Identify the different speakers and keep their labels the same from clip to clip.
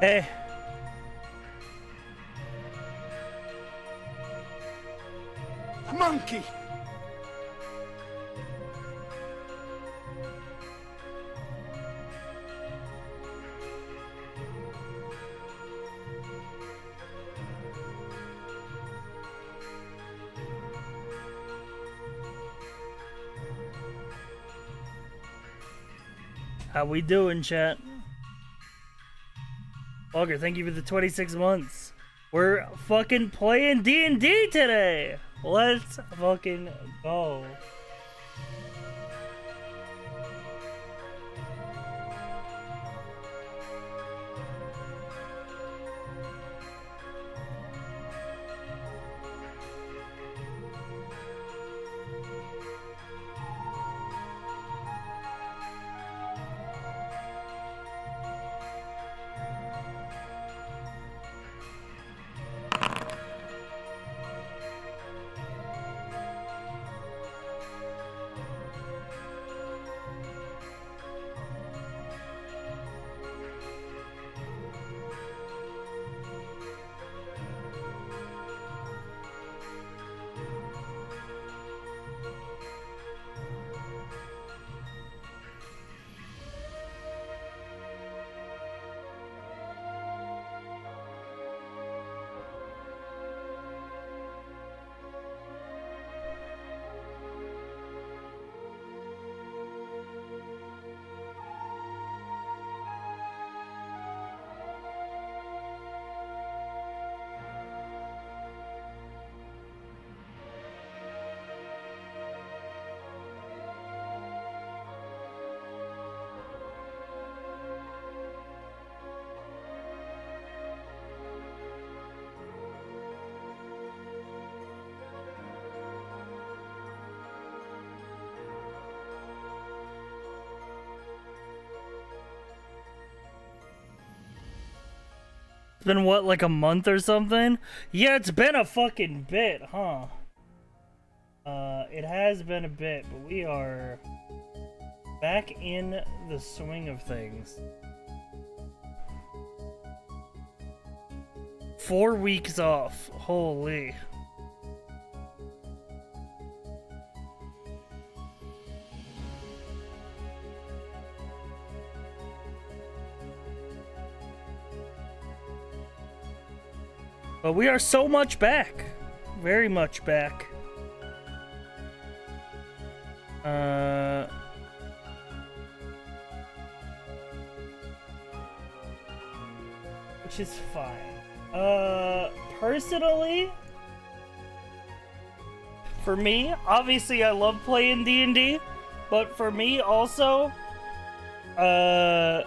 Speaker 1: Hey.
Speaker 2: Monkey!
Speaker 1: How we doing, chat? Thank you for the 26 months. We're fucking playing D&D today. Let's fucking go. Been what, like a month or something? Yeah, it's been a fucking bit, huh? Uh, it has been a bit, but we are back in the swing of things. Four weeks off. Holy. But we are so much back. Very much back. Uh... Which is fine. Uh, personally, for me, obviously I love playing D&D, but for me also, uh...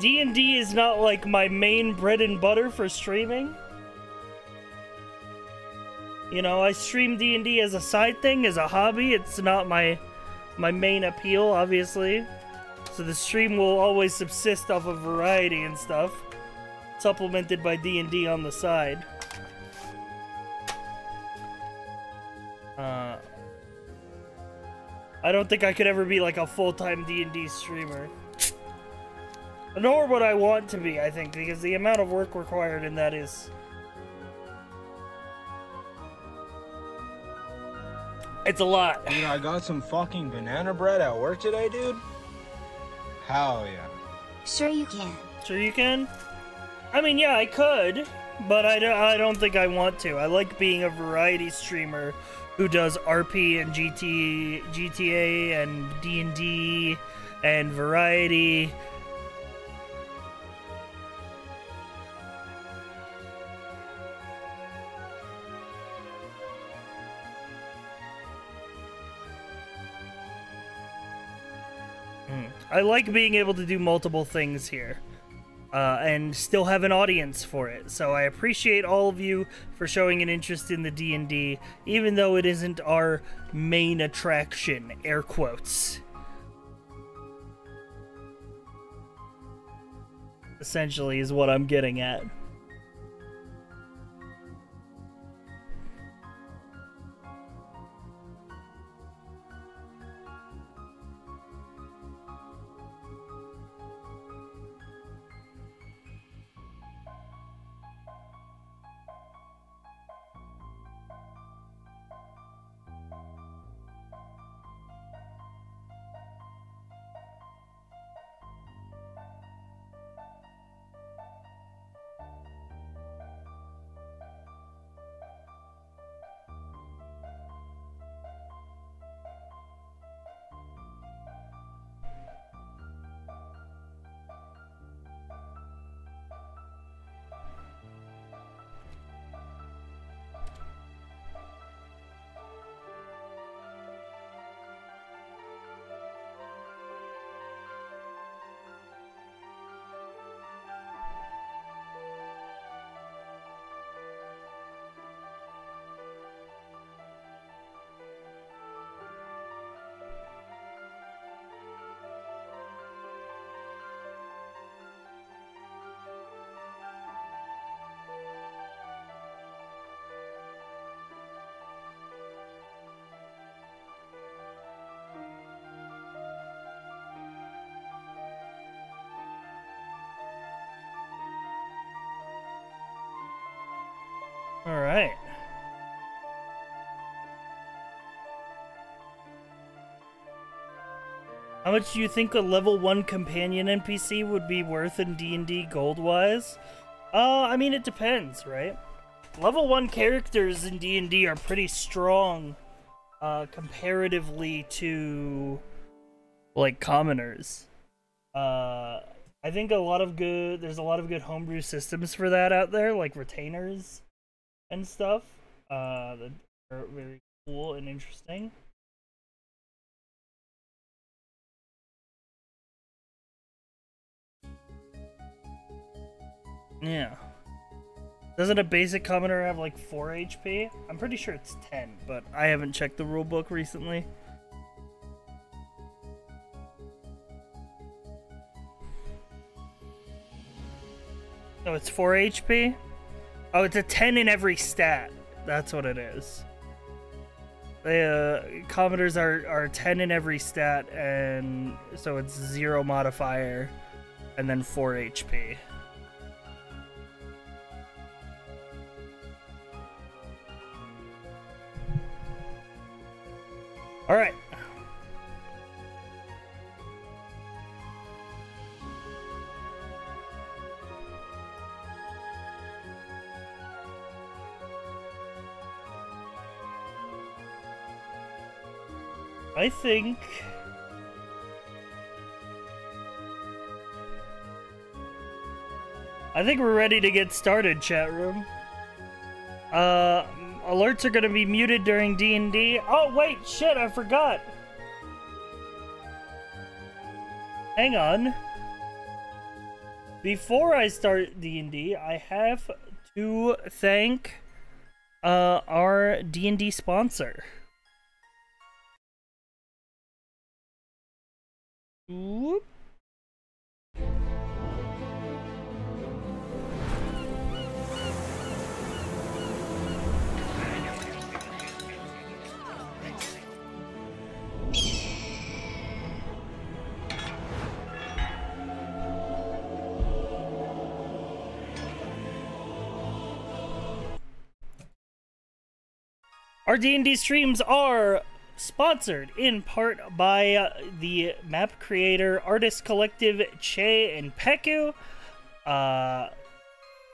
Speaker 1: D&D is not like my main bread and butter for streaming. You know, I stream D&D as a side thing, as a hobby. It's not my my main appeal, obviously. So the stream will always subsist off of variety and stuff, supplemented by D&D on the side. Uh, I don't think I could ever be like a full-time D&D streamer. Nor would I want to be, I think, because the amount of work required in that is... It's a lot.
Speaker 3: Dude, I got some fucking banana bread at work today, dude. Hell yeah.
Speaker 4: Sure you can.
Speaker 1: Sure you can? I mean, yeah, I could, but I don't, I don't think I want to. I like being a variety streamer who does RP and GT, GTA and D&D and variety I like being able to do multiple things here. Uh, and still have an audience for it. So I appreciate all of you for showing an interest in the D&D, even though it isn't our main attraction, air quotes. Essentially is what I'm getting at. How much do you think a level 1 companion NPC would be worth in D&D gold-wise? Uh, I mean, it depends, right? Level 1 characters in D&D are pretty strong uh, comparatively to, like, commoners. Uh, I think a lot of good, there's a lot of good homebrew systems for that out there, like retainers and stuff uh, that are very cool and interesting. Yeah. Doesn't a basic commoner have like 4 HP? I'm pretty sure it's 10, but I haven't checked the rulebook recently. Oh, it's 4 HP? Oh, it's a 10 in every stat. That's what it is. The uh, commoners are, are 10 in every stat, and so it's 0 modifier, and then 4 HP. All right. I think I think we're ready to get started, chat room. Uh alerts are going to be muted during D&D. Oh, wait, shit, I forgot. Hang on. Before I start D&D, I have to thank uh, our D&D sponsor. D&D streams are sponsored in part by uh, the map creator artist collective Czepeku. Uh,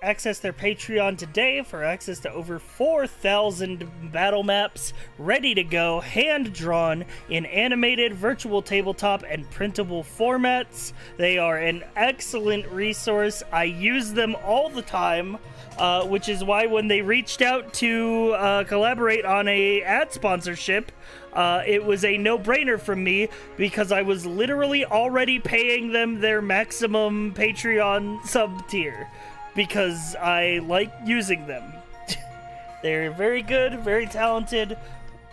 Speaker 1: access their Patreon today for access to over 4,000 battle maps ready to go, hand drawn in animated, virtual tabletop, and printable formats. They are an excellent resource. I use them all the time. Uh, which is why when they reached out to uh, collaborate on a ad sponsorship, uh, it was a no-brainer for me because I was literally already paying them their maximum Patreon sub tier because I like using them. They're very good, very talented.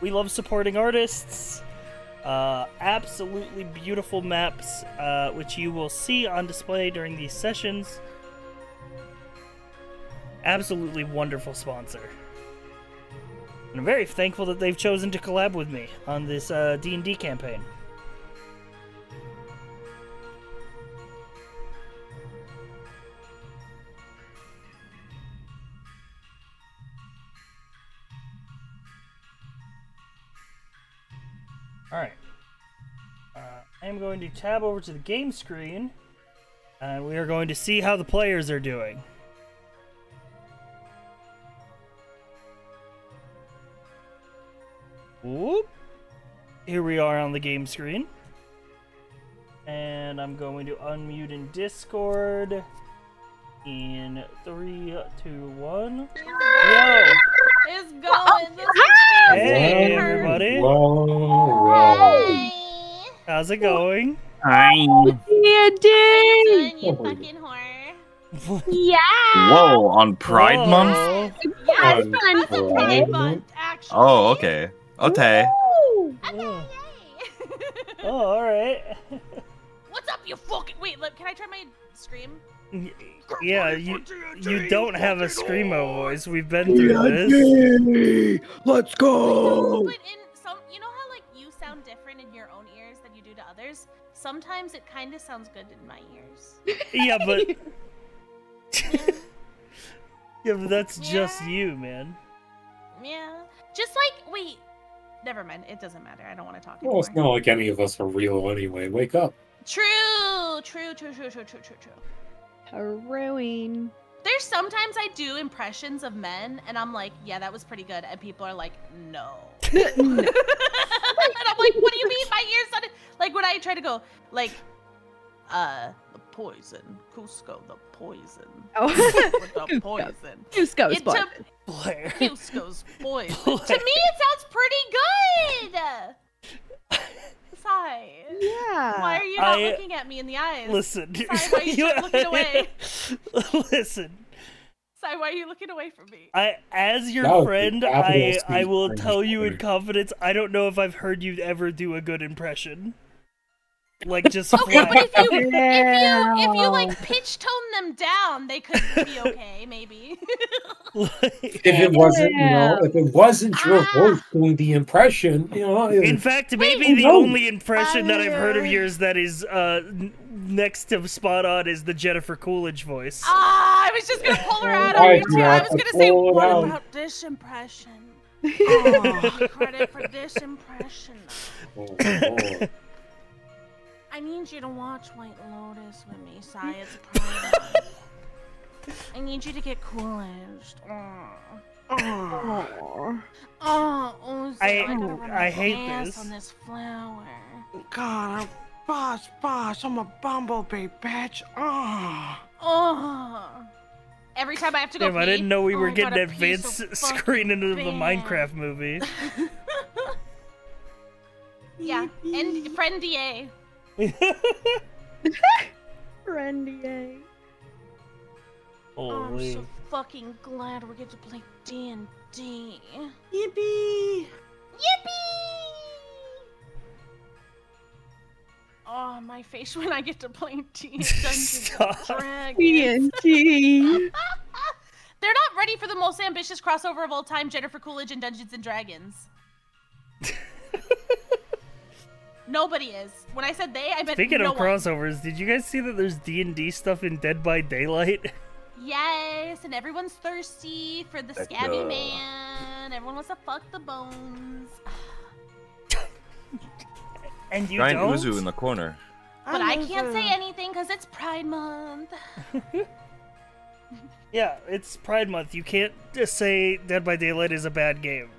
Speaker 1: We love supporting artists. Uh, absolutely beautiful maps, uh, which you will see on display during these sessions. Absolutely wonderful sponsor. And I'm very thankful that they've chosen to collab with me on this uh, D&D campaign. Alright. Uh, I am going to tab over to the game screen, and we are going to see how the players are doing. Whoop. Here we are on the game screen. And I'm going to unmute in Discord in three, two, one.
Speaker 2: It's going. This
Speaker 1: Hey, everybody.
Speaker 2: Hey.
Speaker 1: How's it going?
Speaker 4: Hi.
Speaker 5: Yeah, dude.
Speaker 2: Doing, you fucking whore.
Speaker 5: Yeah.
Speaker 4: Whoa, on Pride
Speaker 1: Whoa.
Speaker 4: Month?
Speaker 2: Yeah,
Speaker 5: That's fun.
Speaker 2: that's a Pride month, actually.
Speaker 4: Oh, okay. Okay.
Speaker 5: Woo.
Speaker 2: Okay,
Speaker 1: Oh.
Speaker 2: yay.
Speaker 1: Oh, alright.
Speaker 2: What's up, you fucking? Wait, look, can I try my scream?
Speaker 1: Yeah, you you don't have a screamo voice. We've been through this.
Speaker 3: Let's go.
Speaker 2: But in some, you know how like you sound different in your own ears than you do to others. Sometimes it kind of sounds good in my ears.
Speaker 1: Yeah, but Yeah, but that's just you, man.
Speaker 2: Yeah. Just like wait. Never mind. It doesn't matter. I don't want to talk
Speaker 6: Well,
Speaker 2: anymore.
Speaker 6: it's not like any of us are real anyway. Wake up.
Speaker 2: True. True. True. True. True. True. True. True.
Speaker 5: Harrowing.
Speaker 2: There's sometimes I do impressions of men, and I'm like, yeah, that was pretty good, and people are like, no. and I'm like, what do you mean? My ears sounded like when I try to go like, uh, the poison, Kuzco, the poison,
Speaker 5: Oh,
Speaker 2: the poison.
Speaker 5: Kuzco's
Speaker 2: It
Speaker 5: fun.
Speaker 2: took
Speaker 1: Blair.
Speaker 2: Kuzco's poison. to me, it sounds pretty good. Sigh.
Speaker 5: Yeah.
Speaker 2: Why are you not
Speaker 1: I-
Speaker 2: looking at me in the eyes?
Speaker 1: Listen.
Speaker 2: Sorry, why are you looking away?
Speaker 1: Listen.
Speaker 2: Sigh, why are you looking away from me?
Speaker 1: I, as your
Speaker 6: That was the
Speaker 1: friend, I,
Speaker 6: capital
Speaker 1: I
Speaker 6: C
Speaker 1: will tell you in confidence. I don't know if I've heard you ever do a good impression. Like just
Speaker 2: Okay,
Speaker 1: flat.
Speaker 2: but if you if you if you like pitch tone them down, they could be okay, maybe.
Speaker 1: Like-
Speaker 6: If it wasn't, you know, if it wasn't your
Speaker 2: Ah.
Speaker 6: voice doing the impression, you know, it-
Speaker 1: In fact, maybe
Speaker 6: who
Speaker 1: the
Speaker 6: knows?
Speaker 1: only impression that I've heard of yours that is uh, next to spot on is the Jennifer Coolidge voice.
Speaker 2: Ah, I was just gonna pull her out
Speaker 6: Why
Speaker 2: on you too. I was gonna say,
Speaker 6: pull
Speaker 2: what
Speaker 6: out?
Speaker 2: about this impression? Oh, credit for this impression.
Speaker 6: Oh, Lord.
Speaker 2: I need you to watch White Lotus with me, Sci. It's private. I need you to get Coolidge. Oh. Oh. Oh, oh,
Speaker 1: I-
Speaker 2: I,
Speaker 1: I hate this.
Speaker 2: on this flower.
Speaker 7: God, I'm boss, boss. I'm a bumblebee, bitch. Oh.
Speaker 2: Oh. Every time I have to go
Speaker 1: Damn, I didn't know we
Speaker 2: oh,
Speaker 1: were
Speaker 2: I
Speaker 1: getting
Speaker 2: pee
Speaker 1: advanced
Speaker 2: so
Speaker 1: screening of the. Minecraft movie.
Speaker 2: Yeah, and friend DA.
Speaker 5: Friendy.
Speaker 2: Oh, I'm so fucking glad we get to play D and D.
Speaker 7: Yippee!
Speaker 2: Yippee! Oh, my face when I get to play D Dungeons and
Speaker 1: Stop.
Speaker 2: Dragons.
Speaker 5: TNT.
Speaker 2: They're not ready for the most ambitious crossover of all time, Jennifer Coolidge and Dungeons and Dragons. Nobody is. When I said they, I meant
Speaker 1: Speaking
Speaker 2: no
Speaker 1: of
Speaker 2: one.
Speaker 1: crossovers, did you guys see that there's D and D stuff in Dead by Daylight?
Speaker 2: Yes, and everyone's thirsty for the scabby
Speaker 4: yeah.
Speaker 2: man. Everyone wants to fuck the bones.
Speaker 1: And you
Speaker 4: Giant
Speaker 1: don't?
Speaker 4: Uzu in the corner.
Speaker 2: But I can't say anything because it's Pride Month.
Speaker 1: Yeah, it's Pride Month. You can't just say Dead by Daylight is a bad game.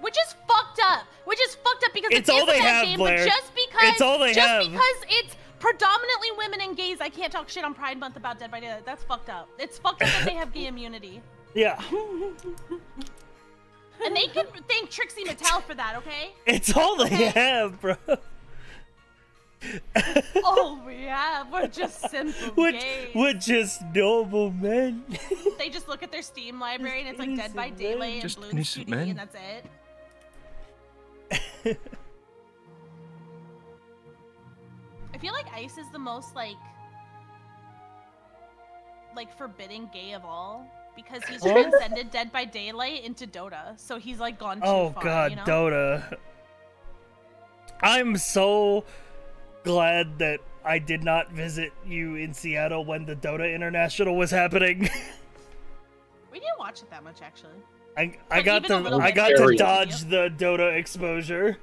Speaker 2: Which is fucked up. Which is fucked up because
Speaker 1: It's
Speaker 2: it
Speaker 1: all they have,
Speaker 2: game,
Speaker 1: Blair.
Speaker 2: but just because
Speaker 1: It's all they
Speaker 2: just
Speaker 1: have.
Speaker 2: because it's predominantly women and gays, I can't talk shit on Pride Month about Dead by Daylight. That's fucked up. It's fucked up that they have gay immunity.
Speaker 1: Yeah,
Speaker 2: And they can thank Trixie Mattel for that, okay?
Speaker 1: it's all they
Speaker 2: Okay.
Speaker 1: have, bro.
Speaker 2: Oh yeah, we're just simple
Speaker 1: We're,
Speaker 2: gays.
Speaker 1: we're just noble men.
Speaker 2: They just look at their Steam library and it's like Dead by. Daylight and
Speaker 4: Just
Speaker 2: Bloons
Speaker 4: innocent
Speaker 2: 2D and that's it. I feel like Ice is the most like like forbidding gay of all because he's transcended Dead by Daylight into Dota. So he's like gone too
Speaker 1: oh
Speaker 2: far, Oh
Speaker 1: god,
Speaker 2: you know?
Speaker 1: Dota. I'm so glad that I did not visit you in Seattle when the Dota International was happening.
Speaker 2: We didn't watch it that much actually.
Speaker 1: I I
Speaker 2: But
Speaker 1: got
Speaker 2: even a
Speaker 1: to I got to dodge the Dota exposure.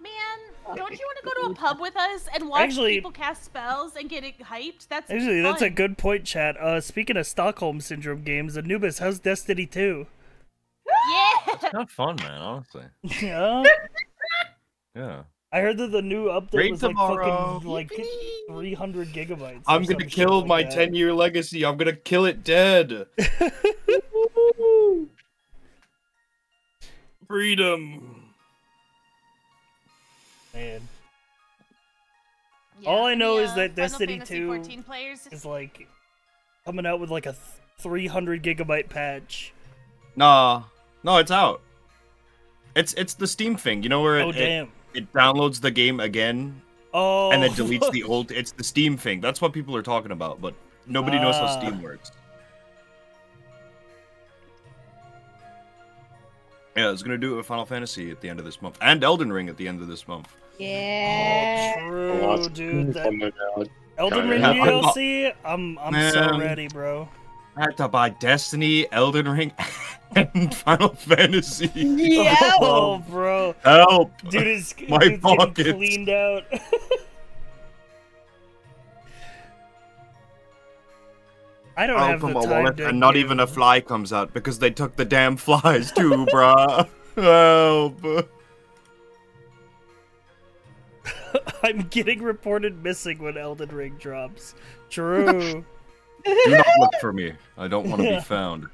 Speaker 2: Man, don't you want to go to a pub with us and watch
Speaker 1: Actually-
Speaker 2: people cast spells and get it hyped? That's
Speaker 1: Actually, that's a good point, chat. Uh, speaking of Stockholm syndrome games, Anubis, how's Destiny 2?
Speaker 2: Yeah.
Speaker 4: It's not fun, man. Honestly.
Speaker 1: yeah.
Speaker 4: Yeah.
Speaker 1: I heard that the new update
Speaker 4: Great
Speaker 1: was like
Speaker 4: tomorrow.
Speaker 1: fucking like 300 gigabytes.
Speaker 8: I'm gonna kill
Speaker 1: like
Speaker 8: my
Speaker 1: that.
Speaker 8: 10 year legacy. I'm gonna kill it dead. Freedom.
Speaker 1: Man,
Speaker 2: Yeah,
Speaker 1: All I know
Speaker 2: the,
Speaker 1: is
Speaker 2: uh,
Speaker 1: that
Speaker 2: Final
Speaker 1: Destiny
Speaker 2: Fantasy
Speaker 1: 2
Speaker 2: 14 players.
Speaker 1: it's like coming out with like a 300 gigabyte patch.
Speaker 4: Nah. No, it's out. It's it's the Steam thing, you know where it,
Speaker 1: Oh damn!
Speaker 4: it downloads the game again
Speaker 1: Oh,
Speaker 4: and then deletes the old. It's the Steam thing. That's what people are talking about, but nobody knows how
Speaker 1: Ah.
Speaker 4: Steam works. Yeah, it's gonna do it with Final Fantasy at the end of this month, and Elden Ring at the end of this month.
Speaker 5: Yeah.
Speaker 1: Oh, true,
Speaker 6: Lots
Speaker 1: dude. That. Elden Ring
Speaker 8: Yeah, I'm
Speaker 1: DLC. I'm I'm so ready, bro.
Speaker 8: I had to buy Destiny, Elden Ring, and Final Fantasy.
Speaker 5: Yeah.
Speaker 1: Oh, bro,
Speaker 8: Help!
Speaker 1: dude is
Speaker 8: My pockets.
Speaker 1: cleaned out. I don't have
Speaker 8: Open
Speaker 1: the
Speaker 8: my
Speaker 1: time
Speaker 8: wallet,
Speaker 1: to
Speaker 8: and not
Speaker 1: do-
Speaker 8: even a fly comes out because they took the damn flies too, bruh. Help!
Speaker 1: I'm getting reported missing when Elden Ring drops. True.
Speaker 8: Do not look for me. I don't want to be found.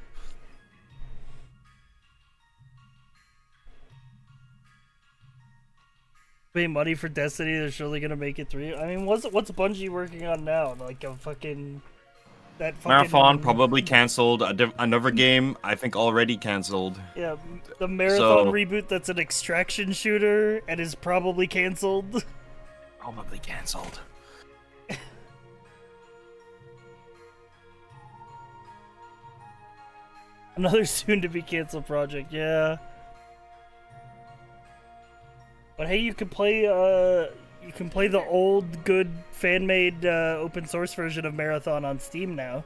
Speaker 1: Pay money for Destiny, they're surely gonna make it through. I mean, what's what's Bungie working on now? Like a fucking that fucking
Speaker 8: Marathon probably mm. cancelled. A div- another game I think already cancelled.
Speaker 1: Yeah, the marathon
Speaker 8: So-
Speaker 1: reboot that's an extraction shooter and is probably canceled.
Speaker 8: Probably cancelled.
Speaker 1: Another soon to be canceled project, yeah. But hey, you can play uh you can play the old good fan made uh, open source version of Marathon on Steam now.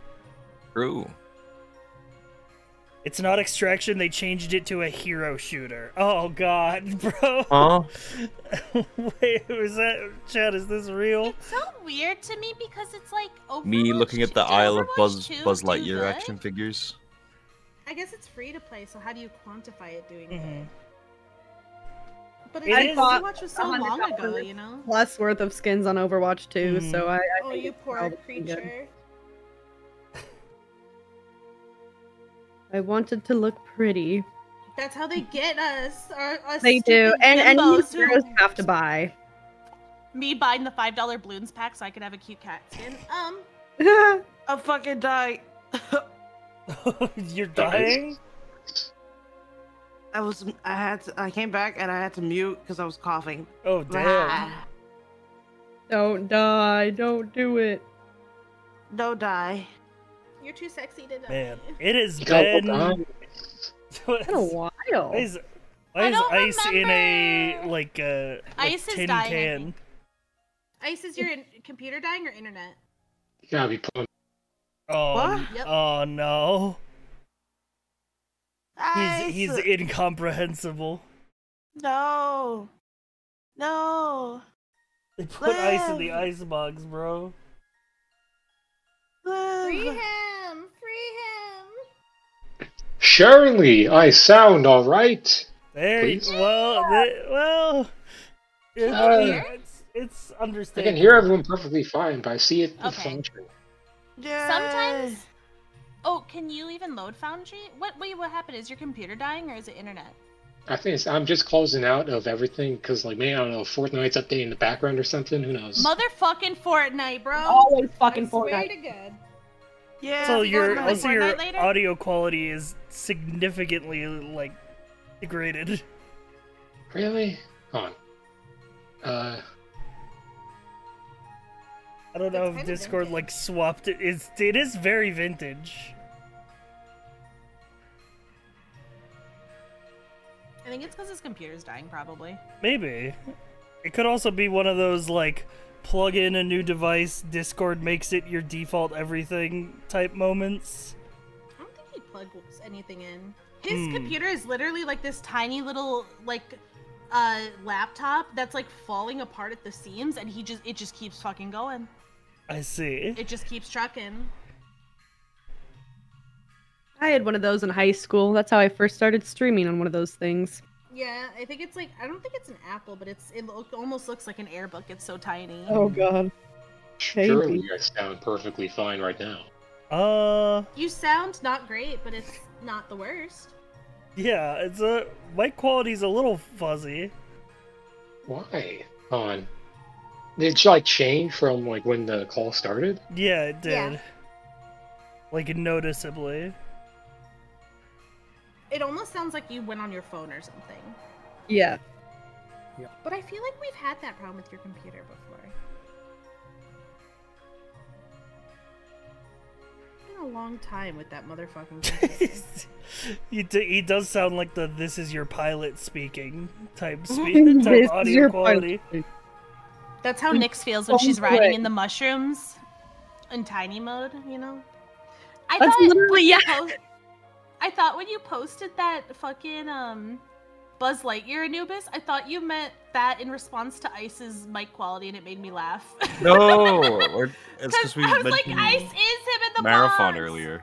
Speaker 8: True.
Speaker 1: It's not extraction, they changed it to a hero shooter. Oh god, bro.
Speaker 8: Huh?
Speaker 1: Wait, was that Chad, is this real?
Speaker 9: It's so weird to me because it's like Overwatch.
Speaker 8: Me looking at the
Speaker 9: did
Speaker 8: Isle of Buzz
Speaker 9: 2
Speaker 8: Buzz Lightyear action figures.
Speaker 2: I guess it's free to play, so how do you quantify it doing
Speaker 1: Mhm.
Speaker 2: good? But
Speaker 1: It
Speaker 2: it
Speaker 1: is-
Speaker 2: Overwatch was so long ago, you know?
Speaker 5: Plus worth of skins on Overwatch too,
Speaker 1: Mhm.
Speaker 5: so I, I
Speaker 2: Oh,
Speaker 5: think
Speaker 2: you
Speaker 5: it's
Speaker 2: poor
Speaker 5: probably
Speaker 2: creature.
Speaker 5: I wanted to look pretty.
Speaker 2: That's how they get us. Our, us
Speaker 5: They do, and and you
Speaker 9: who-
Speaker 5: heroes have to buy.
Speaker 9: Me buying the five dollar balloons pack so I could have a cute cat skin. Um,
Speaker 7: I fucking die.
Speaker 1: You're dying?
Speaker 7: I was I had to, I came back and I had to mute because I was coughing.
Speaker 1: Oh damn.
Speaker 5: Don't die! Don't do it.
Speaker 7: Don't die.
Speaker 2: You're too sexy to die.
Speaker 1: Man, it has
Speaker 6: Couple
Speaker 1: been
Speaker 6: times.
Speaker 5: It's been a while.
Speaker 1: Why is, why is
Speaker 9: don't
Speaker 1: ice in a like a, a
Speaker 9: Ice is
Speaker 1: tin
Speaker 9: dying,
Speaker 1: can?
Speaker 2: Ice, is your computer dying or internet?
Speaker 6: You gotta be pulling.
Speaker 1: Oh,
Speaker 2: Yep.
Speaker 1: oh no,
Speaker 7: Ice.
Speaker 1: he's he's incomprehensible.
Speaker 7: no, no.
Speaker 1: They put ice in the ice box, bro.
Speaker 2: Free him! Free him!
Speaker 6: Surely, I sound all right.
Speaker 1: There,
Speaker 6: Please?
Speaker 1: well, the, well, it's,
Speaker 6: Uh,
Speaker 1: it's it's
Speaker 6: I can hear everyone perfectly fine, but I see it the
Speaker 9: Okay.
Speaker 6: function.
Speaker 7: Yay.
Speaker 9: sometimes. Oh, can you even load Foundry? What? Wait, what happened? Is your computer dying or is it internet?
Speaker 6: I think it's, I'm just closing out of everything because, like, man, I don't know, Fortnite's updating in the background or something. Who knows?
Speaker 9: Motherfucking Fortnite, bro.
Speaker 5: Always fucking
Speaker 2: I swear
Speaker 5: Fortnite.
Speaker 2: to God.
Speaker 7: Yeah.
Speaker 1: So your
Speaker 9: Fortnite.
Speaker 1: also your
Speaker 9: later?
Speaker 1: audio quality is significantly like degraded.
Speaker 6: Really? Hold on. Uh,
Speaker 1: I don't know
Speaker 2: It's
Speaker 1: if Discord like swapped it. It's it is very vintage.
Speaker 9: I think it's because his computer's dying, probably.
Speaker 1: Maybe. It could also be one of those like plug in a new device, Discord makes it your default everything type moments.
Speaker 2: I don't think he plugged anything in. His
Speaker 1: Hmm.
Speaker 2: computer is literally like this tiny little like uh laptop that's like falling apart at the seams and he just it just keeps fucking going.
Speaker 1: I see.
Speaker 2: It just keeps trucking.
Speaker 5: I had one of those in high school. That's how I first started streaming on one of those things.
Speaker 2: Yeah, I think it's like I don't think it's an Apple, but it's it look, almost looks like an airbook. It's so tiny.
Speaker 5: Oh god.
Speaker 6: surely
Speaker 5: Baby.
Speaker 6: I sound perfectly fine right now.
Speaker 1: Uh
Speaker 2: You sound not great, but it's not the worst.
Speaker 1: yeah, it's a mic quality's a little fuzzy.
Speaker 6: Why? Hold on. Did you, like, change from, like, when the call started?
Speaker 1: Yeah, it did.
Speaker 2: Yeah.
Speaker 1: Like noticeably.
Speaker 2: It almost sounds like you went on your phone or something.
Speaker 5: Yeah. yeah.
Speaker 2: But I feel like we've had that problem with your computer before. It's been a long time with that motherfucking computer.
Speaker 1: he, d- he does sound like the "this is your pilot speaking" type speak type audio
Speaker 5: your
Speaker 1: quality.
Speaker 5: pilot.
Speaker 2: That's how Nyx feels when she's riding in the mushrooms in tiny mode, you know? I
Speaker 5: That's
Speaker 2: thought
Speaker 5: literally-
Speaker 2: when you
Speaker 5: yeah.
Speaker 2: po- I thought when you posted that fucking um Buzz Lightyear Anubis, I thought you meant that in response to Ice's mic quality and it made me laugh.
Speaker 8: No, it's
Speaker 2: Because
Speaker 8: because we
Speaker 2: I was like, Ice is him in the
Speaker 8: marathon
Speaker 2: box.
Speaker 8: earlier.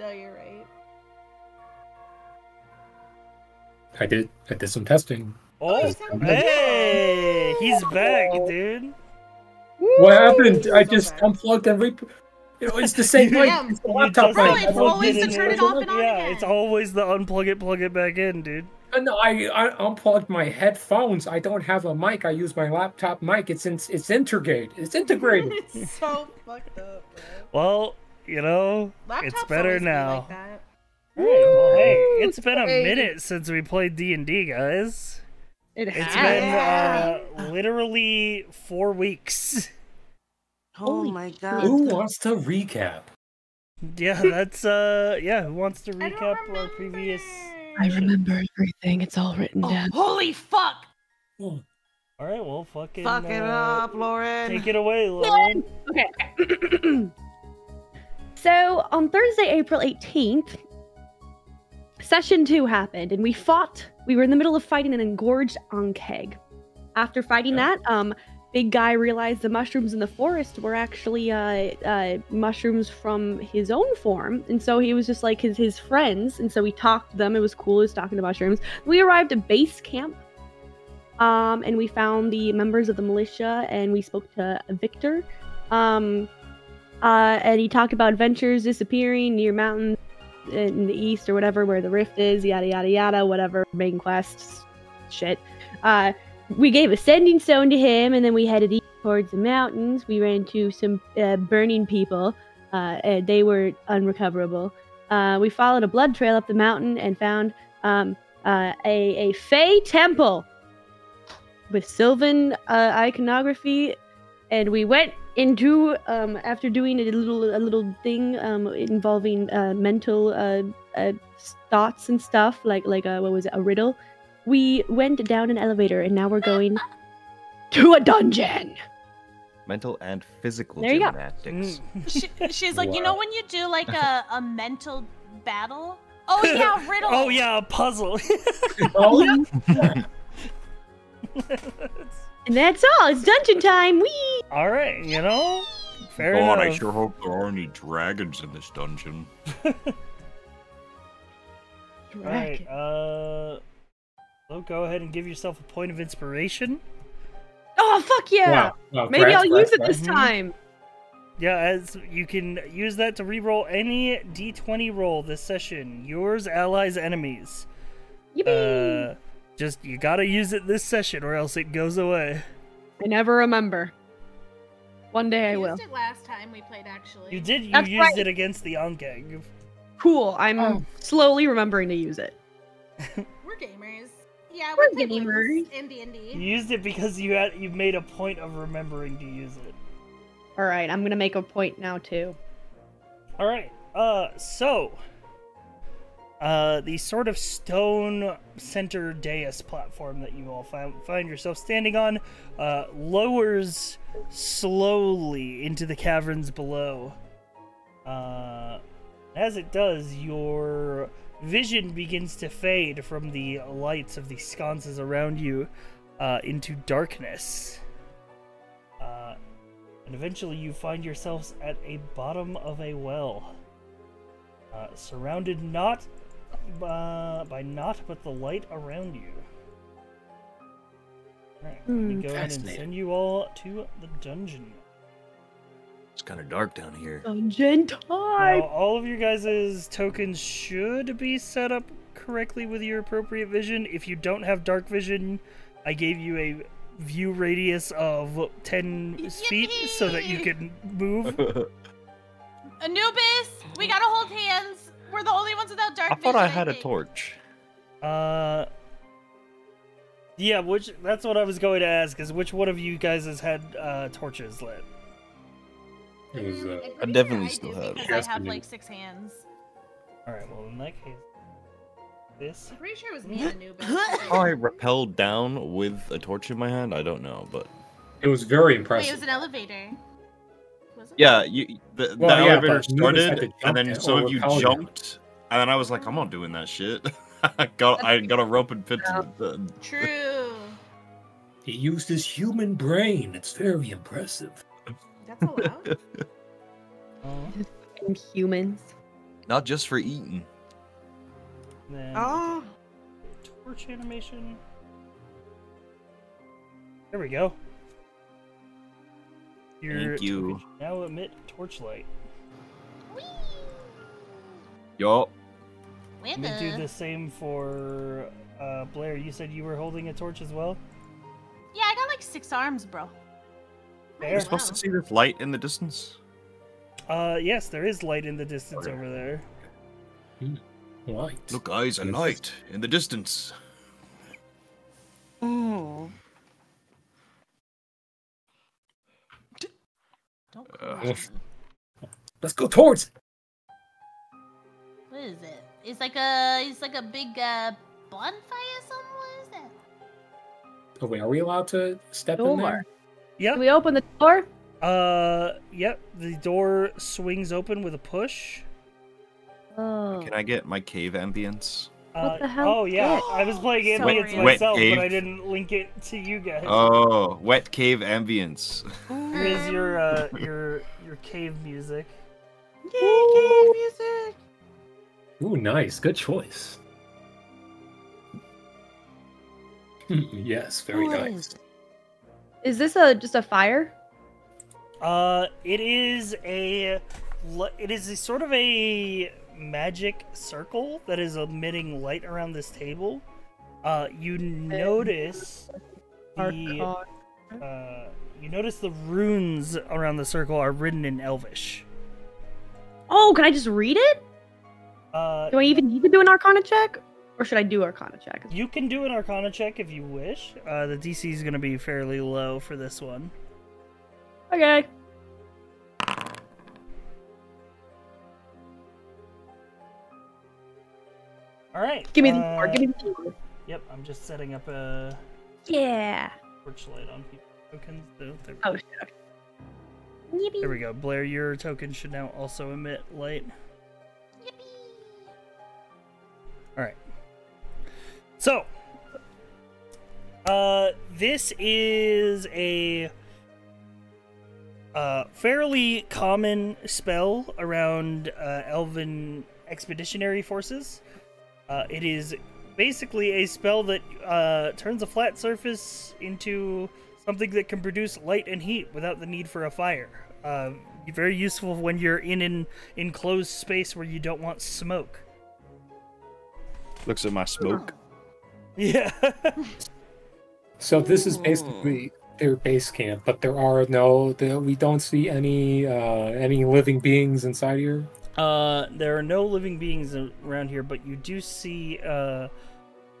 Speaker 2: No, you're right.
Speaker 6: I did. I did some testing.
Speaker 1: Oh, hey, he's back, dude.
Speaker 6: What happened? I just unplugged and re. You know, it's the same mic.
Speaker 2: Damn.
Speaker 6: It's the laptop
Speaker 1: just
Speaker 2: No,
Speaker 6: mic.
Speaker 2: it's always
Speaker 6: get
Speaker 2: to turn it off and on
Speaker 1: Yeah,
Speaker 2: again.
Speaker 1: it's always the unplug it, plug it back in, dude.
Speaker 6: No, I, I unplugged my headphones. I don't have a mic. I use my laptop mic. It's in, it's integrated. It's integrated.
Speaker 2: it's so fucked up, bro.
Speaker 1: Well, you know, it's better
Speaker 2: always be
Speaker 1: now.
Speaker 2: Like that.
Speaker 1: All right, well, hey, it's been a minute since we played D and D, guys.
Speaker 5: It
Speaker 1: It's
Speaker 5: has.
Speaker 1: been uh, literally four weeks.
Speaker 7: Oh my god.
Speaker 6: Who wants to recap?
Speaker 1: Yeah, that's uh, yeah. Who wants to recap our previous?
Speaker 5: I remember everything. It's all written
Speaker 2: Oh,
Speaker 5: down.
Speaker 2: holy fuck!
Speaker 1: All right, well, fucking
Speaker 7: Fuck it
Speaker 1: uh,
Speaker 7: up, Lauren.
Speaker 1: Take it away, Lauren.
Speaker 5: Okay. okay. so on Thursday, April 18th, session two happened, and we fought. We were in the middle of fighting an engorged Ankheg. After fighting that, um, big guy realized the mushrooms in the forest were actually uh, uh, mushrooms from his own form, and so he was just like his his friends, and so we talked to them. It was cool. He was talking to mushrooms. We arrived at base camp. Um, and we found the members of the militia, and we spoke to Victor. Um, uh, and he talked about adventures disappearing near mountains in the east or whatever, where the rift is, yada yada yada, whatever main quests, shit. Uh, we gave a sending stone to him, and then we headed east towards the mountains. We ran into some uh, burning people, uh, and they were unrecoverable. Uh, we followed a blood trail up the mountain and found um, uh, a a Fey temple with Sylvan uh, iconography, and we went into um, after doing a little a little thing um, involving uh, mental uh, uh, thoughts and stuff like like a, what was it a riddle. We went down an elevator, and now we're going to a dungeon.
Speaker 8: Mental and physical
Speaker 5: There you go.
Speaker 8: gymnastics.
Speaker 1: Mm.
Speaker 2: She, she's like, you know when you do like a, a mental battle? Oh yeah, riddle.
Speaker 1: Oh yeah, a puzzle.
Speaker 6: Oh,
Speaker 5: And that's all. It's dungeon time. Wee.
Speaker 1: All right, you know, fair
Speaker 8: God, I sure hope there aren't any dragons in this dungeon.
Speaker 1: All right, uh, so go ahead and give yourself a point of inspiration.
Speaker 5: Oh fuck yeah!
Speaker 6: wow. Wow,
Speaker 5: Maybe
Speaker 6: congrats,
Speaker 5: I'll use it this time.
Speaker 1: Yeah, as you can use that to reroll any d20 roll this session. Yours, allies, enemies.
Speaker 5: Yippee!
Speaker 1: Uh, just you gotta use it this session, or else it goes away.
Speaker 5: I never remember. One day I
Speaker 2: We
Speaker 5: will.
Speaker 2: used it last time we played actually.
Speaker 1: You did. You
Speaker 5: That's
Speaker 1: used
Speaker 5: right.
Speaker 1: it against the Ankheg.
Speaker 5: Cool. I'm
Speaker 6: Oh.
Speaker 5: slowly remembering to use it.
Speaker 2: We're gamers. Yeah,
Speaker 5: We're
Speaker 2: we play
Speaker 5: gamers.
Speaker 2: gamers. And D and
Speaker 1: You used it because you had you made a point of remembering to use it.
Speaker 5: All right, I'm gonna make a point now too.
Speaker 1: All right. Uh, so, uh, the sort of stone center dais platform that you all find, find yourself standing on, uh, lowers slowly into the caverns below. Uh, as it does, your vision begins to fade from the lights of the sconces around you, uh, into darkness. Uh, and eventually you find yourselves at a bottom of a well, uh, surrounded not uh, by naught but the light around you. Alright, let me
Speaker 5: Hmm,
Speaker 1: go ahead and send you all to the dungeon.
Speaker 8: It's kind of dark down here.
Speaker 5: Dungeon
Speaker 1: Now,
Speaker 5: time.
Speaker 1: all of your guys' tokens should be set up correctly with your appropriate vision. If you don't have dark vision, I gave you a view radius of 10 feet so that you can move.
Speaker 2: Anubis, we gotta hold hands. We're the only ones without dark
Speaker 8: I thought I had a torch.
Speaker 1: Uh, yeah, which that's what I was going to ask is which one of you guys has had uh, torches lit?
Speaker 6: It was, uh,
Speaker 2: I'm
Speaker 8: I definitely still
Speaker 2: do
Speaker 8: have.
Speaker 2: because I have like six hands.
Speaker 1: All right, well in that case, this.
Speaker 2: I'm pretty sure it was me and Anubis.
Speaker 8: How I rappelled down with a torch in my hand, I don't know, but
Speaker 6: It was very
Speaker 2: Wait,
Speaker 6: impressive.
Speaker 2: it was an elevator. Was it?
Speaker 4: Yeah, you the,
Speaker 6: Well,
Speaker 4: the
Speaker 6: yeah,
Speaker 4: elevator
Speaker 6: but you
Speaker 4: started, and then some of you
Speaker 6: rappel down.
Speaker 4: jumped, and then I was like, I'm not doing that shit. I got I got a rope and fit to the.
Speaker 2: True.
Speaker 6: He used his human brain. It's very impressive.
Speaker 2: That's allowed.
Speaker 1: Oh,
Speaker 5: And humans.
Speaker 4: Not just for eating.
Speaker 1: Ah.
Speaker 7: Oh,
Speaker 1: torch animation. There we go. Your
Speaker 4: Thank you.
Speaker 1: Now emit torchlight.
Speaker 4: Yo,
Speaker 1: Let me do the same for uh, Blair. You said you were holding a torch as well.
Speaker 2: Yeah, I got like six arms, bro.
Speaker 1: Fair.
Speaker 4: you're supposed to see this light in the distance.
Speaker 1: Uh, yes, there is light in the distance over there.
Speaker 6: Light.
Speaker 4: Look, guys, a light in the distance.
Speaker 7: oh.
Speaker 2: Don't
Speaker 4: Uh,
Speaker 2: close.
Speaker 6: Let's go towards it.
Speaker 2: What is it? It's like a it's like a big uh, bonfire or something. What is that?
Speaker 6: Oh wait, are we allowed to step in there?
Speaker 1: Yep.
Speaker 5: Can we open the door?
Speaker 1: Uh, yep. The door swings open with a push.
Speaker 5: Oh.
Speaker 4: Can I get my cave ambience?
Speaker 1: Uh,
Speaker 5: the hell
Speaker 1: Oh yeah, I was playing
Speaker 2: So
Speaker 1: ambience
Speaker 2: weird.
Speaker 1: Myself,
Speaker 4: cave.
Speaker 1: but I didn't link it to you guys.
Speaker 4: Oh, wet cave ambience.
Speaker 1: Here's your uh your your cave music.
Speaker 7: Yay, cave music.
Speaker 6: Ooh, nice. Good choice. yes, very nice.
Speaker 5: Is this a just a fire?
Speaker 1: Uh, it is a it is a sort of a magic circle that is emitting light around this table. Uh, you notice the uh, you notice the runes around the circle are written in Elvish.
Speaker 5: Oh, can I just read it?
Speaker 1: Uh,
Speaker 5: Do I even need to do an Arcana check, or should I do Arcana check?
Speaker 1: you can do an Arcana check if you wish. Uh, the DC is going to be fairly low for this one.
Speaker 5: Okay.
Speaker 1: All right.
Speaker 5: Give me the
Speaker 1: uh.
Speaker 5: Give me the door.
Speaker 1: Yep, I'm just setting up a
Speaker 5: Yeah.
Speaker 1: torchlight on people's tokens. So
Speaker 5: Oh shit. Okay.
Speaker 1: there we go. Blair, your token should now also emit light. All right. So, uh, this is a uh, fairly common spell around uh, elven expeditionary forces. Uh, it is basically a spell that uh, turns a flat surface into something that can produce light and heat without the need for a fire. Uh, very useful when you're in an enclosed space where you don't want smoke.
Speaker 4: Looks at my smoke.
Speaker 1: Yeah.
Speaker 6: So this is basically their base camp, but there are no. There, we don't see any uh, any living beings inside here.
Speaker 1: Uh, there are no living beings around here, but you do see uh,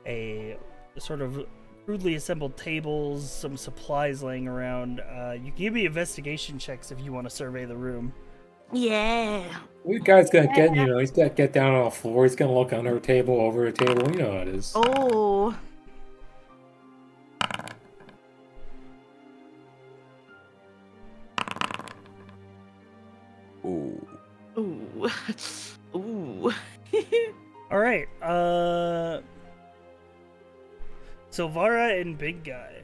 Speaker 1: a sort of crudely assembled tables, some supplies laying around. Uh, you can give me investigation checks if you want to survey the room.
Speaker 7: Yeah.
Speaker 6: The guy's gonna get you know he's got to get down on the floor. He's gonna look under a table, over a table. You know how it is.
Speaker 7: Oh.
Speaker 4: Ooh.
Speaker 7: Ooh. Ooh.
Speaker 1: All right. Uh, Sylvara and Big Guy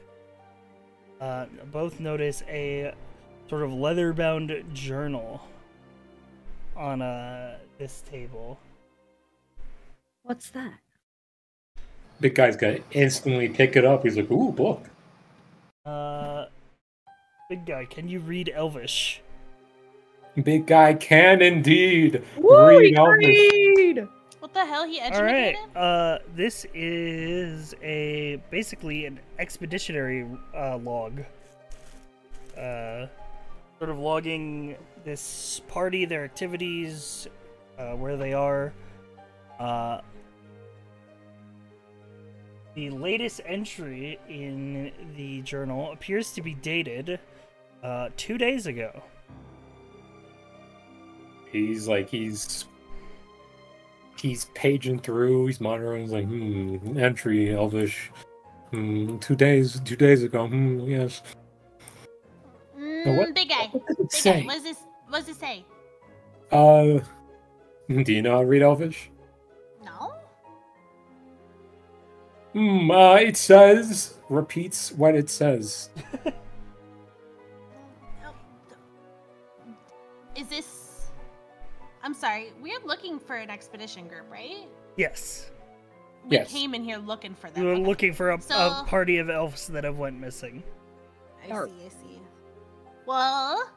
Speaker 1: uh, both notice a sort of leather-bound journal on uh, this table.
Speaker 5: What's that?
Speaker 6: Big guy's gonna instantly pick it up. He's like, "Ooh, book."
Speaker 1: Uh, Big Guy, can you read Elvish?
Speaker 6: Big guy can indeed
Speaker 5: Woo,
Speaker 6: read
Speaker 5: he
Speaker 6: Elvish.
Speaker 5: Read!
Speaker 2: What the hell? He
Speaker 1: All right. Uh, this is a basically an expeditionary uh, log. Uh, sort of logging this party, their activities, uh, where they are. Uh, the latest entry in the journal appears to be dated uh, two days ago.
Speaker 6: He's like he's he's paging through. He's monitoring. He's like, hmm, entry Elvish. Hmm, two days, two days ago. Hmm, yes. Now, what-
Speaker 2: Mm, big guy.
Speaker 6: what does it
Speaker 2: Big guy. What does this? What does it say?
Speaker 6: Uh, do you know how to read Elvish?
Speaker 2: No.
Speaker 6: Hmm. Uh, it says repeats what it says.
Speaker 2: Is this? I'm sorry. We're looking for an expedition group, right?
Speaker 1: Yes.
Speaker 2: We
Speaker 6: Yes.
Speaker 2: came in here looking for them.
Speaker 1: We were
Speaker 2: Okay.
Speaker 1: looking for a, a party of elves that have went missing.
Speaker 2: I see. I see. Well,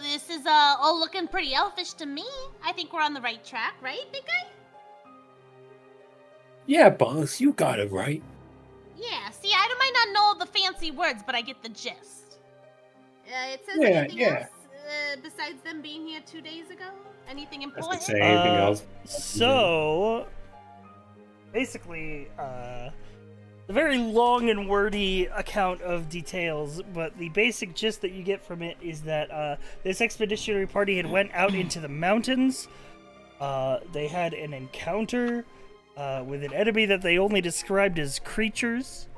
Speaker 2: this is uh all looking pretty elfish to me. I think we're on the right track, right, big guy?
Speaker 6: Yeah, boss, you got it right.
Speaker 2: Yeah. See, I might not know all the fancy words, but I get the gist. Uh, it says
Speaker 6: Yeah,
Speaker 2: anything
Speaker 6: yeah.
Speaker 2: else uh, besides them being here two days ago? Anything
Speaker 6: Doesn't
Speaker 2: important?
Speaker 6: say anything
Speaker 1: Uh,
Speaker 6: else.
Speaker 1: So, basically, uh, a very long and wordy account of details, but the basic gist that you get from it is that uh, this expeditionary party had went out into the mountains. Uh, they had an encounter uh, with an enemy that they only described as creatures.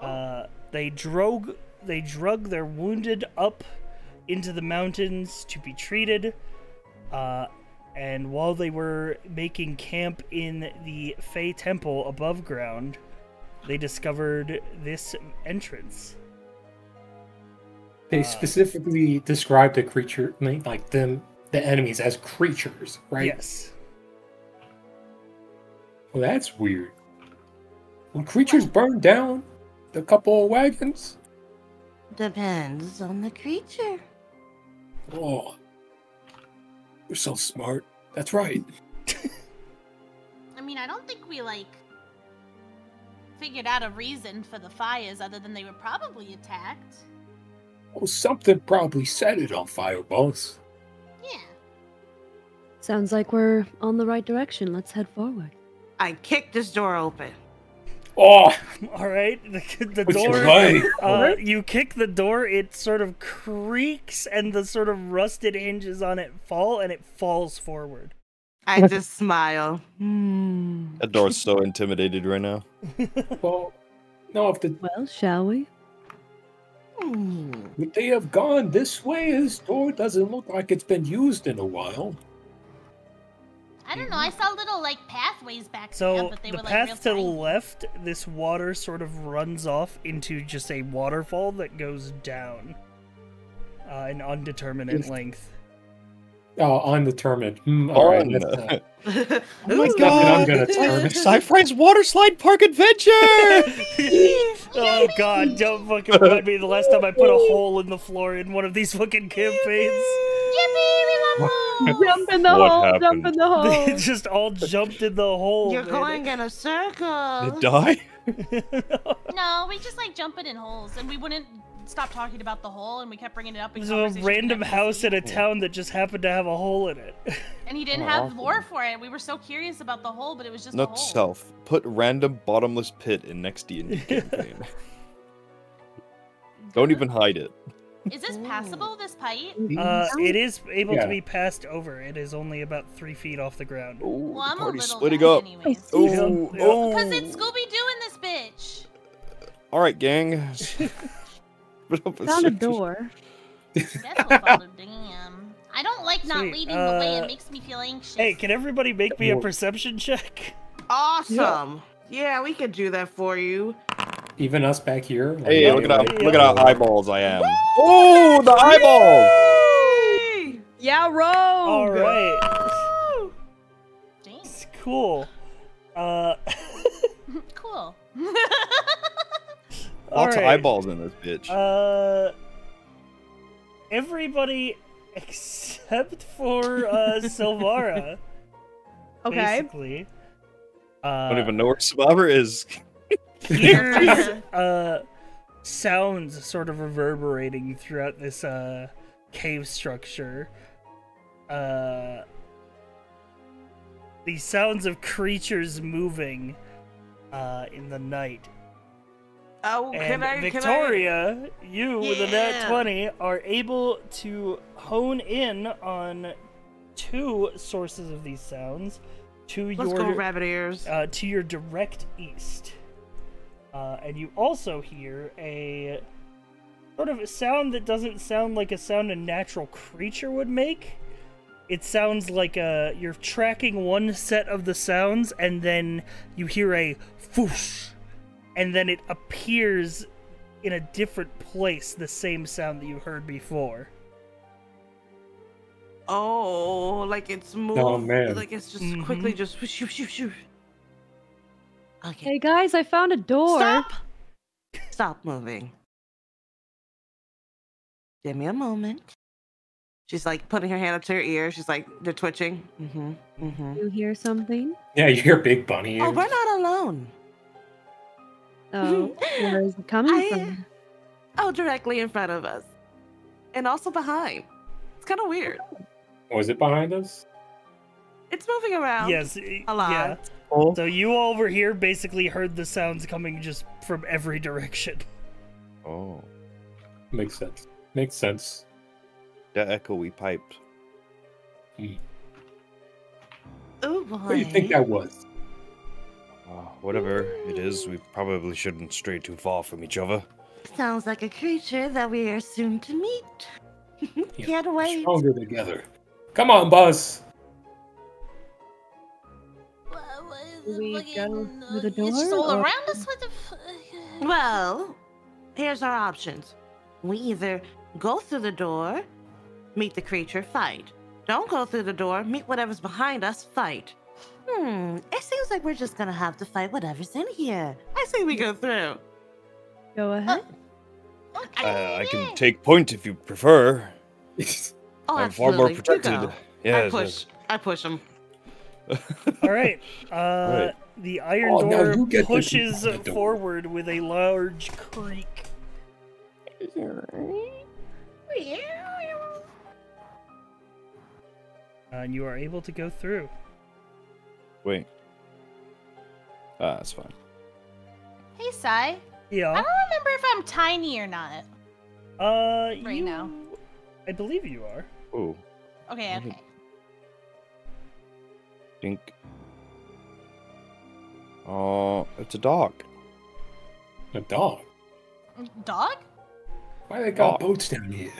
Speaker 1: Uh, they drove they drug their wounded up into the mountains to be treated. Uh, and while they were making camp in the Fey Temple above ground, they discovered this entrance.
Speaker 6: They
Speaker 1: uh,
Speaker 6: specifically described the creature, like like them, the enemies as creatures, right?
Speaker 1: Yes.
Speaker 6: Well, that's weird. When creatures burn down the couple of wagons,
Speaker 7: Depends on the creature.
Speaker 6: oh, you're so smart. That's right.
Speaker 2: I mean, I don't think we like figured out a reason for the fires other than they were probably attacked.
Speaker 6: Well, something probably set it on fire, boss.
Speaker 2: Yeah.
Speaker 5: Sounds like we're on the right direction. Let's head forward.
Speaker 7: I kicked this door open.
Speaker 6: Oh,
Speaker 1: All right. The, the door.
Speaker 6: right.
Speaker 1: Uh, you kick the door. It sort of creaks, and the sort of rusted hinges on it fall, and it falls forward.
Speaker 7: I just smile. Hmm.
Speaker 4: That door's so intimidated right now.
Speaker 6: well, no. If the
Speaker 5: Well, shall we?
Speaker 6: Would they have gone this way? This door doesn't look like it's been used in a while.
Speaker 2: I don't know. I saw little like pathways back there,
Speaker 1: So
Speaker 2: but they
Speaker 1: the
Speaker 2: were like real
Speaker 1: path to the left, this water sort of runs off into just a waterfall that goes down, uh, an undeterminate
Speaker 6: Yes.
Speaker 1: length.
Speaker 6: Oh, undetermined. Hmm, all right.
Speaker 4: On.
Speaker 6: uh,
Speaker 4: Oh my god!
Speaker 6: I'm gonna
Speaker 4: it's
Speaker 6: turn.
Speaker 4: Sci-Fi's water slide park adventure!
Speaker 1: oh god, don't fucking remind me the last time I put a hole in the floor in one of these fucking campaigns.
Speaker 2: Yippee! We love holes!
Speaker 5: Jump in the
Speaker 4: What
Speaker 5: hole! Jump
Speaker 4: happened?
Speaker 5: in the hole!
Speaker 1: They just all jumped in the hole.
Speaker 7: You're
Speaker 1: man.
Speaker 7: going in a circle.
Speaker 4: They die?
Speaker 2: No, we just like jumping in holes, and we wouldn't stop talking about the hole, and we kept bringing it up. In
Speaker 1: There's a random house in a town that just happened to have a hole in it.
Speaker 2: and he didn't
Speaker 4: Oh,
Speaker 2: have
Speaker 4: awesome.
Speaker 2: lore for it. We were so curious about the hole, but it was just a hole.
Speaker 4: self: put random bottomless pit in next D&D campaign. Don't even hide it.
Speaker 2: Is this passable? This pipe?
Speaker 1: Uh, it is able
Speaker 6: Yeah.
Speaker 1: to be passed over. It is only about three feet off the ground.
Speaker 4: Ooh,
Speaker 2: Well, I'm
Speaker 4: the
Speaker 2: a
Speaker 4: party's
Speaker 2: little
Speaker 4: splitting
Speaker 2: guy
Speaker 4: up.
Speaker 2: anyways.
Speaker 1: Yeah.
Speaker 4: Ooh,
Speaker 1: Yeah.
Speaker 4: ooh.
Speaker 2: Because it's Scooby Doo in this bitch.
Speaker 4: All right, gang. Split up
Speaker 5: Found a door.
Speaker 2: That's what Father damn. I don't like not
Speaker 1: Sweet,
Speaker 2: leading the way.
Speaker 1: uh,
Speaker 2: It makes me feel anxious.
Speaker 1: Hey, can everybody make me a perception check?
Speaker 7: Awesome. Yeah, we could do that for you.
Speaker 6: Even us back here. like,
Speaker 4: Hey, look at how
Speaker 1: Yeah.
Speaker 4: look at how eyeballs I am. Oh, the
Speaker 7: eyeball!
Speaker 5: Yeah, rogue!
Speaker 1: All right,
Speaker 2: Dang.
Speaker 1: It's cool. Uh,
Speaker 2: Cool.
Speaker 1: all
Speaker 4: Lots of eyeballs in this bitch.
Speaker 1: Uh, everybody except for uh Sylvara.
Speaker 5: Okay.
Speaker 1: Basically.
Speaker 4: I
Speaker 1: Uh,
Speaker 4: don't even know where Sylvara is.
Speaker 1: Hears uh sounds sort of reverberating throughout this uh cave structure. Uh the sounds of creatures moving uh in the night.
Speaker 7: Oh,
Speaker 1: And
Speaker 7: can I? Can I?
Speaker 1: Victoria, you with a nat 20 are able to hone in on two sources of these sounds to
Speaker 7: Let's
Speaker 1: your
Speaker 7: rabbit ears.
Speaker 1: uh, to your direct east. Uh, and you also hear a sort of a sound that doesn't sound like a sound a natural creature would make. It sounds like a you're tracking one set of the sounds and then you hear a whoosh and then it appears in a different place the same sound that you heard before.
Speaker 7: Oh, like it's moved.
Speaker 6: Oh, man.
Speaker 7: Like it's just
Speaker 1: Mhm.
Speaker 7: quickly just whoosh, whoosh, whoosh, whoosh. Okay.
Speaker 5: Hey guys, I found a door.
Speaker 7: Stop! Stop moving. Give me a moment. She's like putting her hand up to her ear. She's like, they're twitching. Mm-hmm. Mm-hmm.
Speaker 5: You hear something?
Speaker 6: Yeah, you hear big bunny
Speaker 7: Oh, we're not alone.
Speaker 5: Oh, where is it coming
Speaker 7: I-
Speaker 5: from?
Speaker 7: Oh, directly in front of us. And also behind. It's kind of weird.
Speaker 6: Was it behind us?
Speaker 7: It's moving around.
Speaker 1: Yes,
Speaker 7: a lot.
Speaker 1: yeah.
Speaker 6: Oh.
Speaker 1: So you all over here basically heard the sounds coming just from every direction.
Speaker 4: Oh.
Speaker 6: Makes sense. Makes sense.
Speaker 4: The echoey pipes.
Speaker 7: Oh boy.
Speaker 6: What do you think that was?
Speaker 8: Uh, whatever it is, we probably shouldn't stray too far from each other.
Speaker 7: Sounds like a creature that we are soon to meet.
Speaker 6: Yeah,
Speaker 7: Can't
Speaker 6: we're
Speaker 7: wait.
Speaker 6: Stronger together. Come on, Buzz.
Speaker 5: We go through the
Speaker 2: It's just
Speaker 5: door,
Speaker 2: all
Speaker 5: or-
Speaker 2: around us. What the? F-
Speaker 7: Well, here's our options. We either go through the door, meet the creature, fight. Don't go through the door, meet whatever's behind us, fight. Hmm, it seems like we're just gonna have to fight whatever's in here. I say we go through.
Speaker 5: Go ahead.
Speaker 8: Uh, I can take point if you prefer.
Speaker 7: Oh,
Speaker 8: I'm far more protected.
Speaker 7: go. I push.
Speaker 8: yes.
Speaker 7: I push him.
Speaker 1: All right. Uh, The iron
Speaker 6: Oh,
Speaker 1: door
Speaker 6: you get to
Speaker 1: pushes
Speaker 6: keep the door.
Speaker 1: forward with a large creak. Uh, and you are able to go through.
Speaker 8: Wait. Ah, that's fine.
Speaker 2: hey, Sci. I don't remember if I'm tiny or not.
Speaker 1: Uh,
Speaker 2: Right
Speaker 1: you,
Speaker 2: now.
Speaker 1: I believe you are.
Speaker 8: Oh,
Speaker 2: Okay, okay.
Speaker 8: Think. Oh, it's a dog.
Speaker 6: A dog.
Speaker 2: Dog?
Speaker 6: Why they got
Speaker 8: Dog.
Speaker 6: boats down here?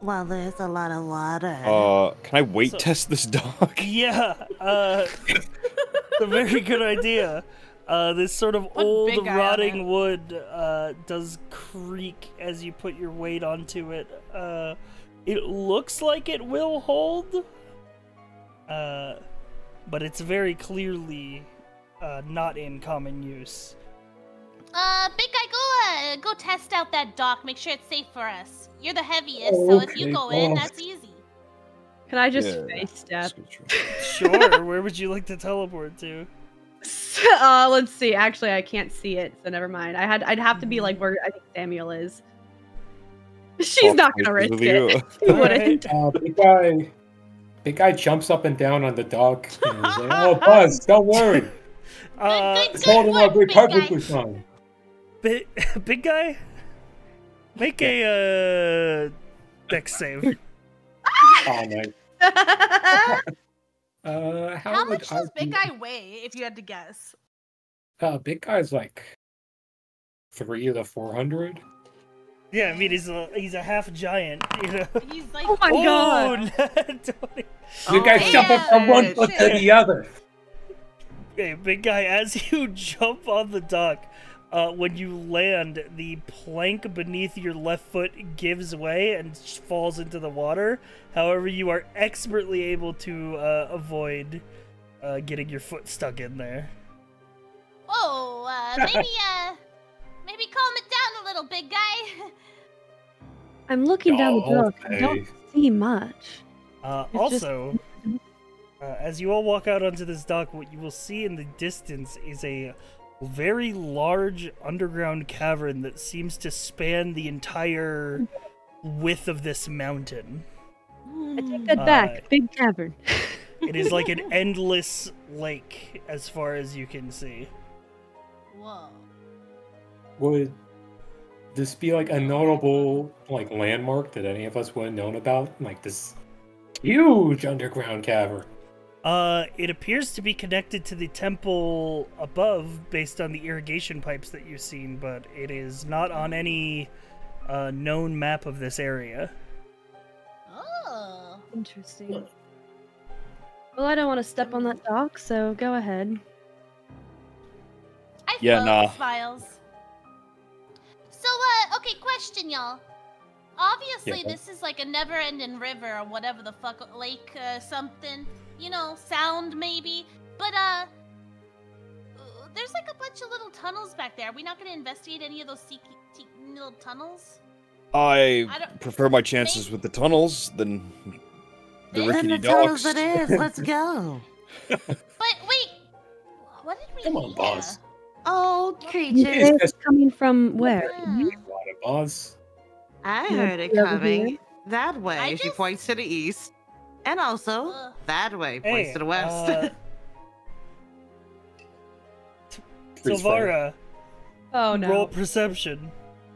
Speaker 7: Well, there's a lot of water.
Speaker 8: Uh, can I weight
Speaker 1: So-
Speaker 8: test this dog?
Speaker 1: Yeah. Uh, it's a very good idea. Uh, this sort of
Speaker 2: Put
Speaker 1: old
Speaker 2: big guy on
Speaker 1: rotting wood uh, does creak as you put your weight onto it. Uh, it looks like it will hold, uh, but it's very clearly uh, not in common use.
Speaker 2: Uh, big guy, go uh, go test out that dock. Make sure it's safe for us. You're the heaviest, so if you
Speaker 6: Okay,
Speaker 2: go in, that's easy.
Speaker 5: Can I just
Speaker 8: Yeah.
Speaker 5: Fey step?
Speaker 8: Sure.
Speaker 1: Sure. where would you like to teleport to?
Speaker 5: uh, let's see. Actually, I can't see it, so never mind. I had I'd have to be like where I think Samuel is. She's
Speaker 8: Fuck
Speaker 5: not gonna risk
Speaker 8: you.
Speaker 5: it. She wouldn't.
Speaker 6: Uh, big guy. Big guy jumps up and down on the dock and is like, "Oh, Buzz, don't worry.
Speaker 1: Uh,
Speaker 2: good,
Speaker 6: It's holding
Speaker 2: work,
Speaker 6: up. We're
Speaker 2: big guy.
Speaker 6: perfectly fine."
Speaker 1: big, big guy, make a uh, dex save.
Speaker 6: Oh, nice. Uh, how,
Speaker 2: How
Speaker 6: would
Speaker 2: much
Speaker 6: I
Speaker 2: does big guy weigh, if you had to guess?
Speaker 6: Uh, big guy's like three to four hundred.
Speaker 1: Yeah, I mean he's a he's a half giant, you know.
Speaker 2: He's like,
Speaker 5: oh my
Speaker 1: oh,
Speaker 5: god!
Speaker 1: nat 20.
Speaker 6: Big guy's
Speaker 7: jump
Speaker 6: jumping from one foot to the other.
Speaker 1: Okay, big guy, as you jump on the dock, uh, when you land, the plank beneath your left foot gives way and falls into the water. However, you are expertly able to uh, avoid uh, getting your foot stuck in there.
Speaker 2: whoa, uh, maybe, uh, maybe calm it down a little, big guy.
Speaker 5: I'm looking down the
Speaker 6: Oh,
Speaker 5: dock. I don't see much.
Speaker 1: Uh,
Speaker 5: It's just-
Speaker 1: also, uh, as you all walk out onto this dock, what you will see in the distance is a very large underground cavern that seems to span the entire width of this mountain.
Speaker 5: I take that
Speaker 1: Uh,
Speaker 5: back. Big cavern.
Speaker 1: It is like an endless lake as far as you can see.
Speaker 2: Whoa.
Speaker 6: Would this be like a notable like landmark that any of us would have known about? Like this huge underground cavern.
Speaker 1: Uh, it appears to be connected to the temple above based on the irrigation pipes that you've seen, but it is not on any uh, known map of this area.
Speaker 2: Oh.
Speaker 5: Interesting. Well, I don't want to step on that dock, so go ahead.
Speaker 2: I
Speaker 8: Yeah,
Speaker 2: float,
Speaker 8: nah.
Speaker 2: Smiles. So, uh, okay, question, y'all. Obviously,
Speaker 6: Yeah.
Speaker 2: this is like a never-ending river or whatever the fuck, lake, uh, something. You know, sound maybe. But, uh, there's like a bunch of little tunnels back there. Are we not gonna investigate any of those secret little tunnels?
Speaker 8: I,
Speaker 2: I
Speaker 8: prefer my chances with the tunnels than the
Speaker 2: Then
Speaker 8: rickety
Speaker 7: Then the tunnels
Speaker 8: docks.
Speaker 7: it is. Let's go.
Speaker 2: But wait, what did we
Speaker 6: Come on,
Speaker 2: hear?
Speaker 6: boss.
Speaker 7: Old
Speaker 6: It's
Speaker 7: creatures.
Speaker 6: just-
Speaker 5: coming from where?
Speaker 2: Yeah.
Speaker 6: Water boss.
Speaker 7: I heard it
Speaker 5: over
Speaker 7: coming that way.
Speaker 2: I
Speaker 7: She
Speaker 2: just-
Speaker 7: points to the east, and also
Speaker 2: Ugh.
Speaker 7: that way. Points
Speaker 1: Hey,
Speaker 7: to the west.
Speaker 1: uh, Sylvara,
Speaker 5: Oh no.
Speaker 1: roll perception.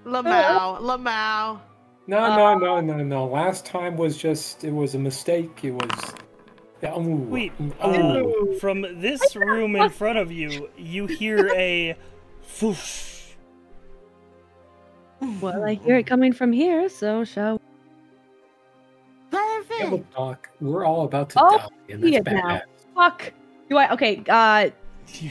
Speaker 7: Lamau, Lamau.
Speaker 6: No,
Speaker 5: Uh,
Speaker 6: no, no, no, no. Last time was just it was a mistake. It was. Yeah, ooh,
Speaker 1: Wait,
Speaker 6: ooh.
Speaker 1: uh, from this room in front of you, you hear a foosh.
Speaker 5: Well, I hear it coming from here, so shall
Speaker 6: Yeah,
Speaker 7: Perfect.
Speaker 6: but Doc, we're all about to
Speaker 5: Oh,
Speaker 6: die, and
Speaker 5: see
Speaker 6: that's
Speaker 5: it
Speaker 6: bad.
Speaker 5: now. Fuck. Do I? Okay. Uh, can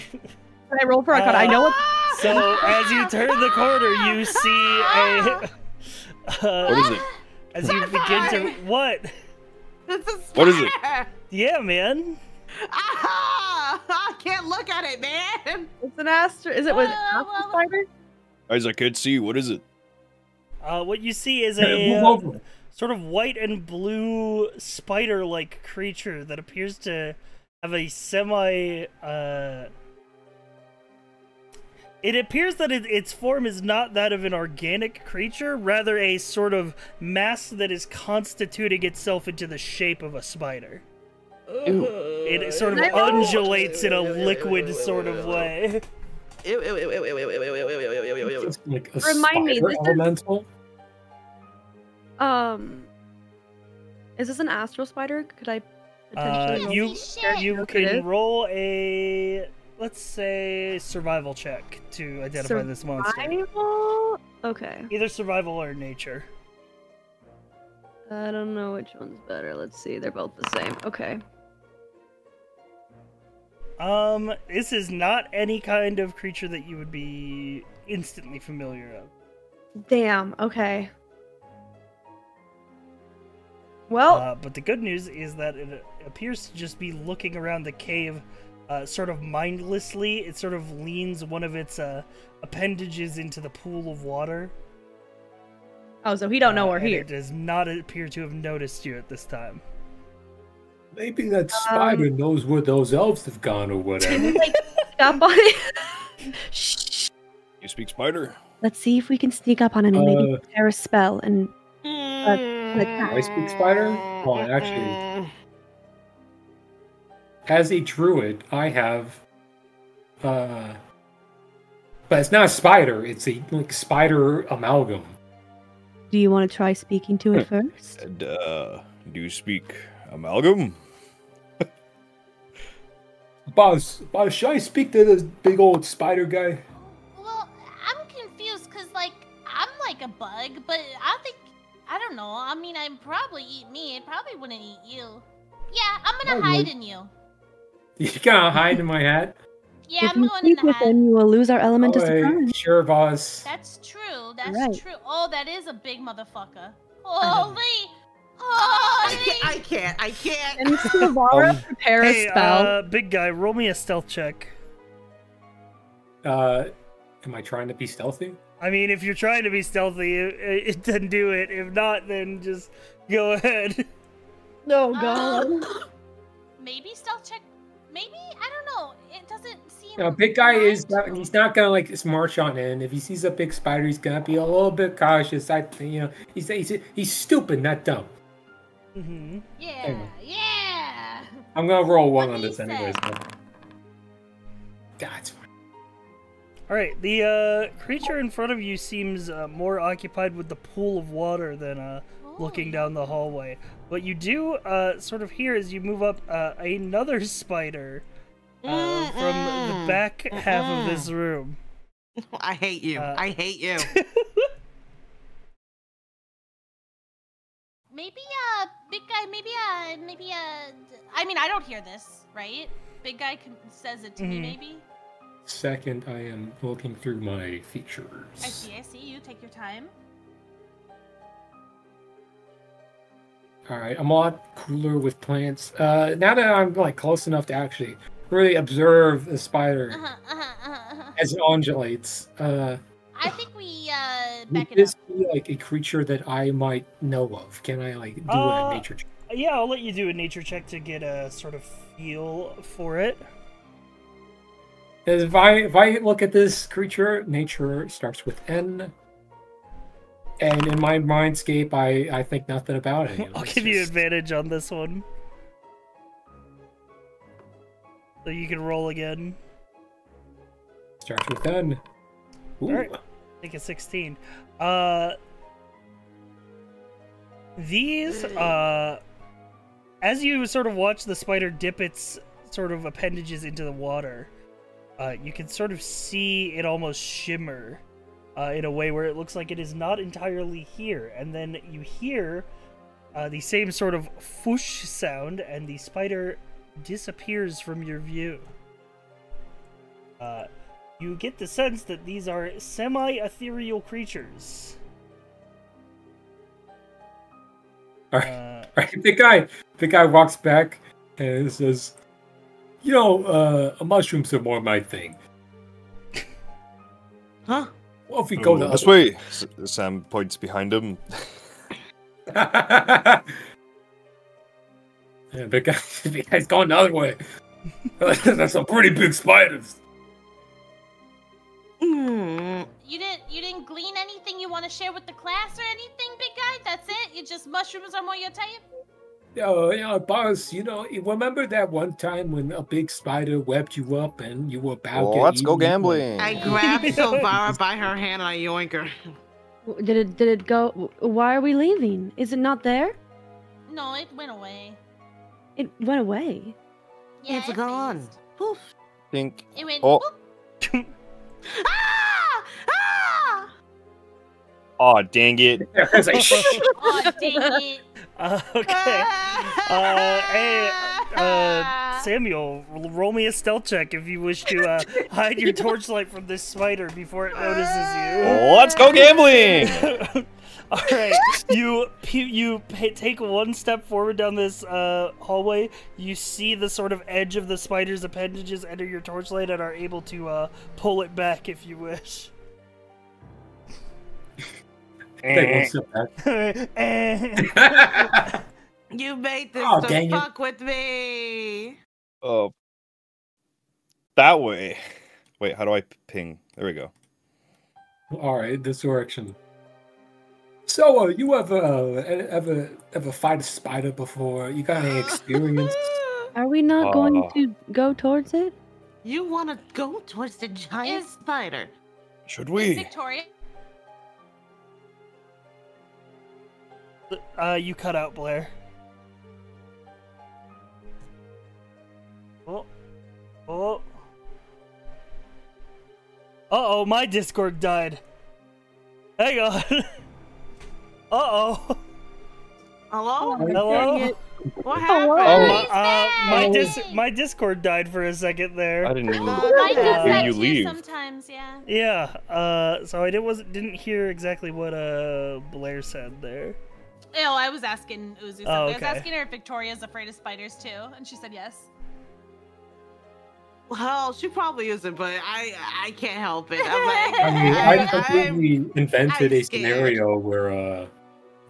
Speaker 5: I roll for Arcana? I know what.
Speaker 1: So as you turn the corner, you see a. Uh,
Speaker 8: What is it?
Speaker 1: As you begin to what?
Speaker 7: It's a
Speaker 8: What is it?
Speaker 7: Spider.
Speaker 1: Yeah, man.
Speaker 7: Ah! I can't look at it, man.
Speaker 5: It's an astro. Is it with
Speaker 2: Uh,
Speaker 5: astro spider?
Speaker 8: Guys, I can't see. What is it?
Speaker 1: Uh, what you see is a
Speaker 6: move
Speaker 1: uh, sort of white and blue spider-like creature that appears to have a semi. Uh, it appears that it, its form is not that of an organic creature, rather a sort of mass that is constituting itself into the shape of a spider. Ew. It sort of undulates in a liquid sort of way.
Speaker 5: Remind me, this
Speaker 6: elemental.
Speaker 5: Is, um, is this an astral spider? Could I potentially? Uh,
Speaker 1: you you can roll a let's say survival check to identify survival? this monster.
Speaker 5: Survival. Okay.
Speaker 1: Either survival or nature.
Speaker 5: I don't know which one's better. Let's see. They're both the same. Okay.
Speaker 1: Um, this is not any kind of creature that you would be instantly familiar of.
Speaker 5: Damn. Okay. Well,
Speaker 1: Uh, but the good news is that it appears to just be looking around the cave, uh, sort of mindlessly. It sort of leans one of its uh, appendages into the pool of water.
Speaker 5: oh, so he don't know
Speaker 1: uh,
Speaker 5: we're here.
Speaker 1: It does not appear to have noticed you at this time.
Speaker 6: Maybe that
Speaker 5: Um,
Speaker 6: spider knows where those elves have gone or whatever.
Speaker 5: Stop on it. Shh.
Speaker 8: You speak spider?
Speaker 5: Let's see if we can sneak up on him and maybe
Speaker 6: Uh,
Speaker 5: prepare a spell. And like
Speaker 6: I speak spider? Well, actually- As a druid, I have. Uh, but it's not a spider. It's a like spider amalgam.
Speaker 5: do you want to try speaking to it first?
Speaker 8: And, uh, do you speak amalgam?
Speaker 6: Boss, boss, should I speak to this big old spider guy?
Speaker 2: Well, I'm confused because, like, I'm like a bug, but I think, I don't know. I mean, I'd probably eat me. It probably wouldn't eat you. Yeah, I'm gonna
Speaker 6: I
Speaker 2: hide
Speaker 6: would.
Speaker 2: in you.
Speaker 6: You gonna hide in my hat?
Speaker 2: Yeah,
Speaker 5: if
Speaker 2: I'm
Speaker 5: you
Speaker 2: going in
Speaker 5: speak
Speaker 2: the
Speaker 5: with
Speaker 2: hat.
Speaker 5: him, you will lose our element of
Speaker 6: Alright,
Speaker 5: surprise.
Speaker 6: sure, boss.
Speaker 2: That's true. That's
Speaker 5: Right.
Speaker 2: true. Oh, that is a big motherfucker.
Speaker 7: Um,
Speaker 2: Holy!
Speaker 7: I can't. I can't. I can't.
Speaker 5: And Sylvara
Speaker 6: Um,
Speaker 5: prepare
Speaker 1: Hey,
Speaker 5: a spell.
Speaker 1: uh, big guy, roll me a stealth check.
Speaker 6: Uh, am I trying to be stealthy?
Speaker 1: I mean, if you're trying to be stealthy, it, it then do it. If not, then just go ahead.
Speaker 5: oh
Speaker 2: Uh, maybe stealth check. Maybe I don't know. It doesn't seem.
Speaker 6: No, big guy is not, he's not gonna like just march on in. If he sees a big spider, he's gonna be a little bit cautious. I you know he's he's he's stupid, not dumb.
Speaker 1: Mm -hmm.
Speaker 2: Yeah, yeah.
Speaker 6: I'm gonna roll one
Speaker 2: what
Speaker 6: on this anyways. That's fine.
Speaker 1: All right, the uh, creature in front of you seems uh, more occupied with the pool of water than uh, oh.
Speaker 2: looking
Speaker 1: down the hallway. But you do uh, sort of hear as you move up uh, another spider -uh. from the back half of this room.
Speaker 7: I hate you.
Speaker 1: Uh,
Speaker 7: I hate you.
Speaker 2: Maybe uh maybe uh, I mean, I don't hear this, right? Big guy can, says it to me,
Speaker 1: Mhm.
Speaker 2: maybe.
Speaker 6: Second, I am looking through my features.
Speaker 2: I see, I see. You take your time.
Speaker 6: All right, I'm a lot cooler with plants. Uh, now that I'm like close enough to actually really observe the spider
Speaker 2: Uh-huh, uh-huh, uh-huh, uh-huh.
Speaker 6: as it undulates, uh,
Speaker 2: I think we uh
Speaker 6: would
Speaker 2: back it
Speaker 6: this
Speaker 2: up.
Speaker 6: be like a creature that I might know of? Can I like do
Speaker 1: Uh,
Speaker 6: a nature check?
Speaker 1: Yeah, I'll let you do a nature check to get a sort of feel for it.
Speaker 6: If I if I look at this creature, nature starts with N. And in my mindscape, I, I think nothing about it.
Speaker 1: I'll
Speaker 6: It's
Speaker 1: give you
Speaker 6: just-
Speaker 1: advantage on this one. So you can roll again.
Speaker 6: Starts with N. Ooh.
Speaker 1: Alright. Take a 16. Uh these uh as you sort of watch the spider dip its sort of appendages into the water, uh you can sort of see it almost shimmer uh, in a way where it looks like it is not entirely here. And then you hear uh, the same sort of whoosh sound, and the spider disappears from your view. Uh, you get the sense that these are semi ethereal creatures.
Speaker 6: All right. Right, the guy, the guy walks back and says, "You know, uh, mushrooms are more my thing.
Speaker 7: Huh?
Speaker 6: Well, if we go
Speaker 8: Ooh,
Speaker 6: the
Speaker 8: this
Speaker 6: other
Speaker 8: way. S- Sam points behind him.
Speaker 6: yeah, the guy, the guy's going the other way. That's some pretty big spiders.
Speaker 7: Hmm.
Speaker 2: You didn't you didn't glean anything you want to share with the class or anything, big guy? That's it? You just mushrooms are more your type?
Speaker 6: Yo, yeah, boss. You know, you remember that one time when a big spider webbed you up and you were about
Speaker 8: Well,
Speaker 6: to
Speaker 8: let's go gambling.
Speaker 7: I grabbed Sylvara by her hand and I yoink her.
Speaker 5: Did it? Did it go? Why are we leaving? Is it not there?
Speaker 2: No, it went away.
Speaker 5: It went away.
Speaker 2: Yeah,
Speaker 7: it's
Speaker 2: it
Speaker 7: gone. Poof.
Speaker 8: think.
Speaker 2: It went
Speaker 8: Oh.
Speaker 2: boop.
Speaker 7: Ah! Ah!
Speaker 8: Oh, dang it.
Speaker 6: It's like,
Speaker 2: Oh, dang it.
Speaker 1: uh, okay. Uh, hey, uh, Samuel, roll me a stealth check if you wish to uh, hide your torchlight from this spider before it notices you.
Speaker 8: Let's go gambling.
Speaker 1: All right, you you take one step forward down this uh, hallway. You see the sort of edge of the spider's appendages enter your torchlight and are able to uh, pull it back if you wish.
Speaker 6: Take one step back.
Speaker 1: Eh.
Speaker 7: You made this
Speaker 6: Oh,
Speaker 7: to
Speaker 6: dang it.
Speaker 7: fuck with me.
Speaker 8: Oh. That way. Wait, how do I ping? There we go.
Speaker 6: All right, this direction. So, uh, you ever uh, ever ever fight a spider before? You got any experience?
Speaker 5: Are we not going
Speaker 8: Uh.
Speaker 5: to go towards it?
Speaker 7: You want to go towards the giant
Speaker 2: Is-
Speaker 7: spider?
Speaker 8: Should
Speaker 2: Is
Speaker 8: we?
Speaker 2: Victoria?
Speaker 1: Uh, you cut out Blair. Oh. Oh. Uh oh, my Discord died. Hang on. uh oh.
Speaker 7: Hello?
Speaker 1: Hello?
Speaker 7: What
Speaker 5: Hello?
Speaker 7: happened?
Speaker 1: My, uh, my, dis- my Discord died for a second there.
Speaker 8: I didn't even
Speaker 7: Uh,
Speaker 2: Mine
Speaker 1: Uh,
Speaker 8: hear
Speaker 2: that
Speaker 8: you leave.
Speaker 2: sometimes, yeah.
Speaker 1: Yeah, uh, so I did, wasn't, didn't hear exactly what uh, Blair said there.
Speaker 2: Oh, I was asking Uzu something.
Speaker 1: Oh,
Speaker 2: I was asking her if Victoria's afraid of spiders too, and she said yes.
Speaker 7: Well, she probably isn't, but I I can't help it. I'm like,
Speaker 6: I mean, I
Speaker 7: I'm-
Speaker 6: completely invented
Speaker 7: I'm
Speaker 6: a
Speaker 7: scared.
Speaker 6: scenario where uh,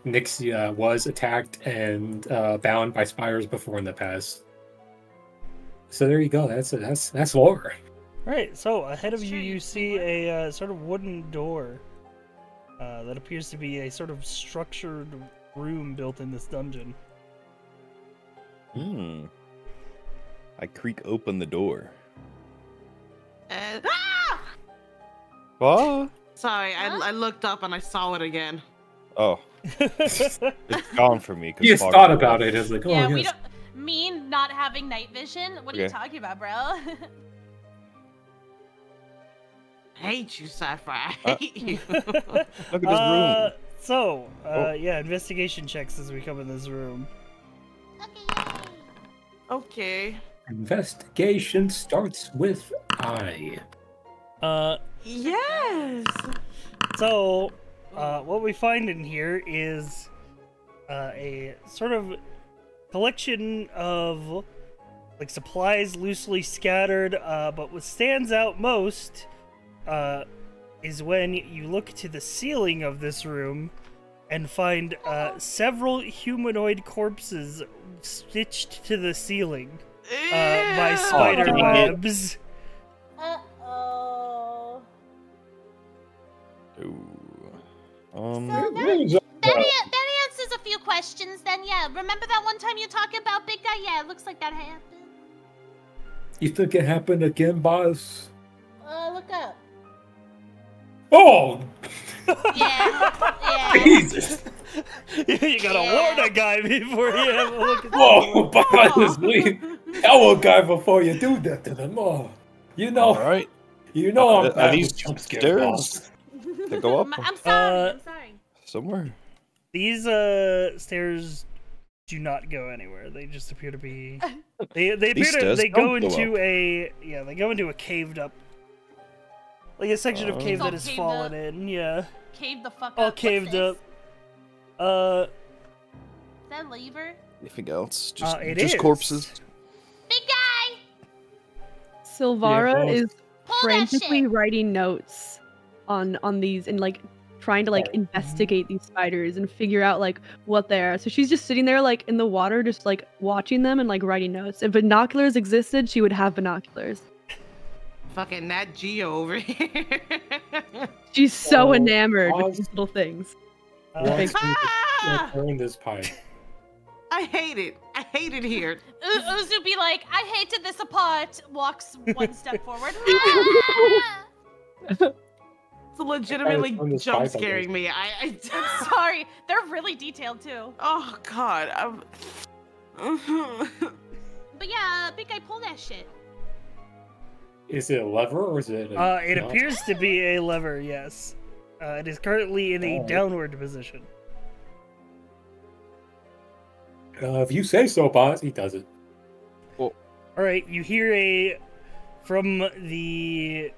Speaker 6: Nyxia was attacked and uh, bound by spiders before in the past. So there you go. That's that's that's lore.
Speaker 1: Right, so ahead of you, you
Speaker 2: you
Speaker 1: see a uh, sort of wooden door uh, that appears to be a sort of structured room built in this dungeon.
Speaker 8: Hmm. I creak open the door.
Speaker 7: And- ah!
Speaker 8: What?
Speaker 7: Sorry,
Speaker 2: Huh?
Speaker 7: I, I looked up and I saw it again.
Speaker 8: Oh, it's gone for me. 'cause
Speaker 6: You just thought about it. It's like, oh
Speaker 2: yeah,
Speaker 6: yes.
Speaker 2: we don't. Me not having night vision? What are you talking about, bro?
Speaker 7: hate you, Sapphire. I
Speaker 8: Uh,
Speaker 7: hate you.
Speaker 8: Look at this
Speaker 1: Uh,
Speaker 8: room.
Speaker 1: So, uh,
Speaker 8: Oh.
Speaker 1: yeah, investigation checks as we come in this room.
Speaker 2: okay.
Speaker 7: Okay.
Speaker 6: Investigation starts with I.
Speaker 1: Uh,
Speaker 7: Yes.
Speaker 1: so, uh, what we find in here is uh, a sort of collection of like supplies loosely scattered. Uh, but what stands out most uh, is when you look to the ceiling of this room and find uh, several humanoid corpses stitched to the ceiling uh, by spider
Speaker 8: dang it.
Speaker 1: webs.
Speaker 2: Uh oh.
Speaker 8: Ooh. Um,
Speaker 2: So that, that, that answers a few questions then, yeah. Remember that one time you talking about Big Guy? Yeah, it looks like that happened.
Speaker 6: You think it happened again, boss?
Speaker 2: Uh, look up.
Speaker 6: Oh,
Speaker 2: Yeah, yeah.
Speaker 6: Jesus!
Speaker 1: you gotta
Speaker 2: Yeah.
Speaker 1: warn a guy before you have a look at
Speaker 6: Whoa, boss, leave. Tell a guy before you do that to them. Oh, you know,
Speaker 8: all right.
Speaker 6: you know I'm
Speaker 8: Are
Speaker 6: bad
Speaker 8: these
Speaker 6: with jump scares,
Speaker 8: stairs?
Speaker 6: boss.
Speaker 8: They go up
Speaker 2: I'm, I'm sorry,
Speaker 1: Uh,
Speaker 2: I'm sorry.
Speaker 8: somewhere.
Speaker 1: These uh stairs do not go anywhere. They just appear to be they they appear
Speaker 8: These
Speaker 1: to
Speaker 8: stairs
Speaker 1: they go
Speaker 8: don't go
Speaker 1: into a yeah, they go into a caved up like a section of
Speaker 8: Oh.
Speaker 1: cave that has fallen
Speaker 2: up.
Speaker 1: in, yeah.
Speaker 2: Cave the fuck
Speaker 1: All
Speaker 2: up. What's
Speaker 1: caved
Speaker 2: this?
Speaker 1: up. Uh
Speaker 2: Is that lever?
Speaker 8: Anything else? Just
Speaker 1: Uh, it
Speaker 8: just
Speaker 1: is.
Speaker 8: corpses.
Speaker 2: Big guy!
Speaker 5: Sylvara
Speaker 6: Yeah,
Speaker 5: is
Speaker 2: Pull
Speaker 5: frantically writing notes on on these and like trying to like investigate these spiders and figure out like what they are. So she's just sitting there like in the water, just like watching them and like writing notes. If binoculars existed, she would have binoculars.
Speaker 7: Fucking Nat Geo over here.
Speaker 5: She's so
Speaker 6: Oh,
Speaker 5: enamored with these little things.
Speaker 1: uh,
Speaker 6: Wants
Speaker 7: Ah!
Speaker 6: turn this pipe.
Speaker 7: I hate it. I hate it here.
Speaker 2: U- Uzu be like, I hated this apart. Walks one step forward. Ah!
Speaker 7: It's legitimately
Speaker 6: turn this
Speaker 7: jump scaring me. I, I
Speaker 2: I'm sorry. They're really detailed too.
Speaker 7: oh god. I'm...
Speaker 2: But yeah, big guy, pull that shit.
Speaker 6: Is it a lever or is it? A,
Speaker 1: uh it
Speaker 6: no?
Speaker 1: appears to be a lever, yes. Uh, it is currently in a
Speaker 6: Oh.
Speaker 1: downward position.
Speaker 6: Uh, if you say so, boss. He does it.
Speaker 1: All right, you hear a from the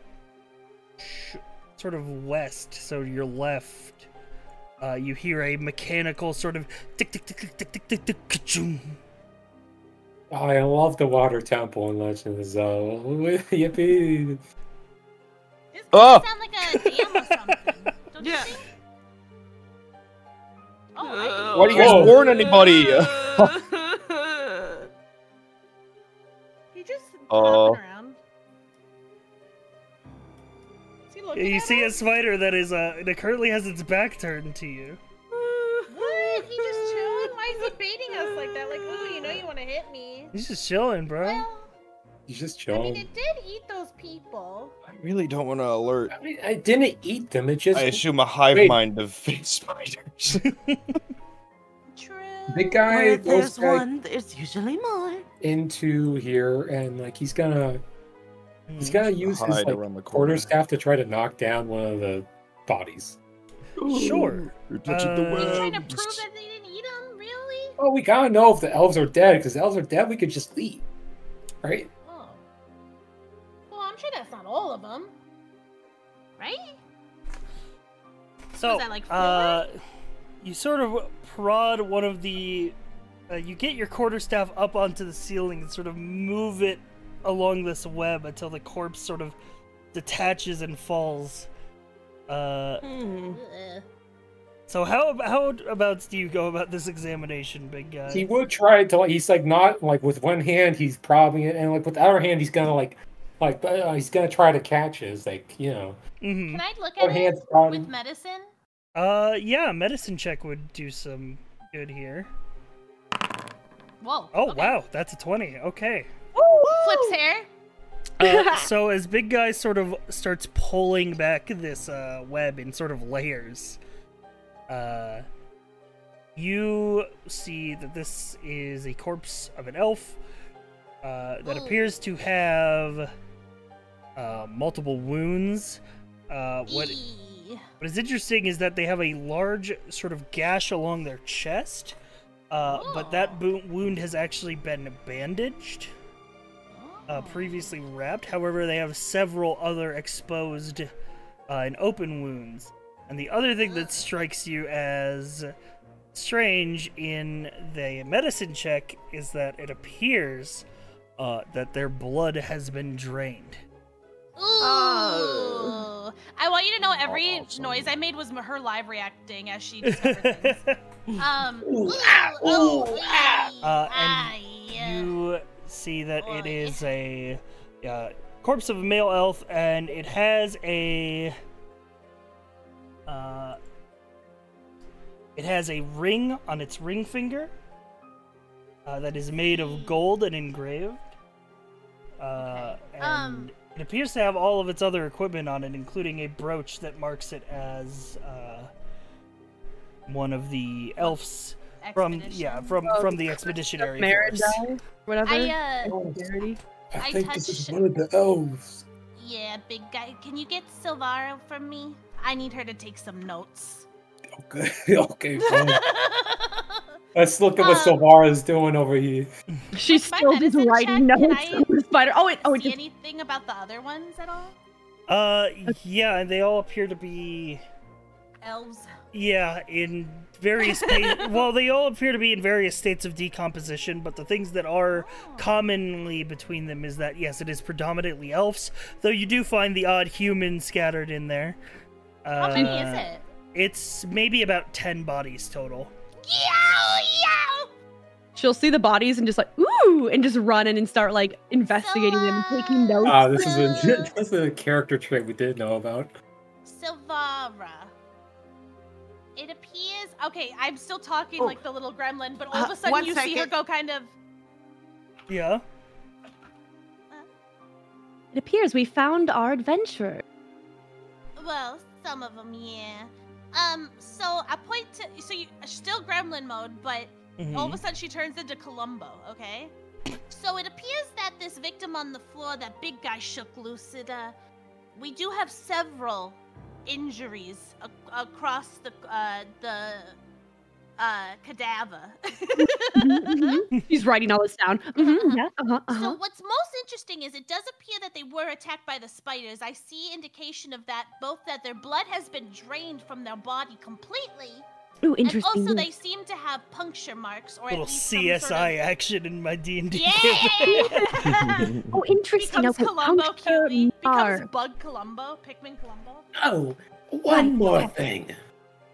Speaker 1: sh- sort of west, so your left. Uh, you hear a mechanical sort of tick tick tick tick tick tick tick tick ka-choom.
Speaker 6: I love the water temple in Legend of Zelda. Yippee!
Speaker 2: This doesn't sound like a dam or something. Don't you
Speaker 7: Yeah.
Speaker 2: think? Oh,
Speaker 8: Why do you guys
Speaker 6: Whoa.
Speaker 8: warn anybody?
Speaker 2: He just
Speaker 8: Uh,
Speaker 2: around. He looking
Speaker 1: You
Speaker 2: at
Speaker 1: see a spider that is uh that currently has its back turned to you.
Speaker 2: What? He just chilling? Why is he baiting us like that? Like, ooh, you know you want to hit me.
Speaker 1: He's just chilling, bro.
Speaker 2: Well,
Speaker 6: He's just chilling.
Speaker 2: I mean, it did eat those people.
Speaker 8: I really don't want to alert.
Speaker 6: I, mean, I didn't eat them. It just
Speaker 8: I assume a hive
Speaker 6: Wait.
Speaker 8: mind of phase spiders.
Speaker 2: True.
Speaker 6: the guy
Speaker 7: Where there's
Speaker 6: back
Speaker 7: one, there's usually more.
Speaker 6: into here and like he's gonna he's
Speaker 1: Hmm.
Speaker 6: gonna use his
Speaker 8: Hide
Speaker 6: like
Speaker 8: around the corner.
Speaker 6: quarterstaff to try to knock down one of the bodies.
Speaker 1: Sure.
Speaker 8: You're touching the
Speaker 1: Uh,
Speaker 8: web.
Speaker 2: Trying to prove that they didn't eat him? Really?
Speaker 6: Oh, we gotta know if the elves are dead because elves are dead. We could just leave, right?
Speaker 2: Oh. Well, I'm sure that's not all of them. Right?
Speaker 1: So,
Speaker 2: that, like,
Speaker 1: uh, you sort of prod one of the. Uh, you get your quarterstaff up onto the ceiling and sort of move it along this web until the corpse sort of detaches and falls. Uh,
Speaker 7: Hmm.
Speaker 2: Ugh.
Speaker 1: so how how about do you go about this examination, big guy?
Speaker 6: He would try to. like He's like not like with one hand he's probably and like with the other hand he's gonna like like uh, he's gonna try to catch his like you know
Speaker 1: hmm
Speaker 2: Can I look at it
Speaker 6: hand's probably
Speaker 2: with medicine?
Speaker 1: Uh, yeah, medicine check would do some good here.
Speaker 2: Whoa.
Speaker 1: Oh
Speaker 2: okay.
Speaker 1: wow, that's a twenty. Okay.
Speaker 2: Flips hair.
Speaker 1: Uh, so as big guy sort of starts pulling back this uh, web in sort of layers, uh, you see that this is a corpse of an elf uh, that
Speaker 2: Ooh.
Speaker 1: appears to have uh, multiple wounds. Uh, what what is interesting is that they have a large sort of gash along their chest, Uh, but that bo- wound has actually been bandaged, uh, previously wrapped. However, they have several other exposed uh, and open wounds. And the other thing that strikes you as strange in the medicine check is that it appears uh, that their blood has been drained.
Speaker 2: Ooh. I want you to know every noise I made was her live reacting as she discovered things. Um. Ooh, ooh,
Speaker 1: Uh,
Speaker 2: ah,
Speaker 1: and
Speaker 2: yeah.
Speaker 1: you see that it
Speaker 2: Boy.
Speaker 1: is a uh, corpse of a male elf, and it has a uh, it has a ring on its ring finger uh, that is made of gold and engraved. Uh, and
Speaker 2: Um.
Speaker 1: it appears to have all of its other equipment on it, including a brooch that marks it as uh, one of the elves from yeah from
Speaker 5: Oh,
Speaker 1: from the expeditionary
Speaker 5: Marriage,
Speaker 1: force.
Speaker 5: whatever.
Speaker 2: I uh.
Speaker 5: Solidarity.
Speaker 6: I
Speaker 2: I
Speaker 6: think this is one of the elves.
Speaker 2: Yeah, big guy. Can you get Sylvara from me? I need her to take some notes.
Speaker 6: Okay, okay, fine. Let's look at what
Speaker 2: Um,
Speaker 6: Sylvara's doing over here.
Speaker 5: She's still just
Speaker 2: medicine
Speaker 5: writing
Speaker 2: check, can
Speaker 5: notes
Speaker 2: I
Speaker 5: on the spider. Oh, it, oh, it
Speaker 2: See
Speaker 5: just
Speaker 2: anything about the other ones at all?
Speaker 1: Uh, yeah, and they all appear to be
Speaker 2: Elves.
Speaker 1: yeah in various pa- well, they all appear to be in various states of decomposition. But the things that are
Speaker 2: Oh.
Speaker 1: commonly between them is that yes, it is predominantly elves, though you do find the odd human scattered in there.
Speaker 2: How many
Speaker 1: Uh,
Speaker 2: is it?
Speaker 1: It's maybe about ten bodies total.
Speaker 2: Yow, yow!
Speaker 5: she'll see the bodies and just like ooh, and just run in and start like investigating them, and taking notes.
Speaker 6: Ah, this is a this is a character trait we didn't know about.
Speaker 2: Sylvara. It appears. Okay, I'm still talking
Speaker 7: Oh.
Speaker 2: like the little gremlin, but all of
Speaker 7: Uh,
Speaker 2: a sudden
Speaker 7: one
Speaker 2: you see her go kind of.
Speaker 1: Yeah.
Speaker 5: It appears we found our adventurer.
Speaker 2: Well, some of them, yeah. Um, so I point to. So you still gremlin mode, but all of a
Speaker 1: Mhm.
Speaker 2: sudden she turns into Columbo, okay? So it appears that this victim on the floor, that big guy shook Lucida, we do have several injuries ac- across the uh, the uh, cadaver.
Speaker 5: Mhm. She's writing all this down. Mhm,
Speaker 2: Uh-huh.
Speaker 5: yeah, uh-huh,
Speaker 2: So
Speaker 5: uh-huh.
Speaker 2: what's most interesting is it does appear that they were attacked by the spiders. I see indication of that, both that their blood has been drained from their body completely,
Speaker 5: Ooh,
Speaker 2: and
Speaker 5: interesting.
Speaker 2: also they seem to have puncture marks or
Speaker 1: Little
Speaker 2: at least some
Speaker 1: CSI
Speaker 2: sort of-
Speaker 1: action in my D and D.
Speaker 2: Yeah.
Speaker 5: oh, interesting.
Speaker 2: becomes
Speaker 5: okay,
Speaker 2: Columbo
Speaker 5: puncture
Speaker 2: becomes. Bug Columbo, Pikmin Columbo.
Speaker 6: Oh, one more thing.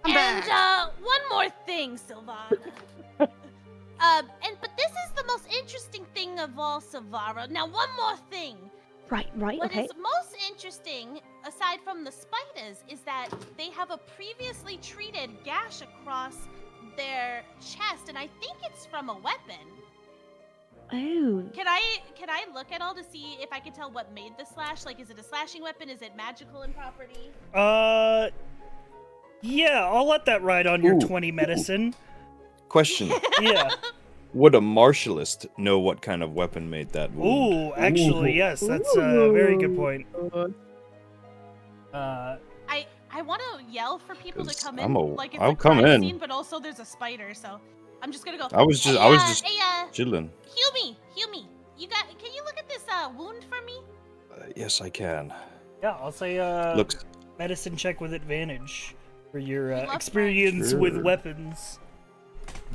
Speaker 7: I'm
Speaker 2: And
Speaker 7: back.
Speaker 2: uh, one more thing, Silvana. um, and but this is the most interesting thing of all, Sylvara. Now, one more thing.
Speaker 5: Right, right,
Speaker 2: What is
Speaker 5: okay.
Speaker 2: most interesting, aside from the spiders, is that they have a previously treated gash across their chest, and I think it's from a weapon.
Speaker 5: Oh,
Speaker 2: Can I can I look at all to see if I can tell what made the slash? Like, is it a slashing weapon? Is it magical in property?
Speaker 1: Uh, yeah, I'll let that ride on your
Speaker 8: Ooh,
Speaker 1: twenty medicine.
Speaker 8: Question:
Speaker 1: Yeah.
Speaker 8: Would a martialist know what kind of weapon made that wound?
Speaker 1: Ooh, actually,
Speaker 6: Ooh.
Speaker 1: yes, that's a very good point. Uh,
Speaker 2: I I want to yell for people to come in,
Speaker 8: I'm a-
Speaker 2: like it's
Speaker 8: I'll
Speaker 2: a
Speaker 8: come
Speaker 2: crime
Speaker 8: in.
Speaker 2: scene, but also there's a spider, so I'm just gonna go.
Speaker 8: I was just-
Speaker 2: Hey,
Speaker 8: I was
Speaker 2: uh,
Speaker 8: just-
Speaker 2: Hey, uh,
Speaker 8: Chillin'.
Speaker 2: heal me, heal me. You got? Can you look at this uh wound for me?
Speaker 8: Uh, yes, I can.
Speaker 1: yeah, I'll say uh,
Speaker 8: Looks
Speaker 1: medicine check with advantage for your uh,
Speaker 2: love
Speaker 1: experience with weapons.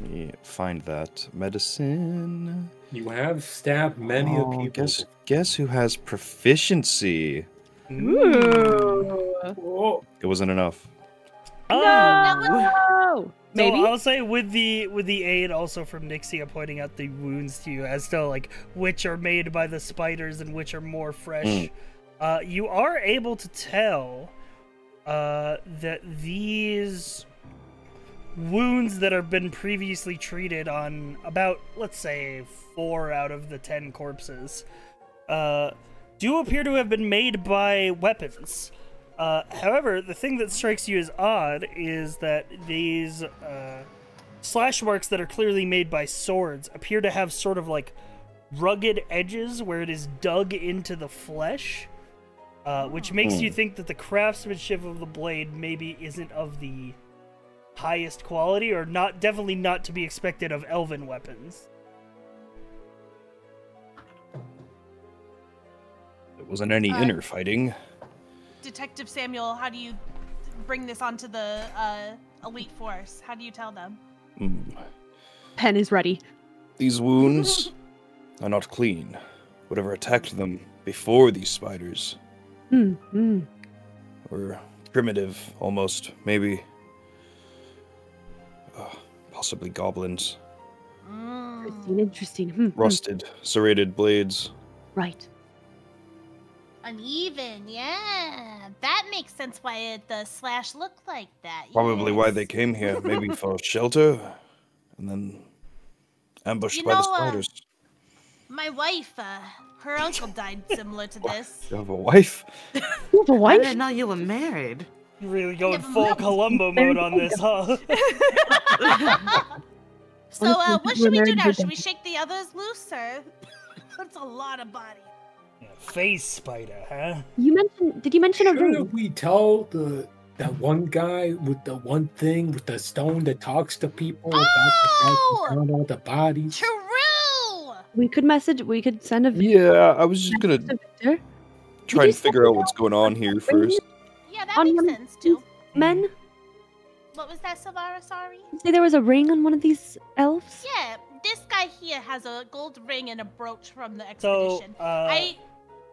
Speaker 8: Let me find that medicine.
Speaker 6: You have stabbed many
Speaker 8: Oh,
Speaker 6: of people.
Speaker 8: Guess, guess who has proficiency?
Speaker 5: Ooh.
Speaker 6: Oh,
Speaker 8: It wasn't enough.
Speaker 1: Oh.
Speaker 5: No! Maybe.
Speaker 1: So I'll say with the with the aid also from Nyxia pointing out the wounds to you as to like which are made by the spiders and which are more fresh.
Speaker 8: Mm.
Speaker 1: Uh, you are able to tell uh, that these wounds that have been previously treated on about let's say four out of the ten corpses uh, do appear to have been made by weapons. Uh, however, the thing that strikes you as odd is that these uh, slash marks that are clearly made by swords appear to have sort of like rugged edges where it is dug into the flesh, uh, which makes
Speaker 8: Hmm.
Speaker 1: you think that the craftsmanship of the blade maybe isn't of the highest quality, or not definitely not to be expected of elven weapons.
Speaker 8: There wasn't any
Speaker 2: Uh,
Speaker 8: inner fighting.
Speaker 2: Detective Samuel, how do you bring this onto the uh, elite force? How do you tell them?
Speaker 8: Mm.
Speaker 5: Pen is ready.
Speaker 8: These wounds are not clean. Whatever attacked them before these spiders
Speaker 5: Hmm. hmm.
Speaker 8: were primitive, almost. Maybe. Uh, possibly goblins.
Speaker 2: Mm.
Speaker 5: Interesting. Interesting. Hmm, hmm.
Speaker 8: Rusted, serrated blades.
Speaker 5: Right.
Speaker 2: Uneven, yeah. That makes sense why it, the slash looked like that.
Speaker 8: Probably why they came here. Maybe for shelter. And then ambushed
Speaker 2: You
Speaker 8: by the
Speaker 2: know, uh,
Speaker 8: spiders.
Speaker 2: My wife, uh, her uncle died similar to this.
Speaker 8: You have a wife?
Speaker 5: You have a
Speaker 7: I
Speaker 5: wife?
Speaker 7: didn't know you were married.
Speaker 1: You're really going
Speaker 2: Never
Speaker 1: full
Speaker 2: mind.
Speaker 1: Columbo mode on this, huh?
Speaker 2: So, uh, what should we do now? Should we shake the others loose, or that's a lot of body?
Speaker 1: Phase spider, huh?
Speaker 5: You mentioned. Did you mention a ring?
Speaker 6: Shouldn't we tell the that one guy with the one thing with the stone that talks to people about the fact
Speaker 2: Oh!
Speaker 6: he found all the bodies?
Speaker 2: True.
Speaker 5: We could message. We could send a
Speaker 8: Yeah, I was just gonna
Speaker 5: to Victor.
Speaker 8: try
Speaker 5: you
Speaker 8: and figure out what's going on here first.
Speaker 2: Yeah, that
Speaker 5: On
Speaker 2: makes sense too.
Speaker 5: Men.
Speaker 2: What was that, Savara? Sorry.
Speaker 5: Say there was a ring on one of these elves.
Speaker 2: Yeah, this guy here has a gold ring and a brooch from the
Speaker 1: So,
Speaker 2: expedition.
Speaker 1: uh,
Speaker 2: I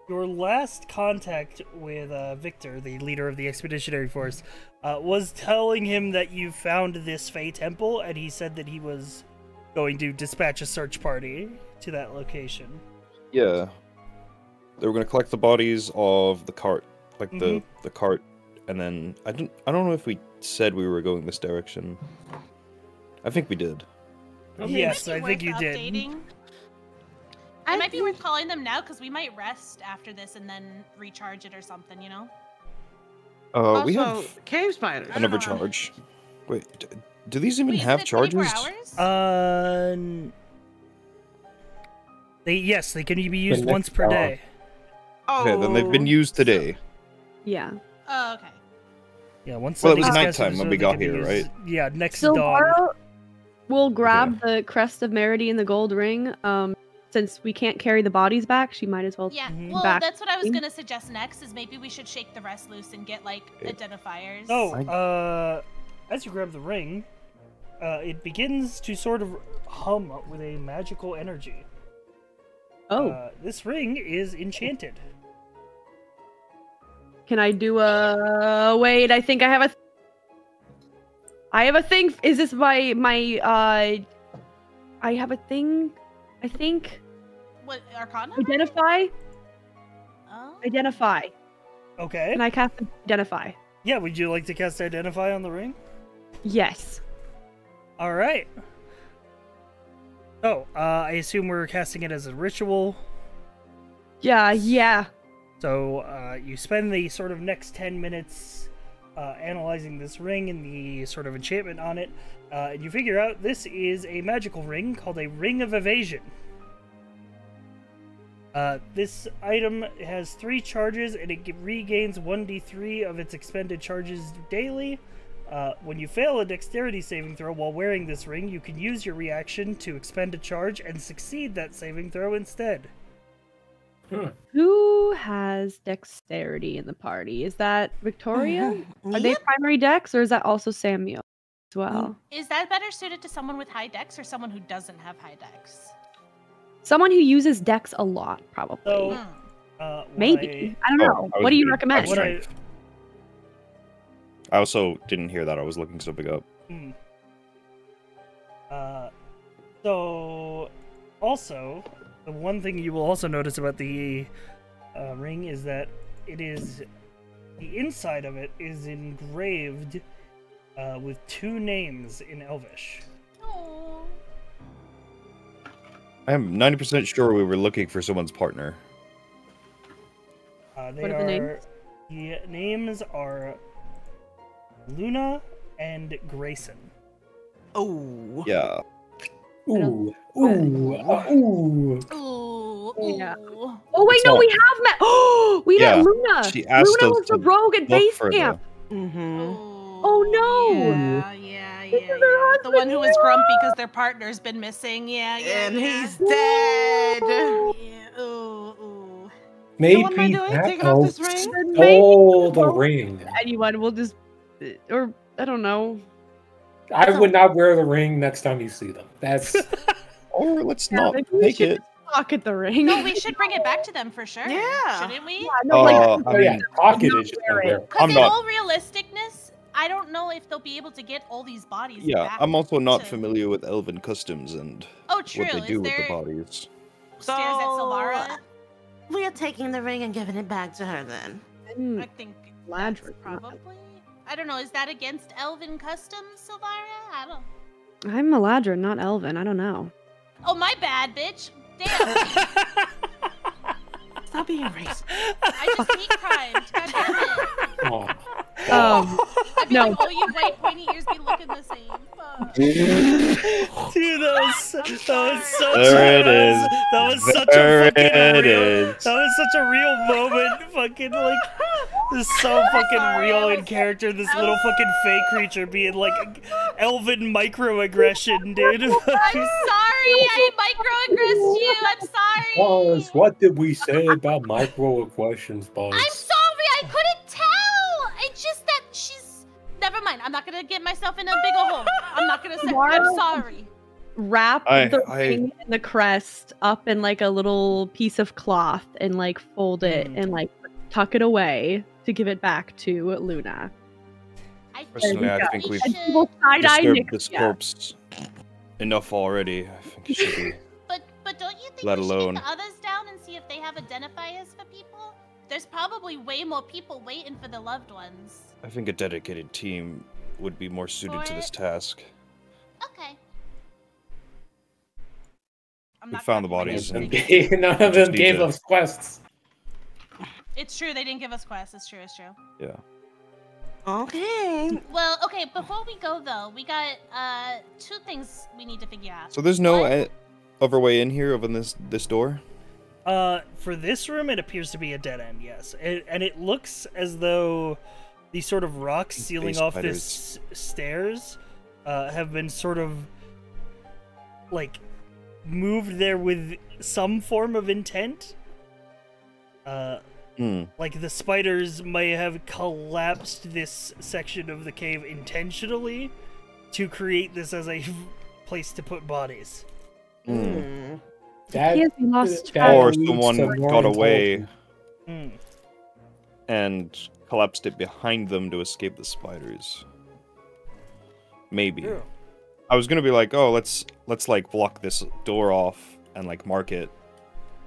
Speaker 1: your last contact with uh, Victor, the leader of the expeditionary force, uh, was telling him that you found this Fey temple, and he said that he was going to dispatch a search party to that location.
Speaker 8: Yeah. They were gonna collect the bodies of the cart, like the
Speaker 1: Mhm.
Speaker 8: the cart, and then I don't I don't know if we said we were going this direction. I think we did.
Speaker 6: I mean,
Speaker 1: yes, I think
Speaker 2: worth
Speaker 1: you did.
Speaker 2: I It might be worth calling them now because we might rest after this and then recharge it or something, you know?
Speaker 8: Uh, we
Speaker 7: also,
Speaker 8: have
Speaker 7: cave spiders.
Speaker 2: I
Speaker 8: an
Speaker 2: don't know.
Speaker 8: overcharge. Wait, d- do these even
Speaker 2: Wait,
Speaker 8: have
Speaker 2: it 24
Speaker 8: charges?
Speaker 2: hours?
Speaker 1: Uh, they yes, they can be used once per
Speaker 6: hour.
Speaker 1: day.
Speaker 7: Oh,
Speaker 8: Okay, then they've been used today.
Speaker 5: Yeah.
Speaker 2: oh, okay.
Speaker 1: Yeah, once
Speaker 8: Well, it was
Speaker 1: tested,
Speaker 8: nighttime when we got here,
Speaker 1: used-
Speaker 8: right?
Speaker 1: Yeah, next dawn.
Speaker 5: We'll grab the crest of Merity and the gold ring. Um, since we can't carry the bodies back, she might as well.
Speaker 2: Yeah,
Speaker 1: Mhm.
Speaker 2: well,
Speaker 5: Back.
Speaker 2: that's what I was gonna suggest next. Is maybe we should shake the rest loose and get like
Speaker 8: Okay.
Speaker 2: identifiers.
Speaker 1: Oh, uh, as you grab the ring, uh, it begins to sort of hum with a magical energy.
Speaker 5: Oh,
Speaker 1: Uh, this ring is enchanted.
Speaker 5: can I do a? Wait, I think I have a. th- I have a thing. Is this my my? uh I have a thing. I think
Speaker 2: what Arcana?
Speaker 5: identify.
Speaker 2: Oh,
Speaker 5: Identify.
Speaker 1: Okay.
Speaker 5: Can I cast identify?
Speaker 1: Yeah, would you like to cast Identify on the ring?
Speaker 5: Yes.
Speaker 1: All right. Oh, uh, I assume we're casting it as a ritual.
Speaker 5: Yeah. Yeah.
Speaker 1: So uh, you spend the sort of next 10 minutes uh, analyzing this ring and the sort of enchantment on it, uh, and you figure out this is a magical ring called a Ring of Evasion. Uh, this item has three charges and it regains 1d3 of its expended charges daily. Uh, when you fail a dexterity saving throw while wearing this ring, you can use your reaction to expend a charge and succeed that saving throw instead.
Speaker 5: Who has dexterity in the party? Is that Victoria? Are they primary dex or is that also Samuel as well?
Speaker 2: is that better suited to someone with high dex or someone who doesn't have high dex?
Speaker 5: Someone who uses dex a lot, probably.
Speaker 1: So,
Speaker 2: Hmm.
Speaker 1: uh,
Speaker 5: Maybe. I, don't
Speaker 8: Oh,
Speaker 5: know.
Speaker 8: I was
Speaker 5: What do you
Speaker 8: doing
Speaker 5: recommend?
Speaker 1: What I-
Speaker 8: also didn't hear that. I was looking something up.
Speaker 1: Hmm. Uh, so, also, the one thing you will also notice about the uh, ring is that it is the inside of it is engraved uh, with two names in Elvish.
Speaker 2: Oh.
Speaker 8: I'm 90% sure we were looking for someone's partner.
Speaker 1: Uh, they
Speaker 5: What are the names?
Speaker 1: The names are Luna and Grayson.
Speaker 7: Oh.
Speaker 8: Yeah.
Speaker 6: Ooh, ooh, uh, ooh.
Speaker 2: Ooh.
Speaker 5: Yeah. Oh wait,
Speaker 8: It's
Speaker 5: no,
Speaker 8: all-
Speaker 5: we have met. Oh, we
Speaker 8: Yeah,
Speaker 5: met Luna.
Speaker 8: she asked
Speaker 5: Luna was the rogue at base
Speaker 8: further.
Speaker 5: camp.
Speaker 7: Mm-hmm.
Speaker 5: Oh, no.
Speaker 2: Yeah, yeah, yeah, yeah. The one who was grumpy because their partner's been missing. Yeah, yeah.
Speaker 7: And
Speaker 2: yeah.
Speaker 7: he's dead.
Speaker 2: Yeah. Ooh, ooh.
Speaker 6: Maybe
Speaker 7: what am I doing?
Speaker 6: that
Speaker 7: Taking off this
Speaker 6: elf
Speaker 7: ring?
Speaker 6: stole the ring.
Speaker 5: Anyone will just, or I don't know.
Speaker 6: I would not wear the ring next time you see them. That's
Speaker 8: Or let's
Speaker 5: Yeah,
Speaker 8: not
Speaker 5: maybe we
Speaker 8: take it.
Speaker 5: Pocket the ring.
Speaker 2: No, we should bring it back to them for sure.
Speaker 7: Yeah.
Speaker 2: Shouldn't we?
Speaker 5: Yeah, no, like,
Speaker 8: Uh, I
Speaker 6: oh yeah,
Speaker 8: mean,
Speaker 6: pocket
Speaker 5: not
Speaker 6: is just
Speaker 5: wear
Speaker 6: not
Speaker 5: it.
Speaker 2: Because in
Speaker 8: not-
Speaker 2: all realisticness, I don't know if they'll be able to get all these bodies.
Speaker 8: Yeah,
Speaker 2: back
Speaker 8: I'm also not
Speaker 2: to-
Speaker 8: familiar with elven customs and
Speaker 2: Oh, true.
Speaker 8: what they do
Speaker 2: Is
Speaker 8: with
Speaker 2: there
Speaker 8: the bodies.
Speaker 2: stairs at Solara?
Speaker 7: We are taking the ring and giving it back to her then.
Speaker 5: Mm,
Speaker 2: I think
Speaker 5: Ladrick,
Speaker 2: that's
Speaker 5: not-
Speaker 2: probably. I don't know. Is that against Elven customs, Sylvara? I don't.
Speaker 5: I'm Eladrin, not Elven. I don't know.
Speaker 2: Oh, my bad, bitch. Damn.
Speaker 7: Stop being racist.
Speaker 2: I just hate crimes. God damn it.
Speaker 6: Oh,
Speaker 5: Um,
Speaker 2: I'd be
Speaker 5: No.
Speaker 2: like, oh, you white pointy ears be looking the same. Fuck.
Speaker 1: Dude, that was that was such
Speaker 8: There it
Speaker 1: that was-
Speaker 8: is.
Speaker 1: That was such
Speaker 8: There
Speaker 1: a fucking
Speaker 8: it
Speaker 1: real.
Speaker 8: is.
Speaker 1: That was such a real moment. Fucking like, this is so fucking real in character. This little fucking fake creature being like elven microaggression, dude.
Speaker 2: I'm sorry. I microaggressed you. I'm sorry.
Speaker 6: Boss, what did we say about microaggressions, boss?
Speaker 2: I'm sorry. I couldn't Never mind. I'm not gonna get myself in a big ol' hole. I'm not gonna say. I'm sorry.
Speaker 5: wrap
Speaker 8: I-
Speaker 5: the
Speaker 8: I-
Speaker 5: ring and the crest up in like a little piece of cloth and like fold it
Speaker 1: Mm.
Speaker 5: and like tuck it away to give it back to Luna.
Speaker 2: I
Speaker 8: Personally, I think we've
Speaker 2: should-
Speaker 5: And people side
Speaker 8: disturbed this
Speaker 5: Nyxia.
Speaker 8: corpse enough already. I think it should be.
Speaker 2: But but don't you think
Speaker 8: Let
Speaker 2: we
Speaker 8: alone-
Speaker 2: get the others down and see if they have identifiers for people? There's probably way more people waiting for the loved ones.
Speaker 8: I think a dedicated team would be more suited to this task.
Speaker 2: Okay. I'm
Speaker 8: We found the bodies and-
Speaker 6: None of them gave us quests.
Speaker 2: It's true. They didn't give us quests. It's true. It's true.
Speaker 8: Yeah.
Speaker 7: Okay.
Speaker 2: Well, okay. Before we go though, we got uh two things we need to figure out.
Speaker 8: So there's no
Speaker 2: One-
Speaker 8: uh, other way in here other than this this door.
Speaker 1: Uh, for this room, it appears to be a dead end. Yes, it, and it looks as though these sort of rocks sealing off this stairs uh, have been sort of like moved there with some form of intent. Uh,
Speaker 8: Hmm.
Speaker 1: like the spiders may have collapsed this section of the cave intentionally to create this as a place to put bodies.
Speaker 8: Hmm.
Speaker 6: That,
Speaker 5: He has lost
Speaker 6: that
Speaker 5: track.
Speaker 8: Or
Speaker 6: leads
Speaker 8: someone got away
Speaker 6: intelligence.
Speaker 1: Hmm.
Speaker 8: and collapsed it behind them to escape the spiders. Maybe.
Speaker 1: Yeah.
Speaker 8: I was gonna be like, oh, let's let's like block this door off and like mark it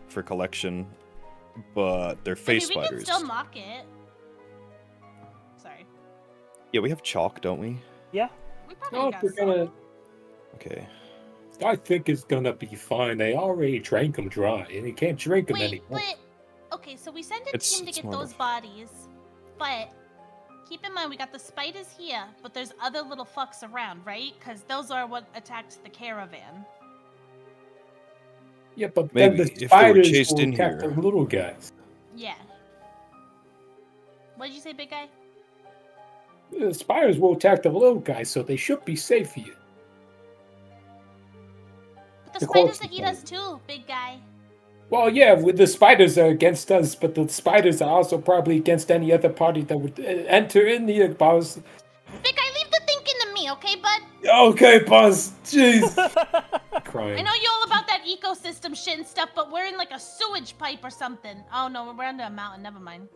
Speaker 8: for collection, but they're
Speaker 2: I mean,
Speaker 8: phase
Speaker 2: we can
Speaker 8: spiders.
Speaker 2: still mock it. Sorry.
Speaker 8: Yeah, we have chalk, don't we?
Speaker 1: Yeah.
Speaker 2: We probably
Speaker 6: Oh,
Speaker 2: got
Speaker 6: they're
Speaker 2: some.
Speaker 6: gonna.
Speaker 8: Okay.
Speaker 6: I think it's gonna be fine. They already drank them dry, and you can't drink them
Speaker 2: Wait,
Speaker 6: anymore.
Speaker 2: but okay, so we send a
Speaker 8: It's-
Speaker 2: team to get those
Speaker 8: of-
Speaker 2: bodies, but keep in mind we got the spiders here, but there's other little fucks around, right? Because those are what attacked the caravan.
Speaker 6: Yeah, but
Speaker 8: Maybe,
Speaker 6: then
Speaker 8: if
Speaker 6: the
Speaker 8: they were
Speaker 6: spiders
Speaker 8: chased
Speaker 6: will
Speaker 8: in
Speaker 6: attack
Speaker 8: here.
Speaker 6: the little guys.
Speaker 2: Yeah. What did you say, big guy?
Speaker 6: The spiders will attack the little guys, so they should be safe here.
Speaker 2: But the,
Speaker 6: The
Speaker 2: spiders
Speaker 6: corpse
Speaker 2: that
Speaker 6: is
Speaker 2: eat us too, big guy.
Speaker 6: Well, yeah, with the spiders are against us, but the spiders are also probably against any other party that would uh, enter in here, boss.
Speaker 2: Big guy, leave the thinking to me, okay, bud?
Speaker 6: Okay, boss. Jeez. Crying.
Speaker 2: I know you all about that ecosystem shit and stuff, but we're in like a sewage pipe or something. Oh no, we're under a mountain. Never mind.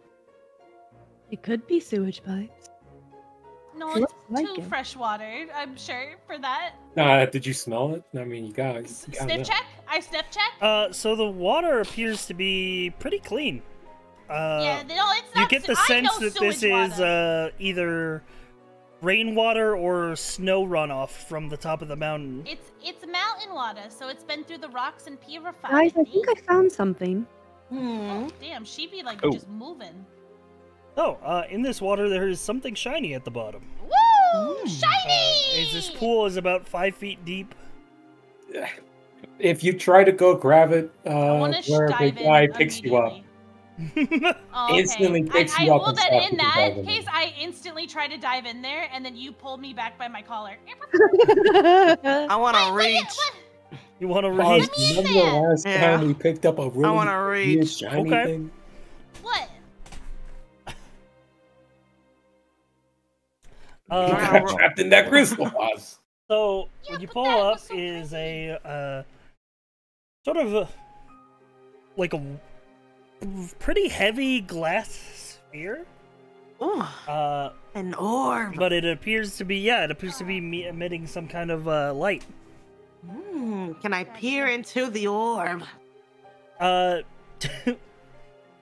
Speaker 5: It could be sewage pipes.
Speaker 2: No, it's
Speaker 5: like
Speaker 2: too
Speaker 5: it.
Speaker 2: fresh water. I'm sure for that.
Speaker 6: Nah, did you smell it? I mean, you got. You
Speaker 2: S-
Speaker 6: gotta
Speaker 2: Sniff
Speaker 6: know.
Speaker 2: check. I sniff check.
Speaker 1: Uh, so the water appears to be pretty clean. Uh,
Speaker 2: yeah, no, it's
Speaker 1: you get the
Speaker 2: se-
Speaker 1: sense that this
Speaker 2: sewage
Speaker 1: is uh, either rainwater or snow runoff from the top of the mountain.
Speaker 2: It's it's mountain water, so it's been through the rocks and purified.
Speaker 5: Guys, I think I found something.
Speaker 7: Hmm.
Speaker 2: Oh, damn, she be like
Speaker 8: Oh.
Speaker 2: just moving.
Speaker 1: Oh, uh, in this water there is something shiny at the bottom.
Speaker 2: Woo!
Speaker 7: Mm.
Speaker 2: Shiny!
Speaker 1: Uh, is this pool is about five feet deep.
Speaker 6: If you try to go grab it, uh, where a big guy picks you up.
Speaker 2: Oh, okay.
Speaker 6: Instantly
Speaker 2: I,
Speaker 6: picks
Speaker 2: I,
Speaker 6: you up
Speaker 2: well,
Speaker 6: and
Speaker 2: then
Speaker 6: stops
Speaker 2: in
Speaker 6: you
Speaker 2: that
Speaker 6: diving in.
Speaker 2: case, I instantly try to dive in there, and then you pulled me back by my collar.
Speaker 7: I want to reach.
Speaker 2: what?
Speaker 1: You want to
Speaker 6: reach?
Speaker 1: read?
Speaker 2: me
Speaker 6: Remember
Speaker 2: in
Speaker 6: the last
Speaker 7: Yeah.
Speaker 6: time we picked up a really
Speaker 7: wanna
Speaker 6: weird
Speaker 7: reach.
Speaker 6: shiny
Speaker 1: Okay.
Speaker 6: thing?
Speaker 2: What?
Speaker 6: You
Speaker 1: Uh,
Speaker 6: got trapped in that crystal boss.
Speaker 1: So
Speaker 2: Yeah,
Speaker 1: what you
Speaker 2: but
Speaker 1: pull up
Speaker 2: so
Speaker 1: is a uh, sort of a, like a pretty heavy glass sphere.
Speaker 7: Ooh,
Speaker 1: Uh,
Speaker 7: an orb.
Speaker 1: but it appears to be yeah, it appears to be me- emitting some kind of uh, light.
Speaker 7: Hmm, can I peer into the orb?
Speaker 1: Uh,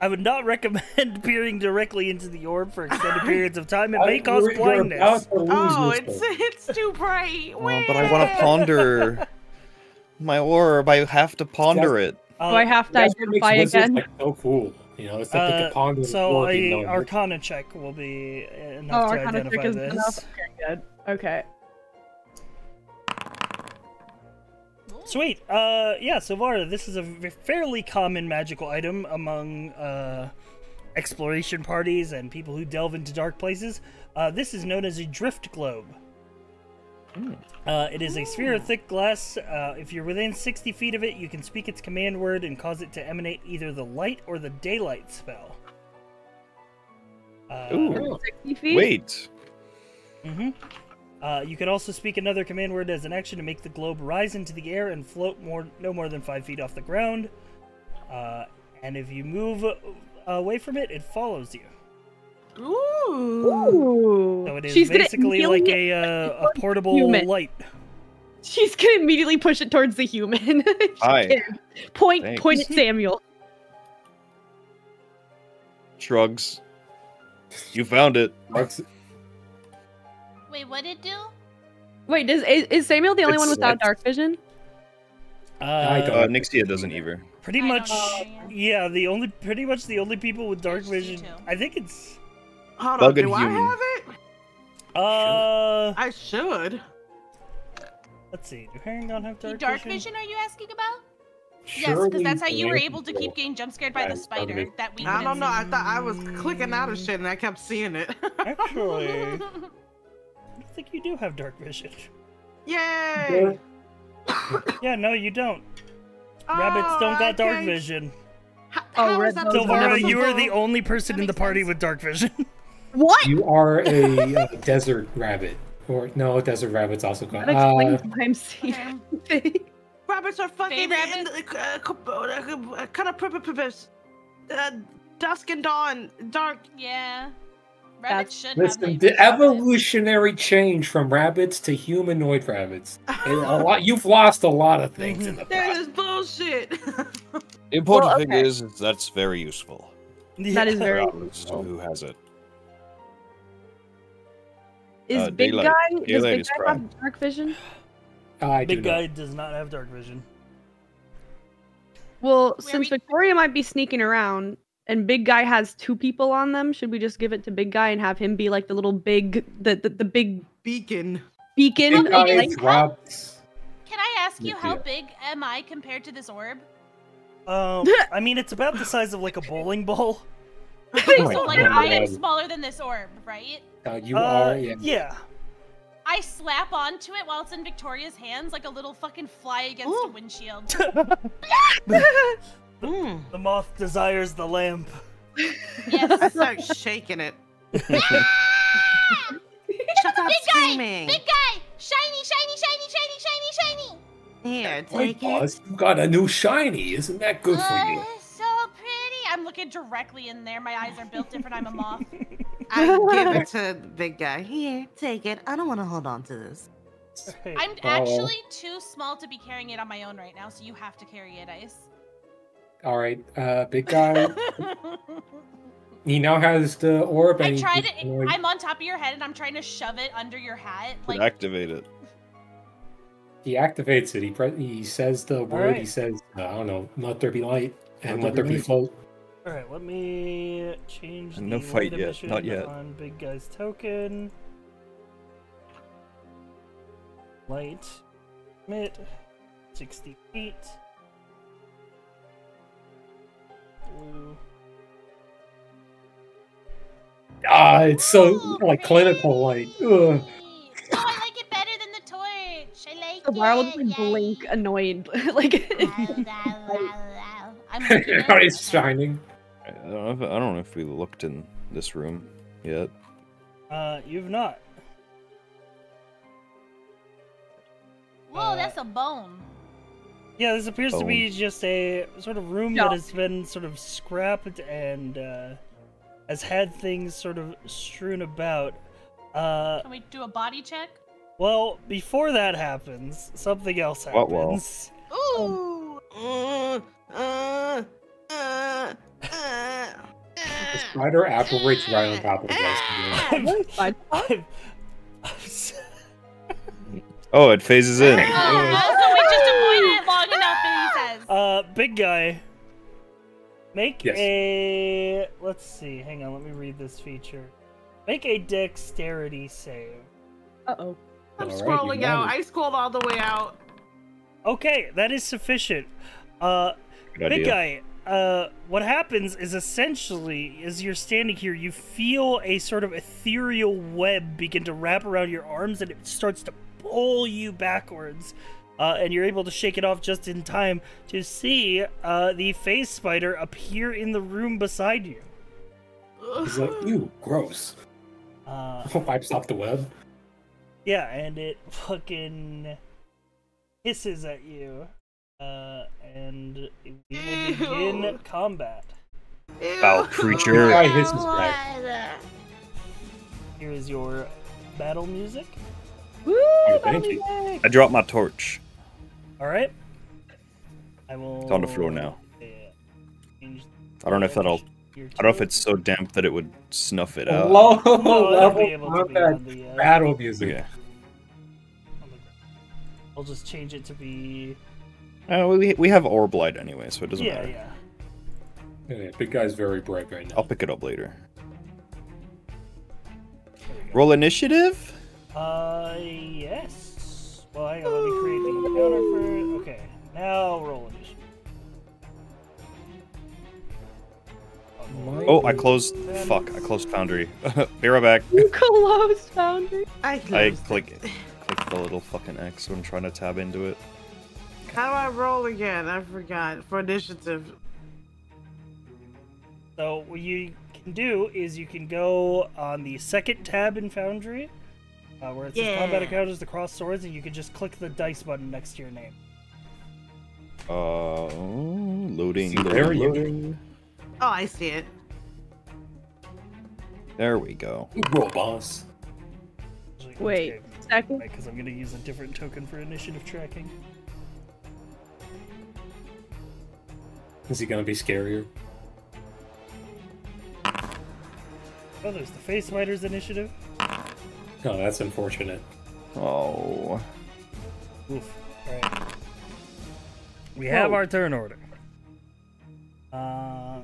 Speaker 1: I would not recommend peering directly into the orb for extended periods of time. It may cause
Speaker 6: you're- you're
Speaker 1: blindness.
Speaker 6: about to lose
Speaker 7: Oh,
Speaker 6: yourself.
Speaker 7: it's it's too bright.
Speaker 8: Oh, but I want to ponder my orb. I have to ponder it.
Speaker 5: Do I
Speaker 1: Uh,
Speaker 5: have to
Speaker 6: That's
Speaker 5: identify
Speaker 6: wizards,
Speaker 5: again?
Speaker 6: like, so cool. You know, it's that they
Speaker 1: uh,
Speaker 6: can ponder
Speaker 1: so
Speaker 6: orb, you
Speaker 1: a
Speaker 6: know,
Speaker 1: Arcana check will be
Speaker 5: Oh,
Speaker 1: enough to
Speaker 5: Arcana
Speaker 1: identify
Speaker 5: check is
Speaker 1: this.
Speaker 5: enough. Okay, good. Okay.
Speaker 1: Sweet. Uh, yeah, Sylvara, this is a fairly common magical item among uh, exploration parties and people who delve into dark places. Uh, this is known as a drift globe. Uh, it is a sphere of thick glass. Uh, if you're within 60 feet of it, you can speak its command word and cause it to emanate either the light or the daylight spell. Uh,
Speaker 8: Ooh.
Speaker 5: 60 feet?
Speaker 8: Wait.
Speaker 1: hmm Uh, you can also speak another command word as an action to make the globe rise into the air and float more, no more than five feet off the ground. Uh, and if you move away from it, it follows you.
Speaker 7: Ooh.
Speaker 5: Ooh.
Speaker 1: So it is
Speaker 5: She's
Speaker 1: basically like a, uh, a portable
Speaker 5: human.
Speaker 1: light.
Speaker 5: She's gonna immediately push it towards the human.
Speaker 8: Hi.
Speaker 5: Point
Speaker 8: Thanks.
Speaker 5: point at Samuel.
Speaker 8: Shrugs. You found it.
Speaker 6: Mark's-
Speaker 2: Wait, what did it do?
Speaker 5: Wait, is, is is Samuel the only
Speaker 8: It's-
Speaker 5: one without
Speaker 8: it's-
Speaker 5: dark vision?
Speaker 6: I
Speaker 1: Uh,
Speaker 6: don't-
Speaker 8: Uh, Nyxia doesn't either.
Speaker 1: pretty
Speaker 2: I
Speaker 1: much,
Speaker 2: know,
Speaker 1: yeah. The only, pretty much the only people with dark
Speaker 2: Just
Speaker 1: vision. I think it's.
Speaker 7: Hold
Speaker 8: Bug
Speaker 7: on,
Speaker 8: and
Speaker 7: do I have it?
Speaker 1: Uh,
Speaker 7: I should.
Speaker 1: let's see. Do Herringon have
Speaker 2: The
Speaker 1: dark,
Speaker 2: dark vision are you asking about? yes, because that's how you were able to keep getting jump scared by the spider that we
Speaker 7: I don't know. I thought I was clicking out of shit and I kept seeing it.
Speaker 1: Actually, I think you do have dark vision.
Speaker 7: Yay!
Speaker 1: Yeah, no, you don't. Rabbits don't
Speaker 7: Oh,
Speaker 1: got dark
Speaker 7: okay.
Speaker 1: vision.
Speaker 7: H-
Speaker 5: Oh,
Speaker 7: how
Speaker 5: red
Speaker 7: is that
Speaker 5: nose will never
Speaker 1: Sylvara,
Speaker 5: be
Speaker 1: you are the only person
Speaker 2: That
Speaker 1: in the party
Speaker 2: sense.
Speaker 1: with dark vision.
Speaker 5: What?
Speaker 6: You are a uh, desert rabbit. Or, no, desert rabbit's also called.
Speaker 5: That
Speaker 6: Uh,
Speaker 5: why I'm seeing
Speaker 2: Okay.
Speaker 7: Rabbits are fucking
Speaker 2: Fey
Speaker 7: in
Speaker 2: rabbit?
Speaker 7: the, uh, uh, uh, kind of purpose. Uh, dusk and dawn, dark.
Speaker 2: Yeah. Rabbits should
Speaker 6: listen,
Speaker 2: have
Speaker 6: the evolutionary change from rabbits to humanoid rabbits. a lot, you've lost a lot of things in the
Speaker 7: past.
Speaker 6: process.
Speaker 7: is bullshit.
Speaker 8: The important
Speaker 5: Well,
Speaker 8: thing
Speaker 5: okay.
Speaker 8: is that's very useful.
Speaker 5: That is very.
Speaker 8: Regardless of who has it.
Speaker 5: Is
Speaker 8: Uh,
Speaker 5: big
Speaker 8: daylight-
Speaker 5: guy? Does big guy
Speaker 8: crime.
Speaker 5: have dark vision?
Speaker 6: I do
Speaker 1: Big
Speaker 6: not.
Speaker 1: guy does not have dark vision.
Speaker 5: Well,
Speaker 2: Where
Speaker 5: since
Speaker 2: we-
Speaker 5: Victoria might be sneaking around and Big Guy has two people on them, should we just give it to Big Guy and have him be like the little big, the the, the big
Speaker 7: Beacon.
Speaker 5: beacon?
Speaker 6: Big
Speaker 2: Well,
Speaker 5: like-
Speaker 6: drops.
Speaker 2: Can I ask you how big am I compared to this orb?
Speaker 1: Um, I mean, it's about the size of like a bowling ball.
Speaker 6: Oh
Speaker 2: so like
Speaker 6: God.
Speaker 2: I am smaller than this orb, right?
Speaker 6: Uh, you
Speaker 1: Uh,
Speaker 6: are, yeah.
Speaker 1: yeah.
Speaker 2: I slap onto it while it's in Victoria's hands like a little fucking fly against
Speaker 7: Ooh.
Speaker 2: a windshield.
Speaker 7: Mm.
Speaker 1: The moth desires the lamp. Yes.
Speaker 7: I
Speaker 2: Yes.
Speaker 7: start shaking it. Shut up
Speaker 2: Big guy! Big guy! Shiny, shiny, shiny, shiny, shiny, shiny!
Speaker 7: Here,
Speaker 6: My
Speaker 7: take it.
Speaker 6: boss, you got a new shiny. Isn't that good for you?
Speaker 2: Uh, so pretty. I'm looking directly in there. My eyes are built different. I'm a moth.
Speaker 7: I give it to the big guy. Here, take it. I don't want to hold on to this.
Speaker 1: Hey,
Speaker 2: I'm
Speaker 6: Oh.
Speaker 2: actually too small to be carrying it on my own right now, so you have to carry it, Ice.
Speaker 6: All right, uh, big guy. he now has the orb.
Speaker 2: I
Speaker 6: and he-
Speaker 2: tried
Speaker 6: he's
Speaker 2: it.
Speaker 6: annoyed.
Speaker 2: I'm on top of your head and I'm trying to shove it under your hat.
Speaker 8: Could
Speaker 2: Like,
Speaker 8: activate it.
Speaker 6: He activates it. He pre- he says the word. He says, uh, I don't know, let there be light and
Speaker 8: Let
Speaker 6: let
Speaker 8: there
Speaker 6: there
Speaker 8: be
Speaker 6: be float.
Speaker 1: All right, let me change
Speaker 8: No fight yet, not yet.
Speaker 1: on big guy's token. Light, emit, sixty
Speaker 6: Ah, it's so like clinical, like. Ugh.
Speaker 10: Oh, I like it better than the torch. I like
Speaker 5: The wild
Speaker 10: it.
Speaker 5: would
Speaker 10: yay.
Speaker 5: blink annoyed. like
Speaker 10: I'm looking
Speaker 6: Your
Speaker 10: at
Speaker 6: eyes
Speaker 10: it.
Speaker 6: shining.
Speaker 8: I don't know if, I don't know if we looked in this room yet.
Speaker 1: Uh, you've not.
Speaker 10: Whoa, that's a bone.
Speaker 1: Yeah, this appears to be just a sort of room
Speaker 5: Yeah.
Speaker 1: that has been sort of scrapped and uh, has had things sort of strewn about. Uh,
Speaker 10: Can we do a body check?
Speaker 1: well, before that happens, something else
Speaker 8: What will?
Speaker 1: happens.
Speaker 10: Ooh.
Speaker 7: Uh, uh, uh, uh,
Speaker 6: The spider apparates right on top of the rest of you.
Speaker 5: Fine.
Speaker 1: I'm-
Speaker 8: Oh, it phases in.
Speaker 10: Oh, so we just avoided it long enough, and he says.
Speaker 1: Uh, big guy. Make
Speaker 6: Yes.
Speaker 1: a. Let's see. Hang on. Let me read this feature. Make a dexterity save.
Speaker 5: Uh oh.
Speaker 7: I'm
Speaker 6: All right, you
Speaker 7: scrolling out.
Speaker 6: it.
Speaker 7: I scrolled all the way out.
Speaker 1: Okay, that is sufficient. Uh,
Speaker 8: Good
Speaker 1: big
Speaker 8: idea.
Speaker 1: guy. Uh, what happens is essentially, as you're standing here, you feel a sort of ethereal web begin to wrap around your arms, and it starts to pull you backwards. Uh, and you're able to shake it off just in time to see uh, the phase spider appear in the room beside you.
Speaker 6: He's like, ew, gross.
Speaker 1: Uh,
Speaker 6: Wipes off the web.
Speaker 1: yeah, and it fucking hisses at you. Uh, and we will begin
Speaker 7: Ew.
Speaker 1: combat.
Speaker 8: Foul creature.
Speaker 6: Guy hisses back.
Speaker 1: Here is your battle music.
Speaker 5: Woo!
Speaker 6: thank
Speaker 5: that'll be
Speaker 6: you.
Speaker 5: big.
Speaker 8: I dropped my torch.
Speaker 1: All right. I will.
Speaker 8: It's on the floor now.
Speaker 1: Yeah. Change
Speaker 8: I don't know if that'll. I don't know if it's so damp that it would snuff it out.
Speaker 6: Low
Speaker 1: No,
Speaker 6: level
Speaker 1: able to be
Speaker 6: combat
Speaker 1: the, uh,
Speaker 6: battle music.
Speaker 8: Yeah.
Speaker 1: on the- I'll just change it to be.
Speaker 8: Uh, we we have orb light anyway, so it doesn't
Speaker 1: Yeah,
Speaker 8: matter.
Speaker 1: yeah.
Speaker 6: Yeah, big guy's very bright right now.
Speaker 8: I'll pick it up later.
Speaker 1: There we go.
Speaker 8: Roll initiative.
Speaker 1: Uh, yes. Well, hang on. Let me create the encounter for. Okay. Now roll initiative.
Speaker 6: My-
Speaker 8: Oh, I closed. Fuck, I closed Foundry. Be right back.
Speaker 5: You closed Foundry.
Speaker 7: I,
Speaker 8: I click
Speaker 7: it.
Speaker 8: click the little fucking X when I'm trying to tab into it.
Speaker 7: How do I roll again? I forgot. For initiative.
Speaker 1: So what you can do is you can go on the second tab in Foundry, uh, where it says combat
Speaker 7: Yeah.
Speaker 1: encounters, the cross swords, and you can just click the dice button next to your name.
Speaker 8: Uh, loading.
Speaker 6: See, there
Speaker 8: loading,
Speaker 6: you-
Speaker 8: loading.
Speaker 7: Oh, I see it.
Speaker 8: There we go.
Speaker 6: Roll boss.
Speaker 5: Wait, second.
Speaker 1: Because I'm going to use a different token for initiative tracking.
Speaker 6: Is he gonna be scarier?
Speaker 1: Oh, there's the Phase Spiders initiative.
Speaker 6: Oh, that's unfortunate.
Speaker 8: Oh.
Speaker 1: Oof. Alright. We have our turn order. Uh.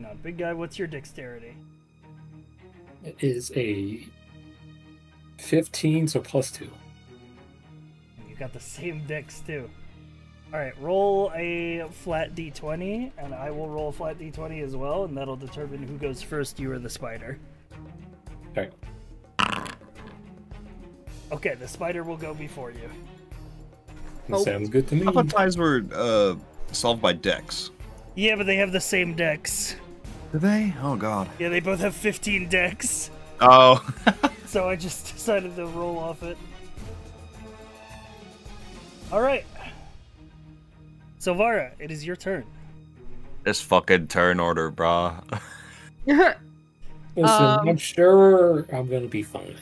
Speaker 1: Now, big guy, what's your dexterity?
Speaker 6: It is a 15, so plus 2.
Speaker 1: You got the same dex too. Alright, roll a flat d20, and I will roll a flat d20 as well, and that'll determine who goes first, you or the spider.
Speaker 6: Okay.
Speaker 1: Okay, the spider will go before you.
Speaker 5: Oh.
Speaker 6: Sounds good to me.
Speaker 4: I thought ties were uh, solved by Dex.
Speaker 1: Yeah, but they have the same dex.
Speaker 4: Do they? Oh god.
Speaker 1: Yeah, they both have 15 dex.
Speaker 4: Oh.
Speaker 1: So I just decided to roll off it. Alright. Sylvara, it is your turn.
Speaker 4: this fucking turn order, brah.
Speaker 6: Listen,
Speaker 5: Um,
Speaker 6: I'm sure I'm gonna be fine.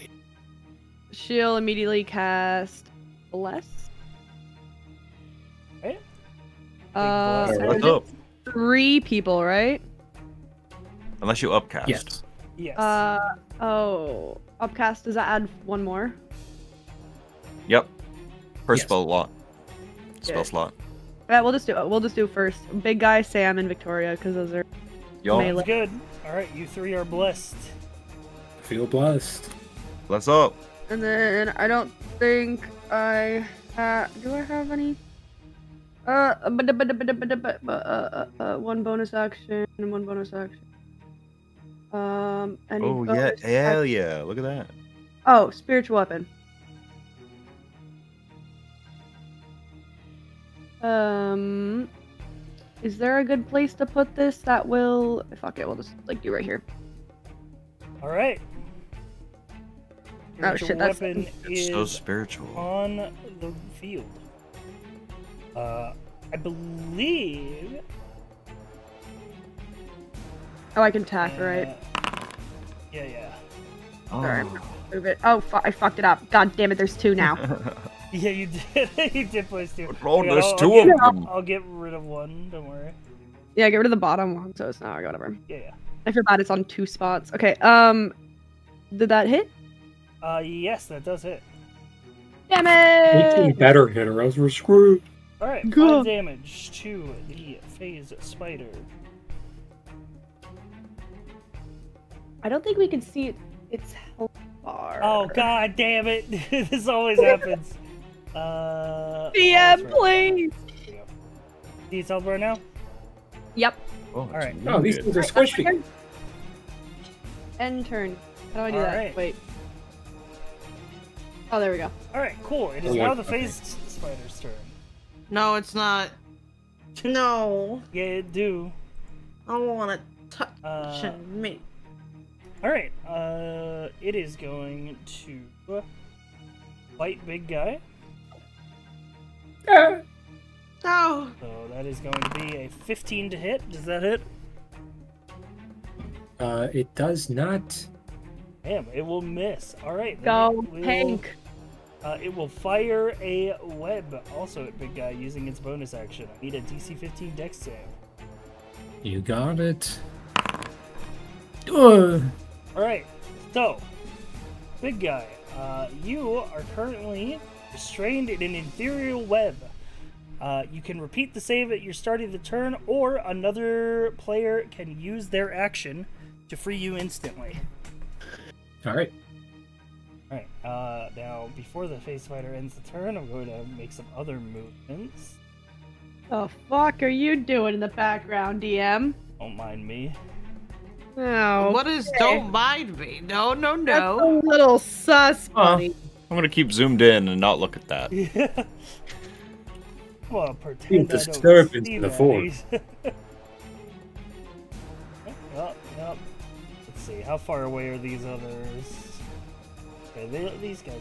Speaker 5: She'll immediately cast Bless. Uh,
Speaker 1: bless.
Speaker 4: Hey, what's up?
Speaker 5: three people, right?
Speaker 4: Unless you upcast.
Speaker 6: Yes.
Speaker 1: Yes.
Speaker 5: Uh oh. Upcast, does that add one more?
Speaker 4: Yep. Per
Speaker 6: Yes.
Speaker 4: spell lot. Spell
Speaker 5: Good.
Speaker 4: slot.
Speaker 5: Yeah, we'll just do it. We'll just do first. Big guy, Sam, and Victoria, because those are
Speaker 4: Yo,
Speaker 5: Melee.
Speaker 1: Sounds good. Alright, you three are blessed.
Speaker 6: Feel blessed.
Speaker 4: Bless up?
Speaker 5: And then I don't think I ha- do I have any? Uh, but but but but but uh, uh, uh, one bonus action and one bonus action. Um. Any
Speaker 8: Oh yeah,
Speaker 5: bonus
Speaker 8: hell
Speaker 5: act-
Speaker 8: yeah! Look at that.
Speaker 5: Oh, spiritual weapon. Um. Is there a good place to put this that will? Fuck it, we'll just like do right here.
Speaker 1: All right.
Speaker 5: Oh, shit, that's-
Speaker 1: weapon
Speaker 8: It's so spiritual.
Speaker 1: on the field. Uh, I believe.
Speaker 5: Oh, I can tack, right?
Speaker 1: uh, Yeah, yeah.
Speaker 5: Sorry. Move it. Oh, fu- I fucked it up. God damn it, there's two now.
Speaker 1: Yeah, you did. you did place two.
Speaker 8: Oh,
Speaker 1: Okay,
Speaker 8: there's
Speaker 1: I'll- I'll
Speaker 8: two
Speaker 1: get-
Speaker 8: of them.
Speaker 1: I'll get rid of one. Don't worry.
Speaker 5: yeah, get rid of the bottom one, so it's not whatever.
Speaker 1: Yeah, yeah.
Speaker 5: I feel bad it's on two spots. Okay, um, did that hit?
Speaker 1: Uh, yes, that does hit.
Speaker 5: Damn
Speaker 6: Eighteen
Speaker 5: it!
Speaker 6: better hit or else we're screwed.
Speaker 1: All right,
Speaker 5: Good.
Speaker 1: five damage to the phase spider.
Speaker 5: I don't think we can see it. It's health bar.
Speaker 1: Oh god damn it! this always happens. Uh.
Speaker 5: DM,
Speaker 1: that's right.
Speaker 5: please.
Speaker 1: There you. These health bar now.
Speaker 5: Yep.
Speaker 8: Oh,
Speaker 1: All right.
Speaker 6: No, these things are squishy.
Speaker 5: End turn. How do I do
Speaker 1: All
Speaker 5: that?
Speaker 1: right.
Speaker 5: Wait. Oh, there we go.
Speaker 1: All right, cool. It is
Speaker 6: Oh,
Speaker 1: now
Speaker 6: yeah,
Speaker 1: the
Speaker 6: okay.
Speaker 1: spider's turn.
Speaker 7: No, it's not. No,
Speaker 1: Yeah, it do.
Speaker 7: I don't want to touch
Speaker 1: Uh,
Speaker 7: me.
Speaker 1: all right. Uh, it is going to bite big guy.
Speaker 6: Ah,
Speaker 7: Oh,
Speaker 1: So that is going to be a 15 to hit. Does that hit?
Speaker 6: Uh, it does not.
Speaker 1: Damn, it will miss. All right.
Speaker 5: Go,
Speaker 1: it will-
Speaker 5: Hank.
Speaker 1: Uh, it will fire a web also at big guy using its bonus action. I need a DC 15 dex save.
Speaker 6: You got it.
Speaker 1: All right. So, big guy, uh, you are currently restrained in an ethereal web. Uh, you can repeat the save at your start of the turn, or another player can use their action to free you instantly.
Speaker 6: all right.
Speaker 1: All right. Uh, now, before the phase spider ends the turn, I'm going to make some other movements.
Speaker 5: The fuck are you doing in the background, DM?
Speaker 1: Don't mind me.
Speaker 5: Oh,
Speaker 7: what is? Don't mind me. No, no,
Speaker 5: That's
Speaker 7: no.
Speaker 5: a little sus,
Speaker 6: Huh.
Speaker 5: buddy.
Speaker 8: I'm gonna keep zoomed in and not look at that.
Speaker 1: Yeah. Well, pretend I don't
Speaker 6: disturbance
Speaker 1: see
Speaker 6: in the
Speaker 1: that.
Speaker 6: force.
Speaker 1: Yep, yep. Let's see, how far away are these others? Okay, they, these guys.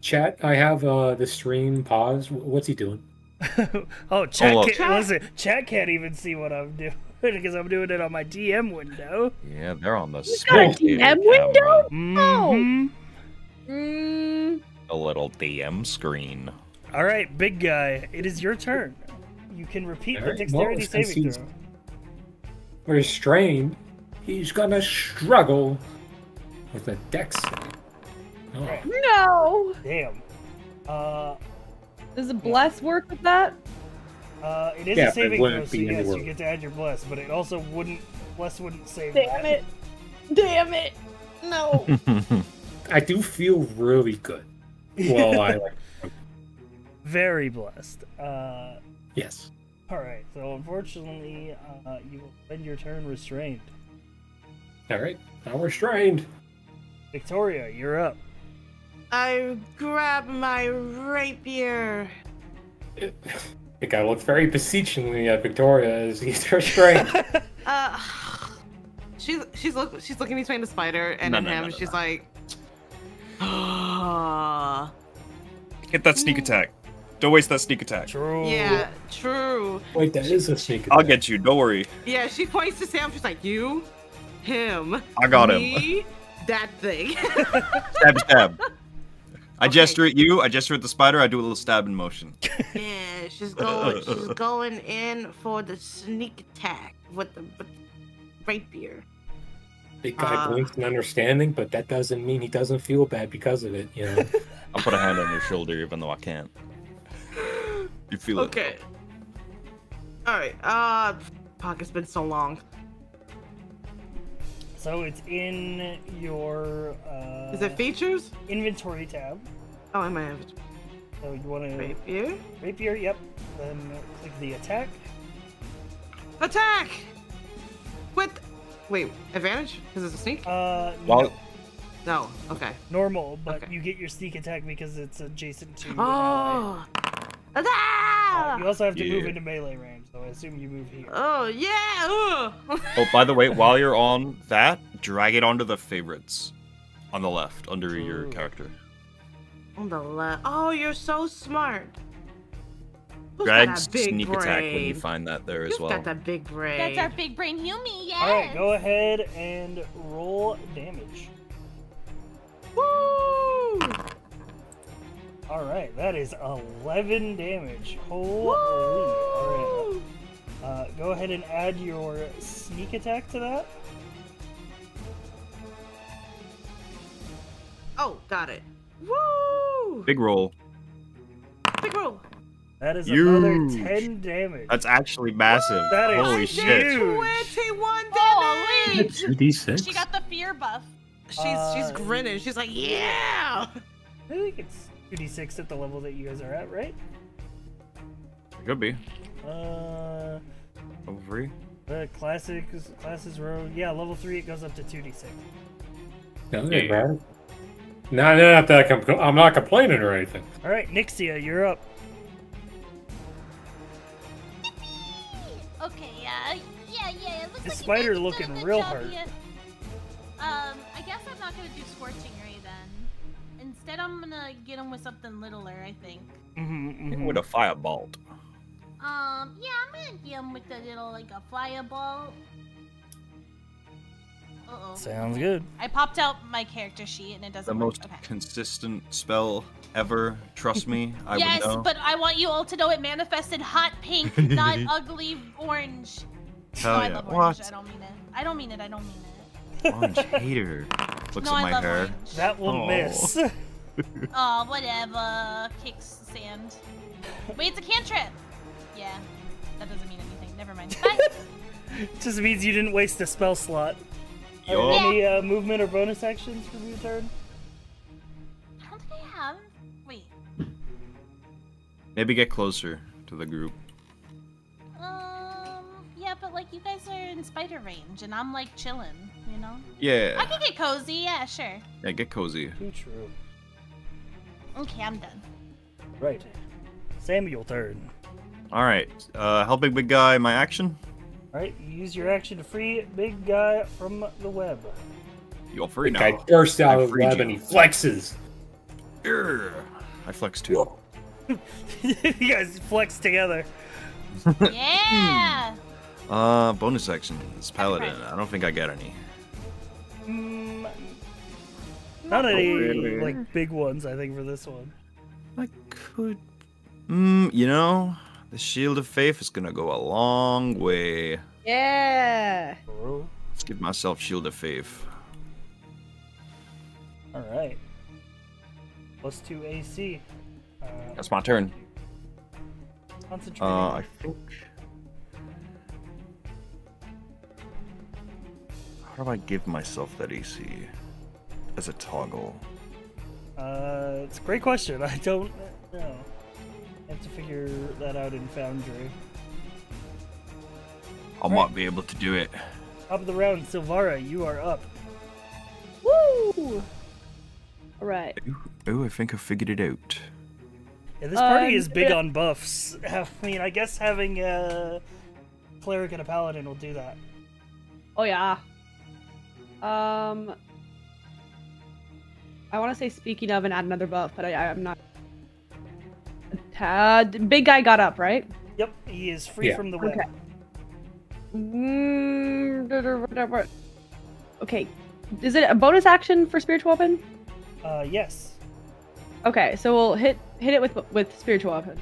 Speaker 6: Chat, I have uh the stream paused. What's he doing?
Speaker 1: oh, chat,
Speaker 8: Hold
Speaker 1: can't, listen, chat can't even see what I'm doing because I'm doing it on my DM window.
Speaker 8: Yeah, they're on the
Speaker 5: got a DM
Speaker 8: camera.
Speaker 5: window?
Speaker 1: Mhm.
Speaker 5: Mm,
Speaker 8: A little DM screen.
Speaker 1: All right, big guy, it is your turn. You can repeat the dexterity
Speaker 6: well, since
Speaker 1: saving
Speaker 6: he's-
Speaker 1: throw.
Speaker 6: Restrained. He's gonna struggle with a dex. Oh.
Speaker 5: No.
Speaker 1: Damn. Uh,
Speaker 5: Does a bless work with that?
Speaker 1: uh, it is
Speaker 6: Yeah,
Speaker 1: a
Speaker 6: but it
Speaker 1: saving
Speaker 6: wouldn't
Speaker 1: throw, so
Speaker 6: be
Speaker 1: yes,
Speaker 6: anywhere.
Speaker 1: you get to add your bless, but it also wouldn't. Bless wouldn't save
Speaker 5: Damn
Speaker 1: that.
Speaker 5: it. Damn it. No.
Speaker 6: I do feel really good. Well, I like.
Speaker 1: Very blessed. Uh,
Speaker 6: Yes.
Speaker 1: all right. So unfortunately, uh, you will spend your turn restrained.
Speaker 6: All right. Now we're restrained.
Speaker 1: Victoria, you're up.
Speaker 7: I grab my rapier.
Speaker 6: The guy looks very beseechingly at Victoria as he's restrained.
Speaker 7: Uh, she's she's look she's looking between the spider and
Speaker 8: No, no,
Speaker 7: him.
Speaker 8: no, no,
Speaker 7: she's
Speaker 8: no.
Speaker 7: like, ah,
Speaker 8: Get that sneak attack. Don't waste that sneak attack.
Speaker 1: True.
Speaker 7: yeah, true.
Speaker 6: Wait, that is a sneak attack.
Speaker 8: I'll get you. Don't worry.
Speaker 7: Yeah, she points to Sam. She's like, you, him,
Speaker 8: I got him.
Speaker 7: that thing.
Speaker 8: Stab, stab. I
Speaker 7: Okay.
Speaker 8: gesture at you. I gesture at the spider. I do a little stabbing motion.
Speaker 7: yeah, she's going. She's going in for the sneak attack with the, with the rapier.
Speaker 6: Big guy
Speaker 7: Ah.
Speaker 6: blinks in understanding, but that doesn't mean he doesn't feel bad because of it. You know.
Speaker 8: I'll put a hand on your shoulder even though I can't. You feel it.
Speaker 7: Okay. All right. Uh, fuck. It's been so long.
Speaker 1: So it's in your uh,
Speaker 7: Is it features?
Speaker 1: inventory tab.
Speaker 7: Oh, I might have
Speaker 1: So you want to
Speaker 7: rapier.
Speaker 1: rapier. Yep. Then click the attack.
Speaker 7: Attack! With. Wait, advantage? Because it's a sneak?
Speaker 1: Uh,
Speaker 8: While
Speaker 7: No, okay.
Speaker 1: normal, but
Speaker 7: Okay.
Speaker 1: you get your sneak attack because it's adjacent to. an ally.
Speaker 7: Oh!
Speaker 1: Uh, you also have to move into melee range, so I assume you move here.
Speaker 7: Oh, yeah! Ugh.
Speaker 8: oh, by the way, while you're on that, drag it onto the favorites on the left under your character.
Speaker 7: On the left. Oh, you're so smart. Who's
Speaker 8: Drag
Speaker 7: got that big
Speaker 8: sneak
Speaker 7: brain?
Speaker 8: attack when you find that there
Speaker 7: Who's
Speaker 8: as well.
Speaker 7: got that big brain?
Speaker 2: That's our big brain Humi, yes!
Speaker 1: All right, go ahead and roll damage.
Speaker 7: Woo!
Speaker 1: All right, that is 11 damage. Holy! All
Speaker 7: Woo!
Speaker 1: right. Uh, go ahead and add your sneak attack to that.
Speaker 7: Oh, got it. Woo!
Speaker 8: Big roll.
Speaker 7: Big roll.
Speaker 1: That is another 10 damage.
Speaker 8: That's actually massive.
Speaker 1: That is
Speaker 8: Holy
Speaker 1: huge.
Speaker 8: shit.
Speaker 7: 21
Speaker 2: Holy!
Speaker 7: damage!
Speaker 6: 2d6?
Speaker 2: She got the fear buff.
Speaker 7: She's
Speaker 1: Uh,
Speaker 7: she's grinning. She's like, yeah!
Speaker 1: I think it's 2d6 at the level that you guys are at, right?
Speaker 8: Could be.
Speaker 1: Uh,
Speaker 8: Level three.
Speaker 1: the classic classes row. Yeah, level 3 it goes up to 2d6.
Speaker 6: No,
Speaker 8: Yeah, yeah.
Speaker 6: bad. No, no, not that I com- I'm not complaining or anything.
Speaker 1: All right, Nyxia, you're up.
Speaker 2: Okay, yeah, yeah, yeah. It looks
Speaker 1: This
Speaker 2: like you
Speaker 1: spider looking real hard.
Speaker 2: here. Um, I guess I'm not gonna do scorching ray then. Instead, I'm gonna get him with something littler. I think.
Speaker 1: Mm-hmm,
Speaker 8: With a firebolt.
Speaker 2: Um, yeah, I'm gonna get him with a little like a fireball. Uh oh.
Speaker 1: Sounds good.
Speaker 2: I popped out my character sheet and it doesn't
Speaker 8: The
Speaker 2: work.
Speaker 8: most
Speaker 2: Okay.
Speaker 8: consistent spell ever. Trust me, I
Speaker 2: yes,
Speaker 8: would know.
Speaker 2: but I want you all to know it manifested hot pink, not ugly orange.
Speaker 8: Hell
Speaker 2: no, I love orange.
Speaker 8: What?
Speaker 2: I don't mean it. I don't mean it. I don't mean it.
Speaker 8: Orange hater. Looks
Speaker 2: no,
Speaker 8: at
Speaker 2: I
Speaker 8: my
Speaker 2: love
Speaker 8: hair.
Speaker 2: orange.
Speaker 1: That will
Speaker 8: Aw.
Speaker 1: miss.
Speaker 2: Oh, whatever. Kicks sand. Wait, it's a cantrip. Yeah, that doesn't mean anything. Never mind. Bye.
Speaker 1: Just means you didn't waste a spell slot. Are
Speaker 8: Yo.
Speaker 1: there any uh, movement or bonus actions for your turn?
Speaker 2: I don't think I have. Wait.
Speaker 8: Maybe get closer to the group.
Speaker 2: Um. Yeah, but like you guys are in spider range, and I'm like chilling. You know. Yeah. I
Speaker 8: Yeah.
Speaker 2: can get cozy. Yeah, sure.
Speaker 8: Yeah, get cozy.
Speaker 1: Too true.
Speaker 2: Okay, I'm done.
Speaker 1: Right. Samuel turn.
Speaker 8: Alright. Uh, helping big guy, my action.
Speaker 1: Alright, you use your action to free big guy from the web.
Speaker 8: You're free
Speaker 6: The
Speaker 8: now.
Speaker 6: guy bursts out
Speaker 8: I
Speaker 6: of the
Speaker 8: freed
Speaker 6: web
Speaker 8: you.
Speaker 6: and he flexes.
Speaker 8: Urgh. I flex too.
Speaker 1: you guys flex together.
Speaker 2: Yeah.
Speaker 8: Uh, bonus action is paladin. I don't think I get any.
Speaker 1: Not any
Speaker 8: really.
Speaker 1: like big ones, I think, for this one.
Speaker 8: I could. Mm, you know, the shield of faith is gonna go a long way.
Speaker 5: Yeah.
Speaker 8: Let's give myself shield of faith.
Speaker 1: all right. Plus two AC. Uh,
Speaker 8: That's my turn.
Speaker 1: concentrating.
Speaker 8: Uh, I think. How do I give myself that AC as a toggle?
Speaker 1: Uh, it's a great question. I don't know. I have to figure that out in Foundry.
Speaker 8: I might be able to do it.
Speaker 1: Top of the round, Sylvara, you are up.
Speaker 5: Woo! All right.
Speaker 8: Oh, I think I figured it out.
Speaker 1: Yeah, this party
Speaker 5: Um,
Speaker 1: is big
Speaker 5: yeah.
Speaker 1: on buffs. I mean, I guess having a cleric and a paladin will do that.
Speaker 5: Oh yeah. Um. I want to say speaking of and add another buff, but I, I'm not. Uh, big guy got up, right?
Speaker 1: Yep, he is free
Speaker 6: Yeah.
Speaker 1: from the web.
Speaker 5: Okay. Mm, Okay. Is it a bonus action for spiritual weapon?
Speaker 1: Uh, yes.
Speaker 5: Okay, so we'll hit hit it with with spiritual weapon.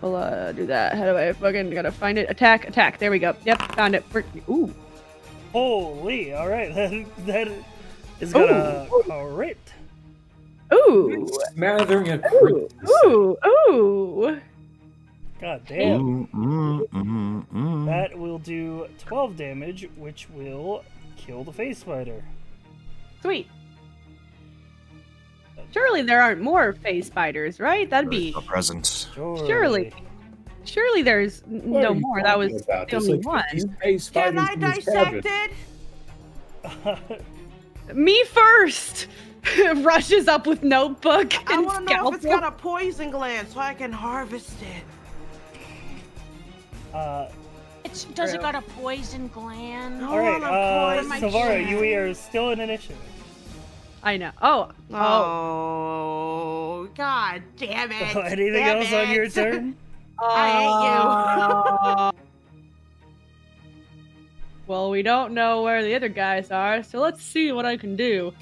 Speaker 5: We'll uh do that. How do I fucking gotta find it? Attack, attack. There we go. Yep, found it. We're- Ooh.
Speaker 1: Holy, all right, that that is gonna crit.
Speaker 5: Ooh.
Speaker 6: Smattering a
Speaker 5: Ooh. Ooh. Ooh.
Speaker 1: God damn.
Speaker 8: Ooh, mm, mm, mm.
Speaker 1: That will do 12 damage, which will kill the phase spider.
Speaker 5: Sweet. Surely there aren't more phase spiders, right? That'd be
Speaker 8: A presence.
Speaker 1: Surely.
Speaker 5: Surely. Surely there's
Speaker 6: What
Speaker 5: no more. That was
Speaker 6: about?
Speaker 5: the only
Speaker 6: like
Speaker 5: one.
Speaker 6: 50
Speaker 7: Can I
Speaker 6: in this
Speaker 7: dissect it?
Speaker 5: Me first. Rushes up with notebook
Speaker 7: I
Speaker 5: and
Speaker 7: want to know if it's got a poison gland so I can harvest it.
Speaker 1: uh,
Speaker 2: It's, does it got a poison gland?
Speaker 7: I
Speaker 1: all right,
Speaker 7: wanna
Speaker 1: uh,
Speaker 7: my
Speaker 1: Sylvara, you are still in initiative.
Speaker 5: I know. Oh, oh.
Speaker 7: Oh, god damn it.
Speaker 1: Anything
Speaker 7: damn
Speaker 1: else on your
Speaker 7: it.
Speaker 1: turn?
Speaker 7: I hate you.
Speaker 5: well, we don't know where the other guys are, so let's see what I can do.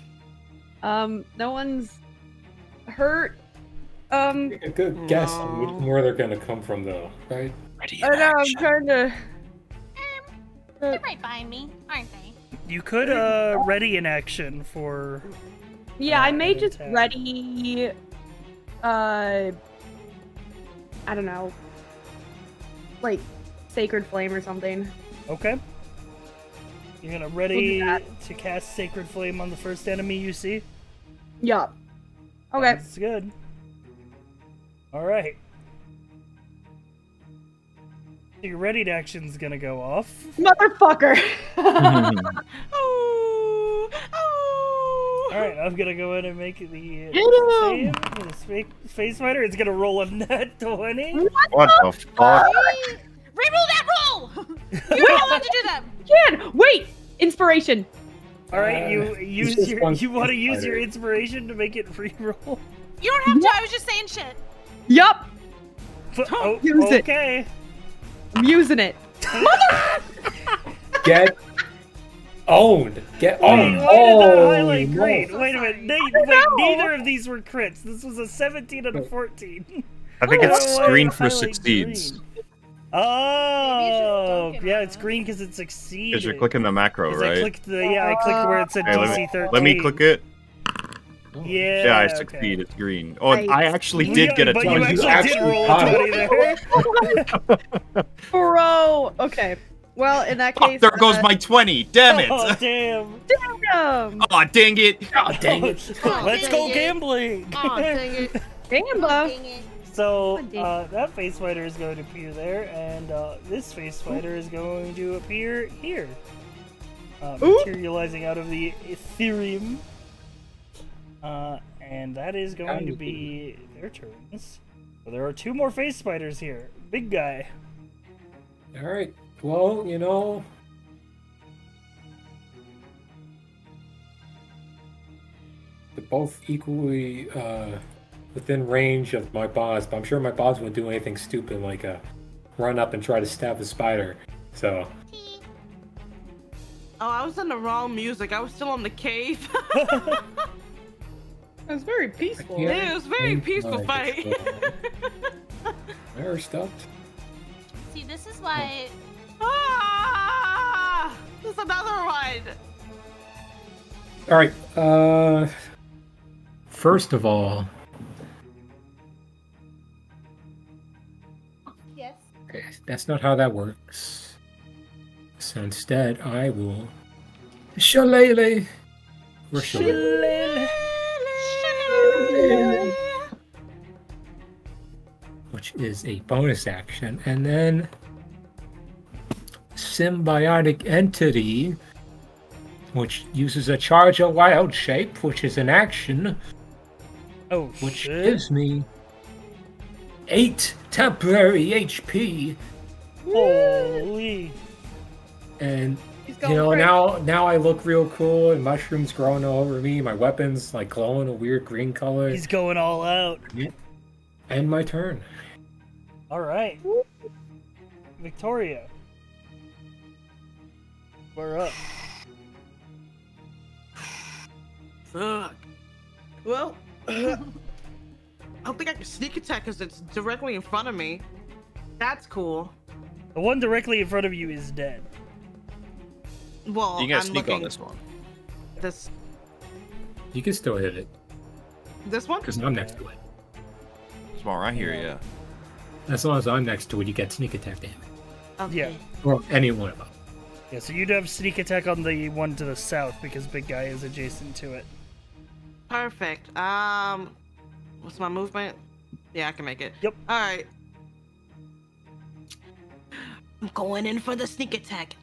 Speaker 5: Um, no one's hurt. Um,
Speaker 6: Take a good guess on which, where they're gonna come from, though, right?
Speaker 5: I know I'm trying to.
Speaker 2: Um, they're right behind me, aren't they?
Speaker 1: You could uh ready in action for
Speaker 5: Yeah, I
Speaker 1: Uh,
Speaker 5: may just
Speaker 1: attack.
Speaker 5: ready. Uh, I don't know, like sacred flame or something.
Speaker 1: okay. You're gonna ready
Speaker 5: that.
Speaker 1: to cast Sacred Flame on the first enemy you see.
Speaker 5: Yeah. Okay.
Speaker 1: That's good. All right. Your ready to action's gonna go off.
Speaker 5: Motherfucker.
Speaker 7: Ooh, ooh.
Speaker 1: All right, I'm gonna go in and make the
Speaker 5: Hit
Speaker 1: save the space, space fighter. It's gonna roll a net twenty.
Speaker 8: What the fuck?
Speaker 2: Reroll that roll! You're not allowed to do that!
Speaker 5: Jan, wait. Inspiration.
Speaker 1: All right, you use your
Speaker 6: one
Speaker 1: you want to use your inspiration to make it reroll.
Speaker 2: You don't have to, I was just saying shit.
Speaker 5: Yup.
Speaker 1: F- Oh,
Speaker 5: Use it.
Speaker 1: okay.
Speaker 5: I'm using it.
Speaker 6: Get owned. Get owned.
Speaker 1: why did that
Speaker 6: Oh,
Speaker 1: highlight
Speaker 6: no.
Speaker 1: green? Wait a minute. They, wait, neither of these were crits. This was a 17 and a 14.
Speaker 4: I think it's
Speaker 1: Why
Speaker 4: screen for
Speaker 1: highlight
Speaker 4: succeeds.
Speaker 1: green? Oh, yeah, it's green because it succeeded.
Speaker 4: Because you're clicking the macro,
Speaker 1: 'Cause I
Speaker 4: right?
Speaker 1: clicked the yeah, I clicked where it said
Speaker 4: Okay, let
Speaker 1: DC
Speaker 4: me,
Speaker 1: 13.
Speaker 4: let me click it.
Speaker 1: Yeah.
Speaker 4: Yeah, I
Speaker 1: okay.
Speaker 4: succeed. It's green. Oh,
Speaker 5: Right.
Speaker 4: I actually
Speaker 1: You-
Speaker 4: did get a
Speaker 1: but
Speaker 4: 20.
Speaker 1: you
Speaker 6: You
Speaker 1: actually,
Speaker 6: actually
Speaker 1: did roll a 20 there.
Speaker 5: Bro. Okay. Well, in that
Speaker 4: Oh,
Speaker 5: case.
Speaker 4: there goes
Speaker 5: uh,
Speaker 4: my 20. Damn it.
Speaker 1: Oh, damn.
Speaker 5: Damn.
Speaker 4: Oh, dang it.
Speaker 6: Oh, dang it.
Speaker 1: Let's go gambling.
Speaker 7: Oh, dang it.
Speaker 5: Damn, bro.
Speaker 1: So
Speaker 5: Come on, Dave.
Speaker 1: uh, that phase spider is going to appear there, and uh, this phase spider is going to appear here, uh, materializing out of the Ethereal. Uh, and that is going to be their turns. So there are two more phase spiders here. Big guy.
Speaker 6: All right. Well, you know. They're both equally uh, within range of my boss, but I'm sure my boss wouldn't do anything stupid like uh, run up and try to stab the spider. So,
Speaker 7: Oh, I was in the wrong music. I was still in the cave.
Speaker 5: That's very peaceful.
Speaker 6: Yeah.
Speaker 7: it was a very peaceful
Speaker 6: like
Speaker 7: fight.
Speaker 6: it's, they're stuffed.
Speaker 2: See, this is why
Speaker 7: ah! There's another one.
Speaker 6: All right. Uh, first of all, that's not how that works. So instead, I will shillelagh. Or shillelagh. which is a bonus action, and then symbiotic entity, which uses a charge of wild shape, which is an action,
Speaker 1: Oh,
Speaker 6: which
Speaker 1: shit.
Speaker 6: gives me eight temporary HP,
Speaker 1: Holy.
Speaker 6: and you know
Speaker 5: for
Speaker 6: now now I look real cool, and mushrooms growing all over me. My weapons like glowing a weird green color,
Speaker 1: He's going all out.
Speaker 6: and my turn.
Speaker 1: All right. Victoria. We're up.
Speaker 7: Fuck. Well, I don't think I can sneak attack because it's directly in front of me. That's cool.
Speaker 1: The one directly in front of you is dead.
Speaker 7: Well,
Speaker 8: You gotta
Speaker 7: I'm
Speaker 8: sneak
Speaker 7: looking
Speaker 8: on this one.
Speaker 7: This
Speaker 6: You can still hit it
Speaker 7: this one.
Speaker 6: because I'm next to it.
Speaker 8: It's more right here, yeah.
Speaker 6: As long as I'm next to it, you get sneak attack damage.
Speaker 7: Okay.
Speaker 1: Yeah.
Speaker 6: Or any one of them.
Speaker 1: Yeah, so you'd have sneak attack on the one to the south because big guy is adjacent to it.
Speaker 7: Perfect. Um, what's my movement? Yeah, I can make it.
Speaker 1: Yep.
Speaker 7: All right. I'm going in for the sneak attack.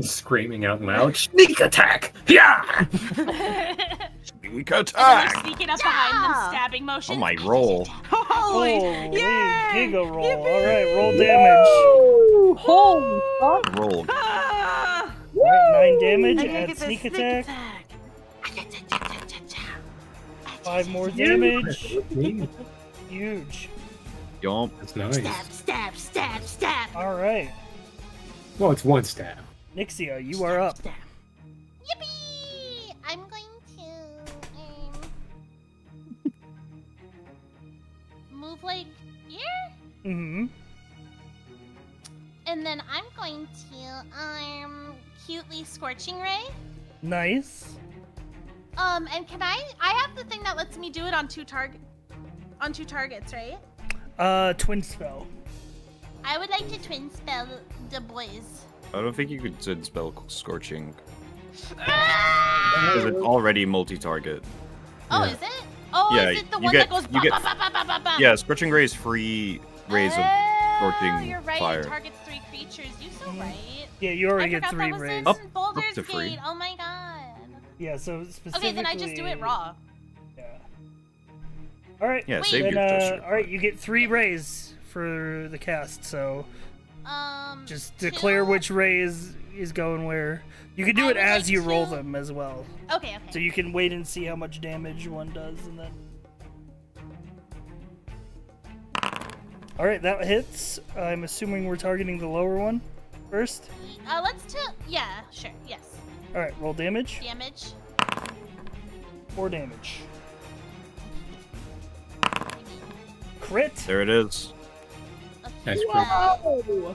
Speaker 6: Screaming out loud. Sneak attack! Yeah!
Speaker 8: Sneak
Speaker 2: And
Speaker 8: attack!
Speaker 2: then sneaking up behind them, stabbing motion.
Speaker 8: Oh my roll.
Speaker 7: Holy!
Speaker 1: Holy
Speaker 7: Yay!
Speaker 1: giga roll.
Speaker 7: Yippee!
Speaker 1: All right, roll damage.
Speaker 5: Woo! Holy!
Speaker 8: Roll.
Speaker 7: Ah!
Speaker 1: All right, nine damage.
Speaker 7: gotta
Speaker 1: Add
Speaker 7: get
Speaker 1: sneak attack.
Speaker 7: attack.
Speaker 1: Five more damage.
Speaker 6: Me?
Speaker 1: Huge.
Speaker 8: Yomp.
Speaker 6: That's nice.
Speaker 7: Stab, stab, stab, stab.
Speaker 1: All right,
Speaker 6: Well, it's one stab.
Speaker 1: Nyxia, you are up.
Speaker 7: Stab.
Speaker 10: Yippee! I'm going to um, move like here,
Speaker 1: Mm-hmm.
Speaker 10: and then I'm going to um cutely scorching ray.
Speaker 1: Nice.
Speaker 2: Um, and can I? I have the thing that lets me do it on two target, on two targets, right?
Speaker 1: Uh, twin spell.
Speaker 10: I would like to twin spell the boys.
Speaker 8: I don't think you could send spell scorching
Speaker 10: Ah!
Speaker 8: because it's already multi-target.
Speaker 2: Oh,
Speaker 6: Yeah.
Speaker 2: is it? Oh,
Speaker 8: Yeah,
Speaker 2: is it the one
Speaker 8: get-
Speaker 2: that goes
Speaker 8: you
Speaker 2: ba
Speaker 8: get-
Speaker 2: ba ba ba ba ba ba?
Speaker 8: Yeah, scorching ray is free rays of
Speaker 2: oh,
Speaker 8: scorching
Speaker 2: you're right.
Speaker 8: fire.
Speaker 2: It targets three creatures. You so
Speaker 1: Mhm.
Speaker 2: right.
Speaker 1: Yeah, you
Speaker 2: I
Speaker 1: already get three
Speaker 2: that was
Speaker 1: rays.
Speaker 2: in
Speaker 8: Up-
Speaker 2: Baldur's
Speaker 8: to free.
Speaker 2: Gate. Oh my god.
Speaker 1: Yeah, so specifically.
Speaker 2: Okay, then I just do it raw.
Speaker 1: Yeah. All right.
Speaker 8: Yeah,
Speaker 2: Wait.
Speaker 8: save
Speaker 1: Then,
Speaker 8: your
Speaker 1: uh, all right, you get three rays for the cast. So
Speaker 2: Um.
Speaker 1: just declare
Speaker 2: two?
Speaker 1: which ray is is going where. You can do
Speaker 2: I
Speaker 1: it as
Speaker 2: like
Speaker 1: you roll them as well.
Speaker 2: Okay. Okay.
Speaker 1: So you can wait and see how much damage one does, and then. All right, that hits. I'm assuming we're targeting the lower one first.
Speaker 2: Uh, let's do. Yeah. Sure. Yes.
Speaker 1: All right, roll damage.
Speaker 2: Damage.
Speaker 1: Four damage. Crit.
Speaker 8: There it is.
Speaker 2: Okay.
Speaker 6: Nice
Speaker 5: Whoa!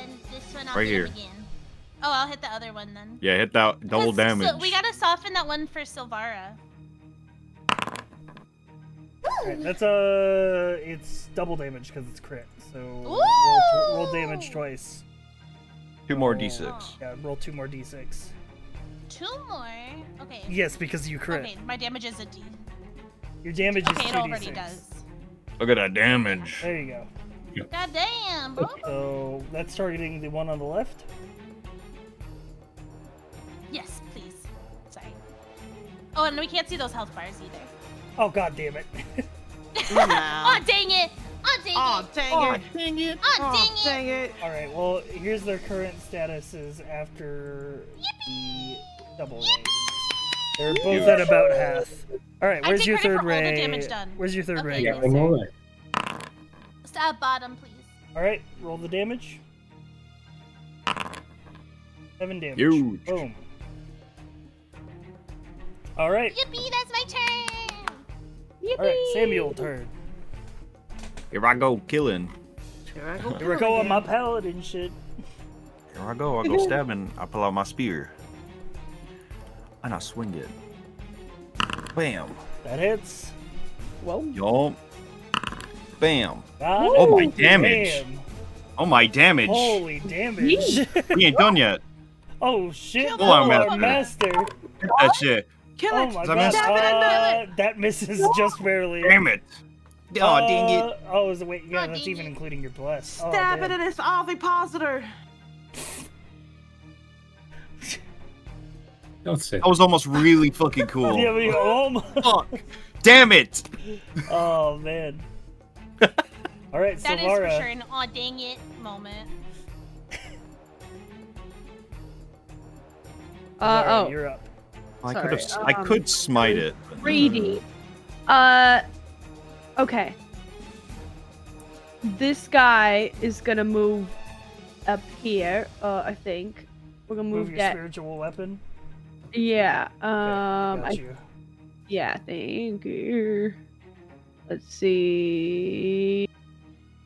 Speaker 2: and this one I'll
Speaker 8: Right
Speaker 2: hit
Speaker 8: here.
Speaker 2: again. Oh, I'll hit the other one then.
Speaker 8: Yeah, hit that double
Speaker 2: Because
Speaker 8: damage.
Speaker 2: So we gotta soften that one for Sylvara.
Speaker 1: All right, that's uh, it's double damage because it's crit. So roll, roll damage twice.
Speaker 8: Two more
Speaker 1: Oh.
Speaker 8: d6.
Speaker 1: Yeah, roll two more d6.
Speaker 2: Two more. Okay.
Speaker 1: Yes, because you crit.
Speaker 2: Okay, my damage is a D.
Speaker 1: Your damage
Speaker 2: Okay,
Speaker 1: is
Speaker 2: it
Speaker 1: two
Speaker 2: already
Speaker 1: d6.
Speaker 2: does.
Speaker 8: Look at that damage.
Speaker 1: There you go.
Speaker 2: God damn, bro.
Speaker 1: So that's targeting the one on the left.
Speaker 2: Yes, please. Sorry. Oh, and we can't see those health bars either.
Speaker 1: Oh god damn it!
Speaker 7: No.
Speaker 2: Oh, dang it! Oh, dang
Speaker 7: Aw,
Speaker 2: it!
Speaker 7: dang
Speaker 1: Oh,
Speaker 7: it.
Speaker 1: dang it!
Speaker 2: Oh, dang it!
Speaker 7: dang it.
Speaker 1: All right. Well, here's their current statuses after the double raise. They're both at about half. All right. Where's your third
Speaker 2: for
Speaker 1: ray? Where's your third
Speaker 2: Okay,
Speaker 1: ray?
Speaker 6: Yeah,
Speaker 2: yes,
Speaker 1: go?
Speaker 6: one more way.
Speaker 2: Stab uh, bottom, please.
Speaker 1: All right. Roll the damage. Seven damage.
Speaker 8: Huge.
Speaker 1: Boom. All right.
Speaker 10: Yippee! That's my turn. Yippee!
Speaker 1: All right. Samuel turn.
Speaker 8: Here I go killing.
Speaker 7: Here I go.
Speaker 1: Here we go on my paladin shit.
Speaker 8: Here I go. I go stabbing. I pull out my spear. And I swing it. Bam.
Speaker 1: That hits.
Speaker 5: Whoa!
Speaker 8: Yomp. Bam.
Speaker 1: God
Speaker 8: Oh, my damage.
Speaker 1: damn.
Speaker 8: Oh my damage.
Speaker 1: Holy damage.
Speaker 8: We ain't done yet.
Speaker 1: oh shit.
Speaker 7: Kill
Speaker 1: Oh,
Speaker 8: man.
Speaker 1: our master.
Speaker 8: Hit that shit.
Speaker 7: Kill
Speaker 1: Oh my god.
Speaker 8: miss?
Speaker 7: Stab it in
Speaker 1: Uh, that misses just barely.
Speaker 8: Damn it. Oh, dang it.
Speaker 1: Uh, Oh, is it, wait, yeah,
Speaker 10: Oh,
Speaker 1: that's even
Speaker 10: it.
Speaker 1: including your bless. Oh,
Speaker 7: Stab it
Speaker 1: damn.
Speaker 7: in its ovipositor.
Speaker 6: Don't say
Speaker 8: That was almost really fucking cool.
Speaker 1: Yeah, we oh, my-
Speaker 8: Fuck. Damn it.
Speaker 1: oh man. All right,
Speaker 2: That is for
Speaker 1: Sylvara.
Speaker 2: sure an aw dang it moment.
Speaker 5: Uh
Speaker 1: Sylvara,
Speaker 5: oh,
Speaker 1: you're up.
Speaker 8: I could have.
Speaker 5: Sorry,
Speaker 8: I
Speaker 5: um,
Speaker 8: could smite it. but-
Speaker 5: 3D. Uh, okay. This guy is gonna move up here. Uh, I think we're gonna
Speaker 1: Move
Speaker 5: move,
Speaker 1: your
Speaker 5: that.
Speaker 1: spiritual weapon.
Speaker 5: Yeah.
Speaker 1: Okay,
Speaker 5: Um.
Speaker 1: got
Speaker 5: I,
Speaker 1: you.
Speaker 5: yeah. Thank you. Let's see.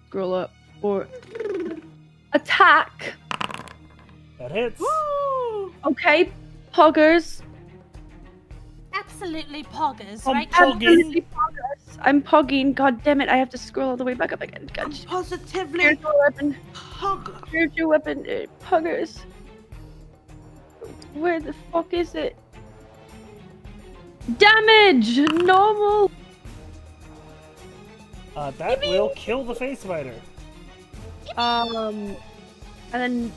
Speaker 5: Scroll up for attack.
Speaker 1: That hits.
Speaker 7: Woo!
Speaker 5: Okay, poggers.
Speaker 2: Absolutely poggers,
Speaker 1: I'm
Speaker 2: right?
Speaker 1: pogging.
Speaker 5: Absolutely poggers. I'm pogging. God damn it! I have to scroll all the way back up again.
Speaker 7: I'm
Speaker 5: God.
Speaker 7: positively
Speaker 5: Spiritual weapon.
Speaker 7: hug.
Speaker 5: Spiritual weapon. Uh, poggers. Where the fuck is it? Damage. Normal.
Speaker 1: Uh, that will kill the phase spider.
Speaker 5: Um, and then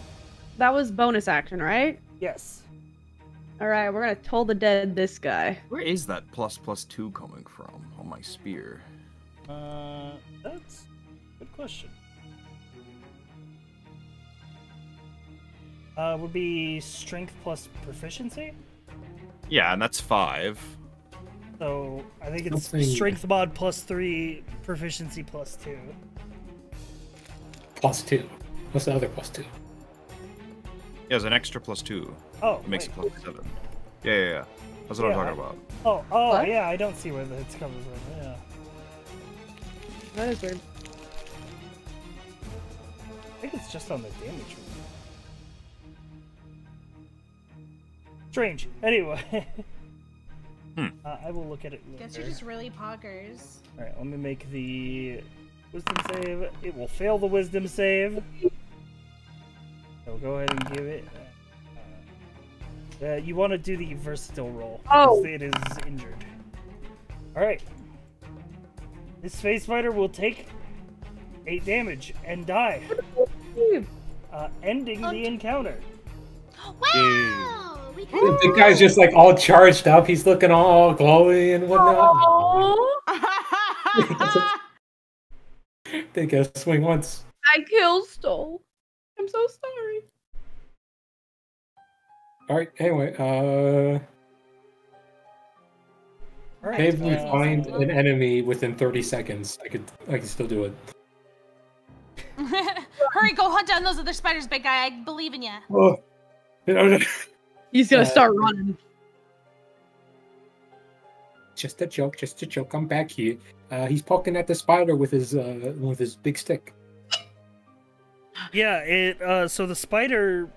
Speaker 5: that was bonus action, right?
Speaker 1: Yes.
Speaker 5: All right, we're gonna toll the dead this guy.
Speaker 4: Where is that plus plus two coming from on my spear?
Speaker 1: Uh, that's a good question. Uh, would be strength plus proficiency.
Speaker 4: Yeah, and that's five.
Speaker 1: So I think it's
Speaker 6: Something-
Speaker 1: strength mod plus three, proficiency plus two.
Speaker 6: Plus two. What's the other plus two?
Speaker 4: Yeah, there's an extra plus two.
Speaker 1: Oh,
Speaker 4: It makes
Speaker 1: wait.
Speaker 4: it plus seven. Yeah, yeah, yeah. That's what
Speaker 1: Yeah,
Speaker 4: I'm talking about.
Speaker 1: Oh, oh,
Speaker 5: What?
Speaker 1: yeah. I don't see where that's coming from. Yeah.
Speaker 5: That is weird.
Speaker 1: I think it's just on the damage Strange. Anyway.
Speaker 4: Hmm.
Speaker 1: Uh, I will look at it
Speaker 2: Guess
Speaker 1: later.
Speaker 2: you're just really poggers.
Speaker 1: Alright, let me make the wisdom save. It will fail the wisdom save. So go ahead and give it. Uh, uh, you want to do the versatile roll.
Speaker 5: Oh.
Speaker 1: It is injured. Alright. This space fighter will take 8 damage and die, uh, ending the encounter.
Speaker 2: Wow! We could
Speaker 6: The guy's just like all charged up. He's looking all glowy and whatnot. They get a swing once.
Speaker 5: I killed Stole. I'm so sorry.
Speaker 6: All right. Anyway, uh,
Speaker 1: Alright.
Speaker 6: maybe we
Speaker 1: uh,
Speaker 6: find an enemy within 30 seconds. I could, I can still do it.
Speaker 2: Hurry, go hunt down those other spiders, big guy. I believe in you.
Speaker 6: Oh, no, no.
Speaker 5: He's gonna
Speaker 6: Uh,
Speaker 5: start running.
Speaker 6: just a joke. Just a joke. I'm back here. Uh, he's poking at the spider with his uh, with his big stick.
Speaker 1: Yeah, it uh so the spider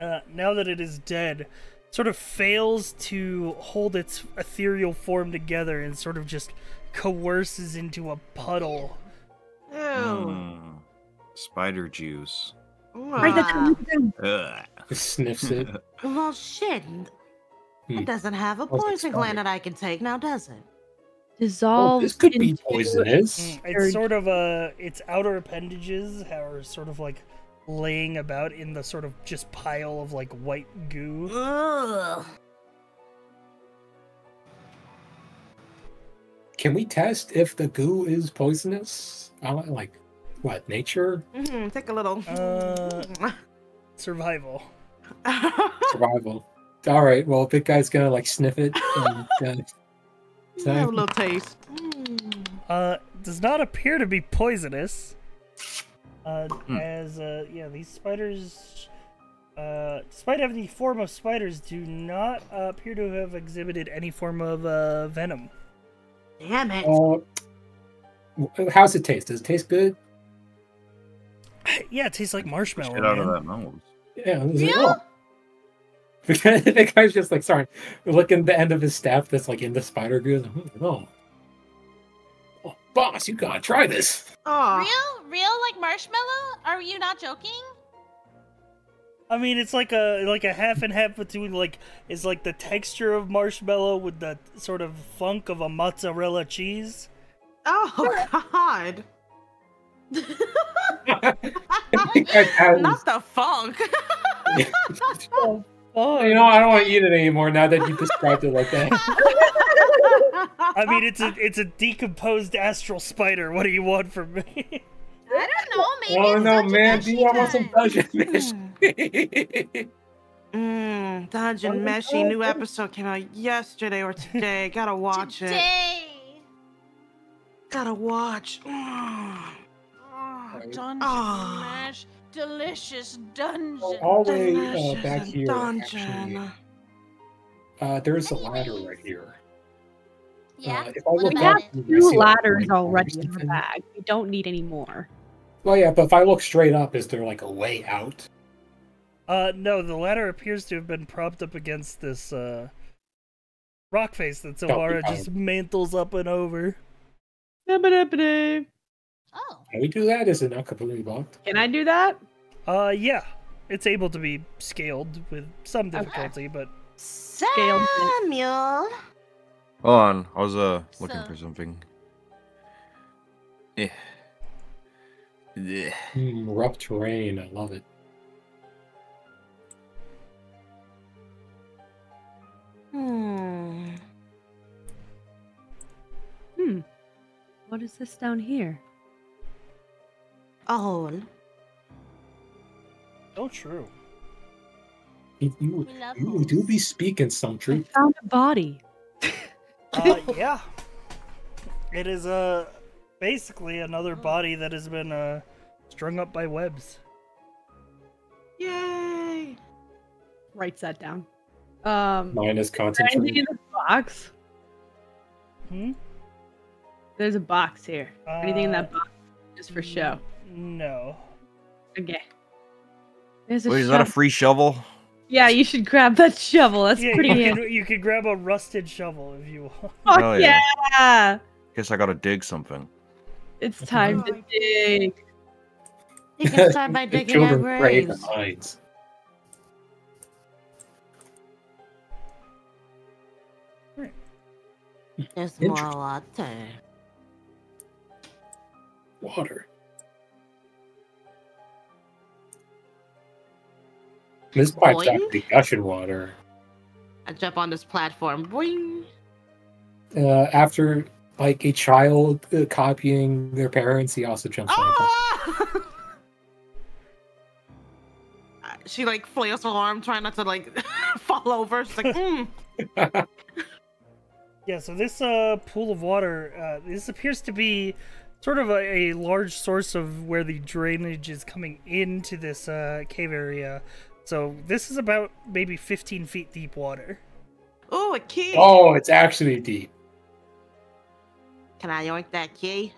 Speaker 1: uh now that it is dead sort of fails to hold its ethereal form together and sort of just coerces into a puddle.
Speaker 7: Ew.
Speaker 4: Mm. Spider juice.
Speaker 5: Right, that's.
Speaker 4: Ugh.
Speaker 6: Just sniffs it.
Speaker 7: Well, shit.
Speaker 6: Hmm.
Speaker 7: It doesn't have a poison gland that I can take now, does it?
Speaker 6: Oh,
Speaker 5: Dissolve.
Speaker 6: this could be
Speaker 5: into-
Speaker 6: poisonous.
Speaker 1: Mm, It's sort of uh its outer appendages are sort of like laying about in the sort of just pile of like white goo.
Speaker 7: Ugh.
Speaker 6: Can we test if the goo is poisonous? I like what nature
Speaker 7: Mhm, Take a little.
Speaker 1: Uh, survival.
Speaker 6: Survival? All right. Well, big guy's gonna like sniff it. And, uh,
Speaker 7: Have a little taste. Mm.
Speaker 1: Uh, does not appear to be poisonous. Uh,
Speaker 4: Hmm.
Speaker 1: as uh, yeah, these spiders, uh, despite having the form of spiders, do not uh, appear to have exhibited any form of uh, venom.
Speaker 7: Damn it.
Speaker 6: uh, how's it taste? Does it taste good?
Speaker 1: yeah, it tastes like marshmallow.
Speaker 4: Get out of that nose.
Speaker 6: Yeah. Is it, oh. the guy's just like sorry, looking at the end of his staff that's like in the spider goo. Like, "Hmm, Oh, oh, boss, you gotta try this.
Speaker 7: Aw.
Speaker 2: Real? Real like marshmallow? Are you not joking?
Speaker 1: I mean, it's like a like a half and half between like it's like the texture of marshmallow with the sort of funk of a mozzarella cheese.
Speaker 7: Oh, God.
Speaker 6: The guy has-
Speaker 7: Not the funk.
Speaker 5: Oh,
Speaker 6: you know, I don't want to eat it anymore now that you described it like that.
Speaker 1: I mean, it's a it's a decomposed astral spider. What do you want from me?
Speaker 2: I don't know. Maybe
Speaker 6: oh no, man! Do you want some
Speaker 2: time.
Speaker 6: dungeon hmm. mesh?
Speaker 7: Mmm, Dungeon Meshi. New episode came out yesterday or today. Gotta watch it.
Speaker 2: Today.
Speaker 7: Gotta watch.
Speaker 2: Oh,
Speaker 6: Right.
Speaker 2: Dungeon
Speaker 7: Ah.
Speaker 2: Mash. Delicious dungeon.
Speaker 6: All the way uh, back
Speaker 7: and
Speaker 6: here,
Speaker 7: dungeon.
Speaker 6: actually, uh, there's a ladder right here.
Speaker 2: yeah.
Speaker 6: Uh, if I look
Speaker 5: We
Speaker 2: about
Speaker 6: up,
Speaker 2: it?
Speaker 6: do
Speaker 5: two
Speaker 6: see, like,
Speaker 5: ladders already in the bag. We don't need any more.
Speaker 6: Well, yeah, but if I look straight up, is there like a way out?
Speaker 1: Uh, no, the ladder appears to have been propped up against this uh rock face that Sahara
Speaker 6: fine.
Speaker 1: just mantles up and over.
Speaker 5: Can
Speaker 2: Oh.
Speaker 6: Can we do that? Is it not completely blocked?
Speaker 5: Can I do that?
Speaker 1: Uh, yeah, it's able to be scaled with some difficulty, but
Speaker 5: Scaled.
Speaker 7: Samuel.
Speaker 4: Hold on, I was uh looking
Speaker 2: So-
Speaker 4: for something. Eh. Ugh.
Speaker 6: Mm, rough terrain. I love it.
Speaker 7: Hmm.
Speaker 5: Hmm. What is this down here?
Speaker 7: A hole.
Speaker 1: Oh, true.
Speaker 6: You, you, you do be speaking some
Speaker 5: I
Speaker 6: truth.
Speaker 5: found a body.
Speaker 1: Uh, yeah. It is uh, basically another body that has been uh, strung up by webs.
Speaker 7: Yay!
Speaker 5: Writes that down. Um,
Speaker 6: Mine is
Speaker 5: is anything
Speaker 6: concentrated.
Speaker 5: in the box?
Speaker 1: Hmm?
Speaker 5: There's a box here. anything in
Speaker 1: Uh,
Speaker 5: that box? Just for show.
Speaker 1: No.
Speaker 5: Okay. There's a
Speaker 8: Wait, is that a free shovel?
Speaker 5: Yeah, you should grab that shovel. That's
Speaker 1: yeah,
Speaker 5: pretty
Speaker 1: you
Speaker 5: handy.
Speaker 1: could, you could grab a rusted shovel if you want.
Speaker 5: Fuck
Speaker 8: Oh,
Speaker 5: yeah.
Speaker 8: yeah. Guess I gotta dig something.
Speaker 5: It's time to dig.
Speaker 7: You can start by digging our
Speaker 6: children pray the
Speaker 7: graves.
Speaker 6: mines.
Speaker 7: There's more
Speaker 6: Interesting.
Speaker 7: water.
Speaker 6: Water. This pipe's
Speaker 7: Boing.
Speaker 6: actually gushing water.
Speaker 7: I jump on this platform. Boing.
Speaker 6: Uh, after like a child uh, copying their parents, he also jumps.
Speaker 7: Ah! Uh, she like flails her arm, trying not to like fall over. She's like, mm.
Speaker 1: Yeah, so this uh, pool of water, uh, this appears to be sort of a, a large source of where the drainage is coming into this uh, cave area. So this is about maybe 15 feet deep water.
Speaker 7: "Ooh, a key!
Speaker 6: Oh, it's actually deep.
Speaker 7: Can I yoink that key?"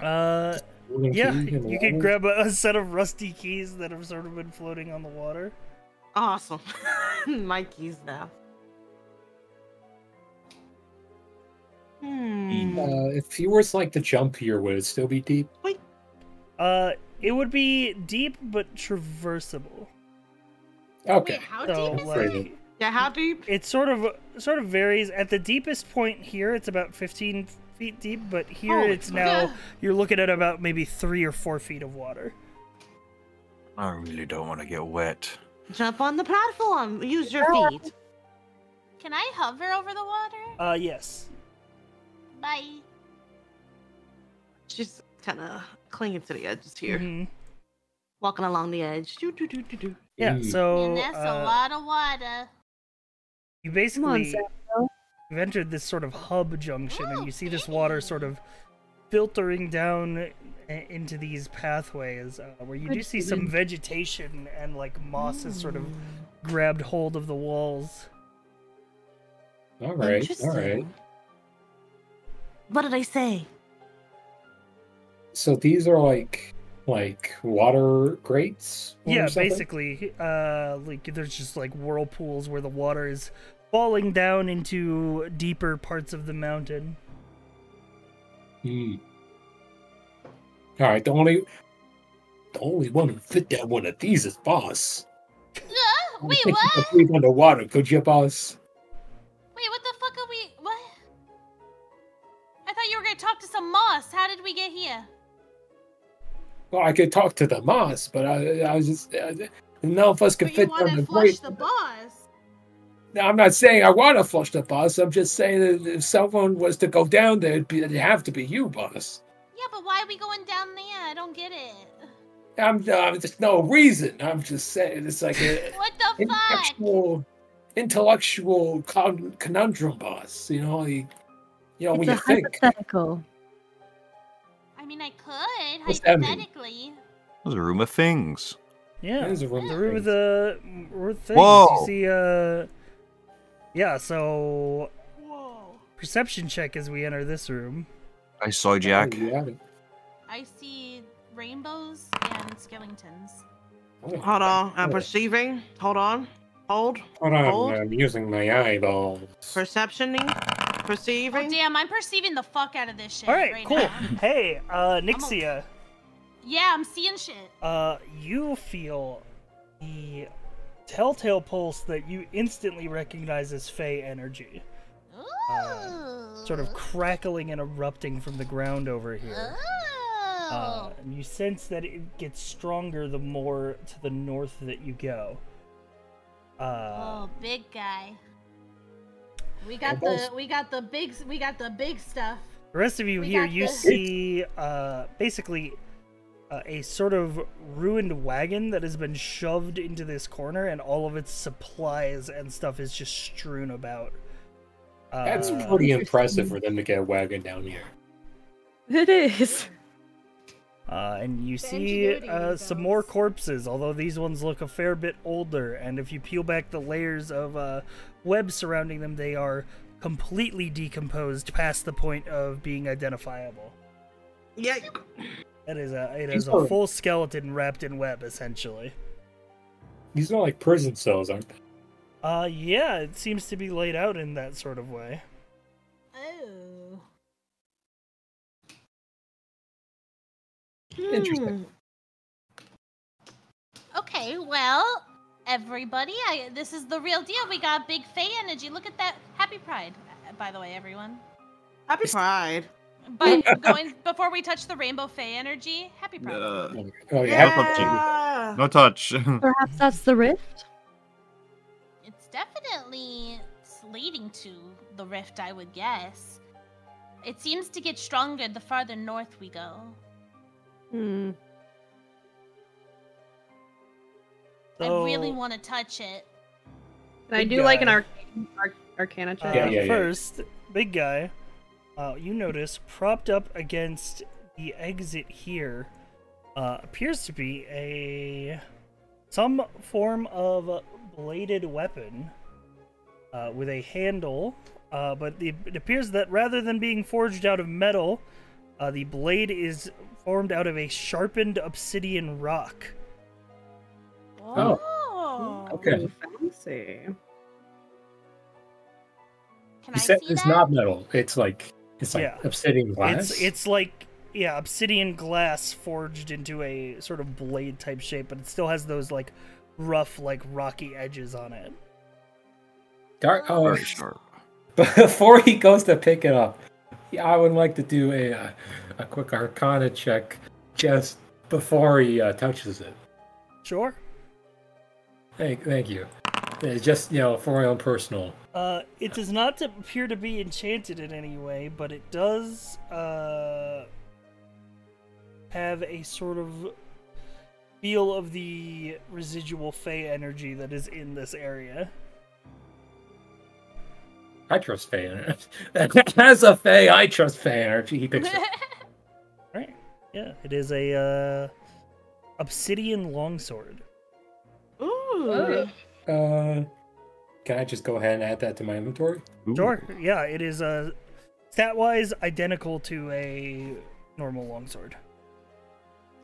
Speaker 1: Uh, yeah,
Speaker 6: key in the
Speaker 1: you
Speaker 6: can
Speaker 1: grab a, a set of rusty keys that have sort of been floating on the water.
Speaker 7: Awesome. My keys now. Hmm.
Speaker 6: Uh, if he was like to jump here, would it still be deep?
Speaker 1: Uh, it would be deep but traversable.
Speaker 6: Okay.
Speaker 2: Wait, how
Speaker 1: So
Speaker 2: deep is
Speaker 6: Right.
Speaker 2: it?
Speaker 7: Yeah, how deep?
Speaker 1: it sort of sort of varies. At the deepest point here, it's about 15 feet deep, but here
Speaker 7: Holy
Speaker 1: it's now you're looking at about maybe three or four feet of water.
Speaker 8: I really don't want to get wet.
Speaker 7: Jump on the platform. Use your feet.
Speaker 2: Can I hover over the water?
Speaker 1: Uh, yes.
Speaker 2: Bye.
Speaker 7: She's kind of clinging to the edges here,
Speaker 1: Mhm.
Speaker 7: Walking along the edge. Doo, doo, doo, doo, doo.
Speaker 1: Yeah. So
Speaker 2: and that's a
Speaker 1: uh,
Speaker 2: lot of water.
Speaker 1: you
Speaker 5: Come on,
Speaker 1: basically
Speaker 5: Samuel.
Speaker 1: you've entered this sort of hub junction, and you see this water sort of filtering down into these pathways, uh, where you do see some vegetation and like moss has sort of grabbed hold of the walls.
Speaker 6: All right. All right.
Speaker 7: What did I say?
Speaker 6: So these are like like water grates.
Speaker 1: Yeah,
Speaker 6: something?
Speaker 1: basically, uh, like there's just like whirlpools where the water is falling down into deeper parts of the mountain.
Speaker 6: Hmm. All right. The only the only one who fit that one of these is boss.
Speaker 2: Uh, wait, what?
Speaker 6: could underwater, could you, boss?
Speaker 2: Wait, what the fuck are we? What? I thought you were gonna talk to some moss. How did we get here?
Speaker 6: Well, I could talk to the moss, but I, I was just uh, none of us can
Speaker 2: But you
Speaker 6: fit
Speaker 2: want
Speaker 6: down
Speaker 2: to
Speaker 6: the
Speaker 2: flush the boss.
Speaker 6: Now, I'm not saying I want to flush the boss. I'm just saying that if someone was to go down there, it'd, be, it'd have to be you, boss.
Speaker 2: Yeah, but why are we going down there? I don't get it.
Speaker 6: I'm uh, there's no reason. I'm just saying it's like a
Speaker 2: What the fuck?
Speaker 6: intellectual, intellectual con- conundrum, boss. You know, you, you know
Speaker 5: It's
Speaker 6: when
Speaker 5: a
Speaker 6: you think.
Speaker 5: hypothetical.
Speaker 2: I mean, I could
Speaker 6: What's that mean?
Speaker 2: hypothetically.
Speaker 8: There's a room of things.
Speaker 1: Yeah,
Speaker 6: There's a room
Speaker 1: the
Speaker 6: of
Speaker 1: room with
Speaker 6: things.
Speaker 1: the with things.
Speaker 8: Whoa.
Speaker 1: You see, uh, yeah. So
Speaker 2: Whoa.
Speaker 1: perception check as we enter this room.
Speaker 8: I saw Jack.
Speaker 6: Oh, you have it.
Speaker 2: I see rainbows and skeletons.
Speaker 6: Oh,
Speaker 7: Hold on. I'm
Speaker 6: oh.
Speaker 7: perceiving. Hold on. Hold.
Speaker 6: Hold on,
Speaker 7: Hold.
Speaker 6: I'm using my eyeballs.
Speaker 7: Perceptioning.
Speaker 2: Oh damn, I'm perceiving the fuck out of this shit.
Speaker 1: All right,
Speaker 2: right
Speaker 1: cool.
Speaker 2: Now.
Speaker 1: Hey, uh, Nyxia,
Speaker 2: Yeah, I'm seeing shit.
Speaker 1: uh, you feel the telltale pulse that you instantly recognize as Fey energy.
Speaker 2: Ooh.
Speaker 1: sort of crackling and erupting from the ground over here.
Speaker 2: Oh.
Speaker 1: Uh, and you sense that it gets stronger the more to the north that you go. Uh,
Speaker 2: oh, big guy. We got the we got the big we got the big stuff.
Speaker 1: The rest of you
Speaker 2: We
Speaker 1: here, you
Speaker 2: this.
Speaker 1: see uh, basically uh, a sort of ruined wagon that has been shoved into this corner, and all of its supplies and stuff is just strewn about. Uh,
Speaker 6: That's pretty impressive for them to get a wagon down here.
Speaker 5: It is.
Speaker 1: Uh, and you
Speaker 10: The
Speaker 1: see uh, some more corpses, although these ones look a fair bit older. And if you peel back the layers of uh, web surrounding them, they are completely decomposed past the point of being identifiable.
Speaker 7: Yeah.
Speaker 1: It is a it
Speaker 6: These
Speaker 1: is a full skeleton wrapped in web, essentially.
Speaker 6: These are like prison cells, aren't they?
Speaker 1: Uh, yeah, it seems to be laid out in that sort of way.
Speaker 2: Oh.
Speaker 6: Interesting.
Speaker 2: Okay, well, everybody, I, this is the real deal. We got big Fey energy. Look at that. Happy Pride, uh, by the way, everyone.
Speaker 7: Happy Pride.
Speaker 2: But going before we touch the rainbow Fey energy, happy Pride.
Speaker 4: Uh,
Speaker 6: Oh yeah.
Speaker 7: Yeah.
Speaker 4: no touch.
Speaker 5: Perhaps that's the rift.
Speaker 2: It's definitely leading to the rift, I would guess. It seems to get stronger the farther north we go.
Speaker 5: Hmm.
Speaker 2: I really want to touch it.
Speaker 5: Can I
Speaker 1: Big
Speaker 5: do like an
Speaker 1: guy.
Speaker 5: arcane, arc, arcana
Speaker 1: Uh,
Speaker 5: check?
Speaker 6: Yeah, yeah, yeah.
Speaker 1: First, big guy, uh, you notice propped up against the exit here uh, appears to be a some form of bladed weapon uh, with a handle, uh, but the, it appears that rather than being forged out of metal, uh, the blade is formed out of a sharpened obsidian rock.
Speaker 6: Oh.
Speaker 2: Oh.
Speaker 6: Okay.
Speaker 5: Fancy.
Speaker 2: Can
Speaker 6: You
Speaker 2: I
Speaker 6: said
Speaker 2: see
Speaker 6: it's
Speaker 2: that?
Speaker 6: not metal. It's like it's like
Speaker 1: Yeah.
Speaker 6: obsidian glass.
Speaker 1: It's it's like yeah, obsidian glass forged into a sort of blade type shape, but it still has those like rough, like rocky edges on it.
Speaker 6: dark. Oh,
Speaker 4: Very sharp.
Speaker 6: before he goes to pick it up, I would like to do a uh, a quick Arcana check just before he uh, touches it.
Speaker 1: Sure.
Speaker 6: Thank, thank you. Just you know, for my own personal.
Speaker 1: Uh, it does not appear to be enchanted in any way, but it does uh, have a sort of feel of the residual Fey energy that is in this area.
Speaker 6: I trust Fey energy. As a Fey, I trust Fey energy. He picks it.
Speaker 1: Right? Yeah, it is a uh, obsidian longsword.
Speaker 7: Ooh.
Speaker 6: Uh, can I just go ahead and add that to my inventory?
Speaker 4: Ooh.
Speaker 1: Sure. Yeah, it is uh, stat wise identical to a normal longsword.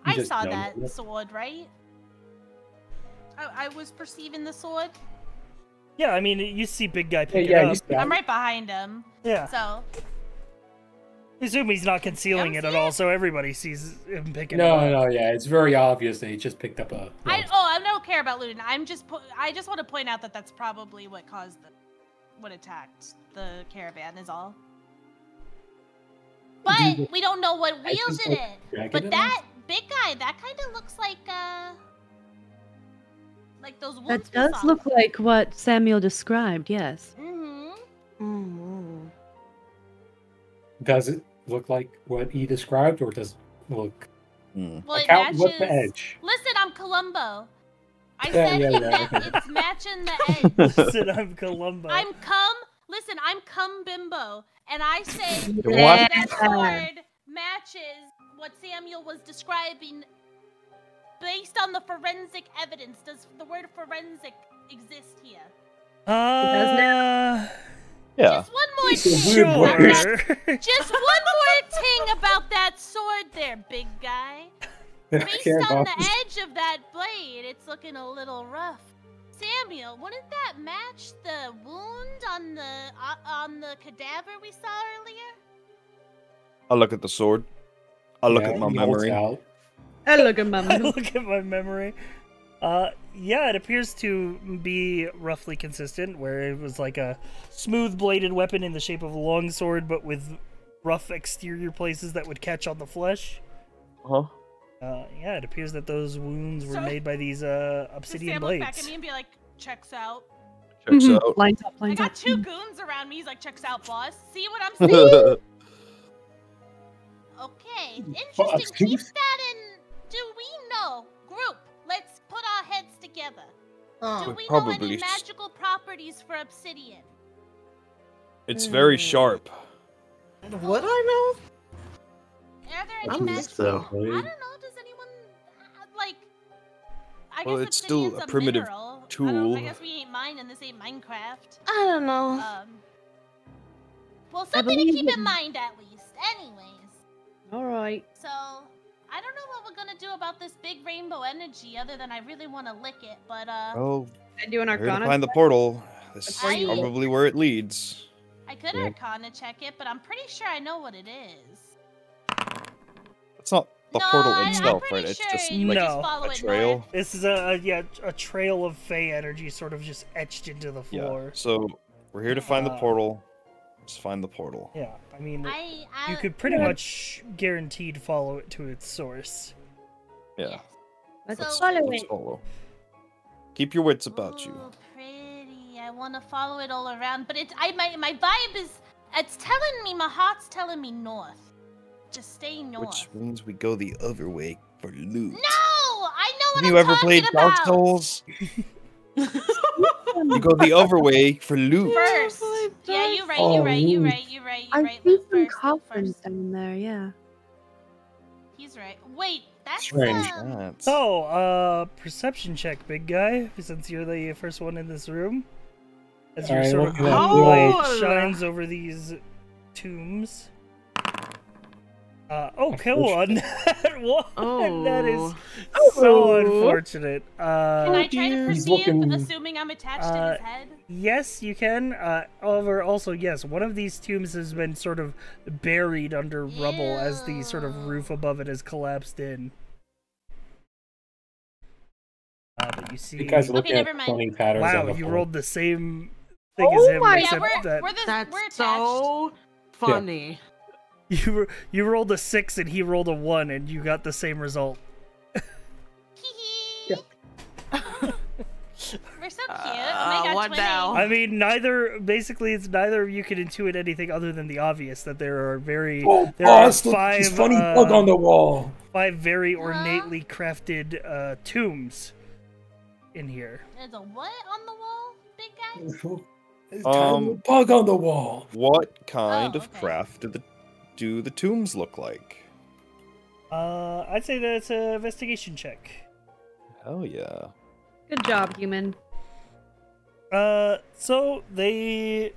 Speaker 2: I saw that
Speaker 6: that.
Speaker 2: sword, right? I, I was perceiving the sword.
Speaker 1: Yeah, I mean, you see big guy
Speaker 6: Yeah,
Speaker 1: pick
Speaker 6: yeah.
Speaker 1: it
Speaker 6: You
Speaker 1: up.
Speaker 2: I'm right behind him.
Speaker 1: Yeah,
Speaker 2: So
Speaker 1: I assume he's not concealing it at all, so everybody sees him picking it
Speaker 6: No,
Speaker 1: up.
Speaker 6: no, yeah. It's very obvious that he just picked up a.
Speaker 2: I oh I don't care about looting. I'm just po- I just want to point out that that's probably what caused the what attacked the caravan is all. But we don't know what
Speaker 6: I just
Speaker 2: wielded it. But that big guy, that kind of looks like uh like those wounds.
Speaker 5: That does look like what Samuel described, yes.
Speaker 2: Mm-hmm.
Speaker 7: Mm.
Speaker 6: Does it look like what he described, or does it look?
Speaker 4: Hmm.
Speaker 2: Well, it
Speaker 6: Account
Speaker 2: matches.
Speaker 6: with the edge.
Speaker 2: Listen, I'm Columbo. I
Speaker 6: Yeah,
Speaker 2: said
Speaker 6: yeah,
Speaker 2: it
Speaker 6: yeah,
Speaker 2: ma-
Speaker 6: okay.
Speaker 2: it's matching the edge.
Speaker 1: Listen, I'm Columbo.
Speaker 2: I'm cum. Listen, I'm cum bimbo, and I say that that sword matches what Samuel was describing based on the forensic evidence. Does the word forensic exist here?
Speaker 1: Uh,
Speaker 8: Yeah.
Speaker 2: Just one more thing.
Speaker 6: weird
Speaker 2: about
Speaker 1: sure.
Speaker 2: Just one more thing about that sword there, big guy. Based on the edge of that blade, it's looking a little rough. Samuel, wouldn't that match the wound on the uh, on the cadaver we saw earlier?
Speaker 8: I look at the sword. I look
Speaker 6: Yeah,
Speaker 8: at my memory.
Speaker 6: out.
Speaker 5: I look at my
Speaker 1: I look at my memory. Uh, yeah, it appears to be roughly consistent, where it was like a smooth bladed weapon in the shape of a long sword, but with rough exterior places that would catch on the flesh.
Speaker 8: Huh?
Speaker 1: Uh, yeah, it appears that those wounds were
Speaker 2: So-
Speaker 1: made by these uh,
Speaker 2: Does
Speaker 1: obsidian
Speaker 2: Sam look back
Speaker 1: blades.
Speaker 2: at me and be like, checks out.
Speaker 8: Checks
Speaker 5: Mhm.
Speaker 8: out.
Speaker 5: Lines up,
Speaker 2: I got
Speaker 5: up.
Speaker 2: two goons around me. He's like, checks out, boss. See what I'm saying? Okay, interesting.
Speaker 6: can
Speaker 2: Keep that in. Do we know, group? Let's put our heads together. Do
Speaker 8: We
Speaker 2: we know any
Speaker 8: s-
Speaker 2: magical properties for obsidian?
Speaker 8: It's very
Speaker 7: Hmm.
Speaker 8: sharp.
Speaker 7: Would I know?
Speaker 2: Are there
Speaker 6: I
Speaker 2: any
Speaker 7: don't
Speaker 2: magical?
Speaker 7: so.
Speaker 2: I don't know. Does anyone uh, like? I
Speaker 8: Well,
Speaker 2: guess
Speaker 8: it's still
Speaker 2: obsidian's
Speaker 8: a primitive
Speaker 2: mineral. I, don't,
Speaker 8: tool.
Speaker 2: I guess we ain't mining. This ain't Minecraft.
Speaker 7: I don't know.
Speaker 2: Um. Well, something to keep in mind at least. Anyways,
Speaker 5: All right.
Speaker 2: so I don't know what we're gonna do about this big rainbow energy, other than I really want to lick it. But uh,
Speaker 8: Oh,
Speaker 5: I do an
Speaker 8: we're to
Speaker 5: arcana.
Speaker 8: find the portal. This is
Speaker 2: I-
Speaker 8: probably where it leads.
Speaker 2: I could
Speaker 8: Yeah.
Speaker 2: Arcana check it, but I'm pretty sure I know what it is.
Speaker 8: It's not the
Speaker 2: no,
Speaker 8: portal
Speaker 2: I, I'm
Speaker 8: itself,
Speaker 2: pretty
Speaker 8: right? It's just like
Speaker 1: No.
Speaker 2: just follow
Speaker 8: a trail.
Speaker 2: north.
Speaker 1: This is a, a yeah a trail of fey energy, sort of just etched into the floor.
Speaker 8: Yeah.
Speaker 1: floor.
Speaker 8: So we're here to find the
Speaker 1: Uh,
Speaker 8: portal. Let's find the portal.
Speaker 1: Yeah, I mean,
Speaker 2: I, I
Speaker 1: you could pretty
Speaker 5: Yeah.
Speaker 1: much guaranteed follow it to its source.
Speaker 8: Yeah.
Speaker 2: Yes.
Speaker 5: Let's
Speaker 2: So-
Speaker 5: follow
Speaker 8: Let's
Speaker 5: it.
Speaker 8: follow. Keep your wits about you.
Speaker 2: Ooh, pretty. I want to follow it all around, but it's I my my vibe is it's telling me my heart's telling me north. Just stay north.
Speaker 8: Which means we go the other way for loot.
Speaker 2: No, I know what
Speaker 8: Have
Speaker 2: I'm
Speaker 8: you ever
Speaker 2: talking
Speaker 8: played Dark. Souls? You go the other way for loot.
Speaker 2: First,
Speaker 7: Oh,
Speaker 2: yeah, you right,
Speaker 6: Oh,
Speaker 2: you right, you
Speaker 6: loot.
Speaker 2: right, you right, you
Speaker 5: I
Speaker 2: right.
Speaker 5: see
Speaker 2: Loot
Speaker 5: some
Speaker 2: first,
Speaker 5: coffins down there. Yeah.
Speaker 2: He's right. Wait, that's
Speaker 6: Strange.
Speaker 2: um,
Speaker 8: That's-
Speaker 1: So, uh, perception check, big guy, since you're the first one in this room. As your
Speaker 6: Alright,
Speaker 1: sort of
Speaker 6: can
Speaker 1: blue
Speaker 6: I
Speaker 7: do?
Speaker 1: light
Speaker 7: Oh!
Speaker 1: shines over these tombs. Uh, oh, kill one. That one. That is so
Speaker 5: Oh.
Speaker 1: unfortunate. Uh,
Speaker 2: Can I try to
Speaker 6: He's
Speaker 2: perceive,
Speaker 6: looking-
Speaker 2: assuming I'm attached to
Speaker 1: Uh,
Speaker 2: his head?
Speaker 1: Yes, you can. Uh, however, also yes, one of these tombs has been sort of buried under rubble as the sort of roof above it has collapsed in. Uh, but you see,
Speaker 6: You guys are looking
Speaker 2: never
Speaker 6: at
Speaker 2: mind.
Speaker 6: funny patterns
Speaker 1: wow, you
Speaker 6: floor.
Speaker 1: rolled the same thing
Speaker 5: Oh
Speaker 1: as him, Oh
Speaker 5: my-
Speaker 2: Yeah, we're,
Speaker 1: that
Speaker 2: we're, the,
Speaker 7: That's
Speaker 2: we're
Speaker 7: so funny.
Speaker 1: you you rolled a six and he rolled a one, and you got the same result.
Speaker 2: Hee hee. We're so cute.
Speaker 7: Uh,
Speaker 2: oh my god,
Speaker 7: what
Speaker 2: twinning.
Speaker 7: now?
Speaker 1: I mean, neither. Basically, it's neither of you can intuit anything other than the obvious that there are very
Speaker 6: Oh,
Speaker 1: there are
Speaker 6: boss, look,
Speaker 1: five
Speaker 6: funny
Speaker 1: uh,
Speaker 6: bug on the wall.
Speaker 1: five very
Speaker 2: Huh?
Speaker 1: ornately crafted uh, tombs in here.
Speaker 2: There's a what on the wall, big guy?
Speaker 6: There's
Speaker 8: Um,
Speaker 6: tiny bug on the wall.
Speaker 8: What kind
Speaker 2: Oh,
Speaker 8: of
Speaker 2: okay.
Speaker 8: craft did the do the tombs look like?
Speaker 1: Uh, I'd say that's an investigation check.
Speaker 8: Hell yeah.
Speaker 5: Good job, human.
Speaker 1: Uh, so they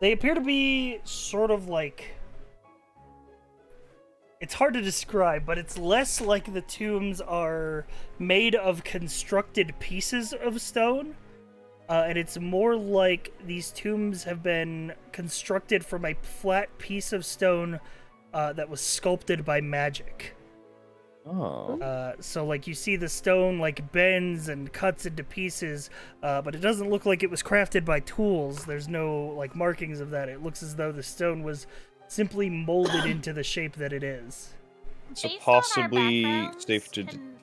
Speaker 1: they appear to be sort of like it's hard to describe, but it's less like the tombs are made of constructed pieces of stone. Uh, and it's more like these tombs have been constructed from a flat piece of stone uh, that was sculpted by magic.
Speaker 8: Oh.
Speaker 1: Uh, so like you see the stone like bends and cuts into pieces, uh, but it doesn't look like it was crafted by tools. There's no like markings of that. It looks as though the stone was simply molded into the shape that it is.
Speaker 8: So
Speaker 2: Based on
Speaker 8: possibly safe to d-
Speaker 2: can-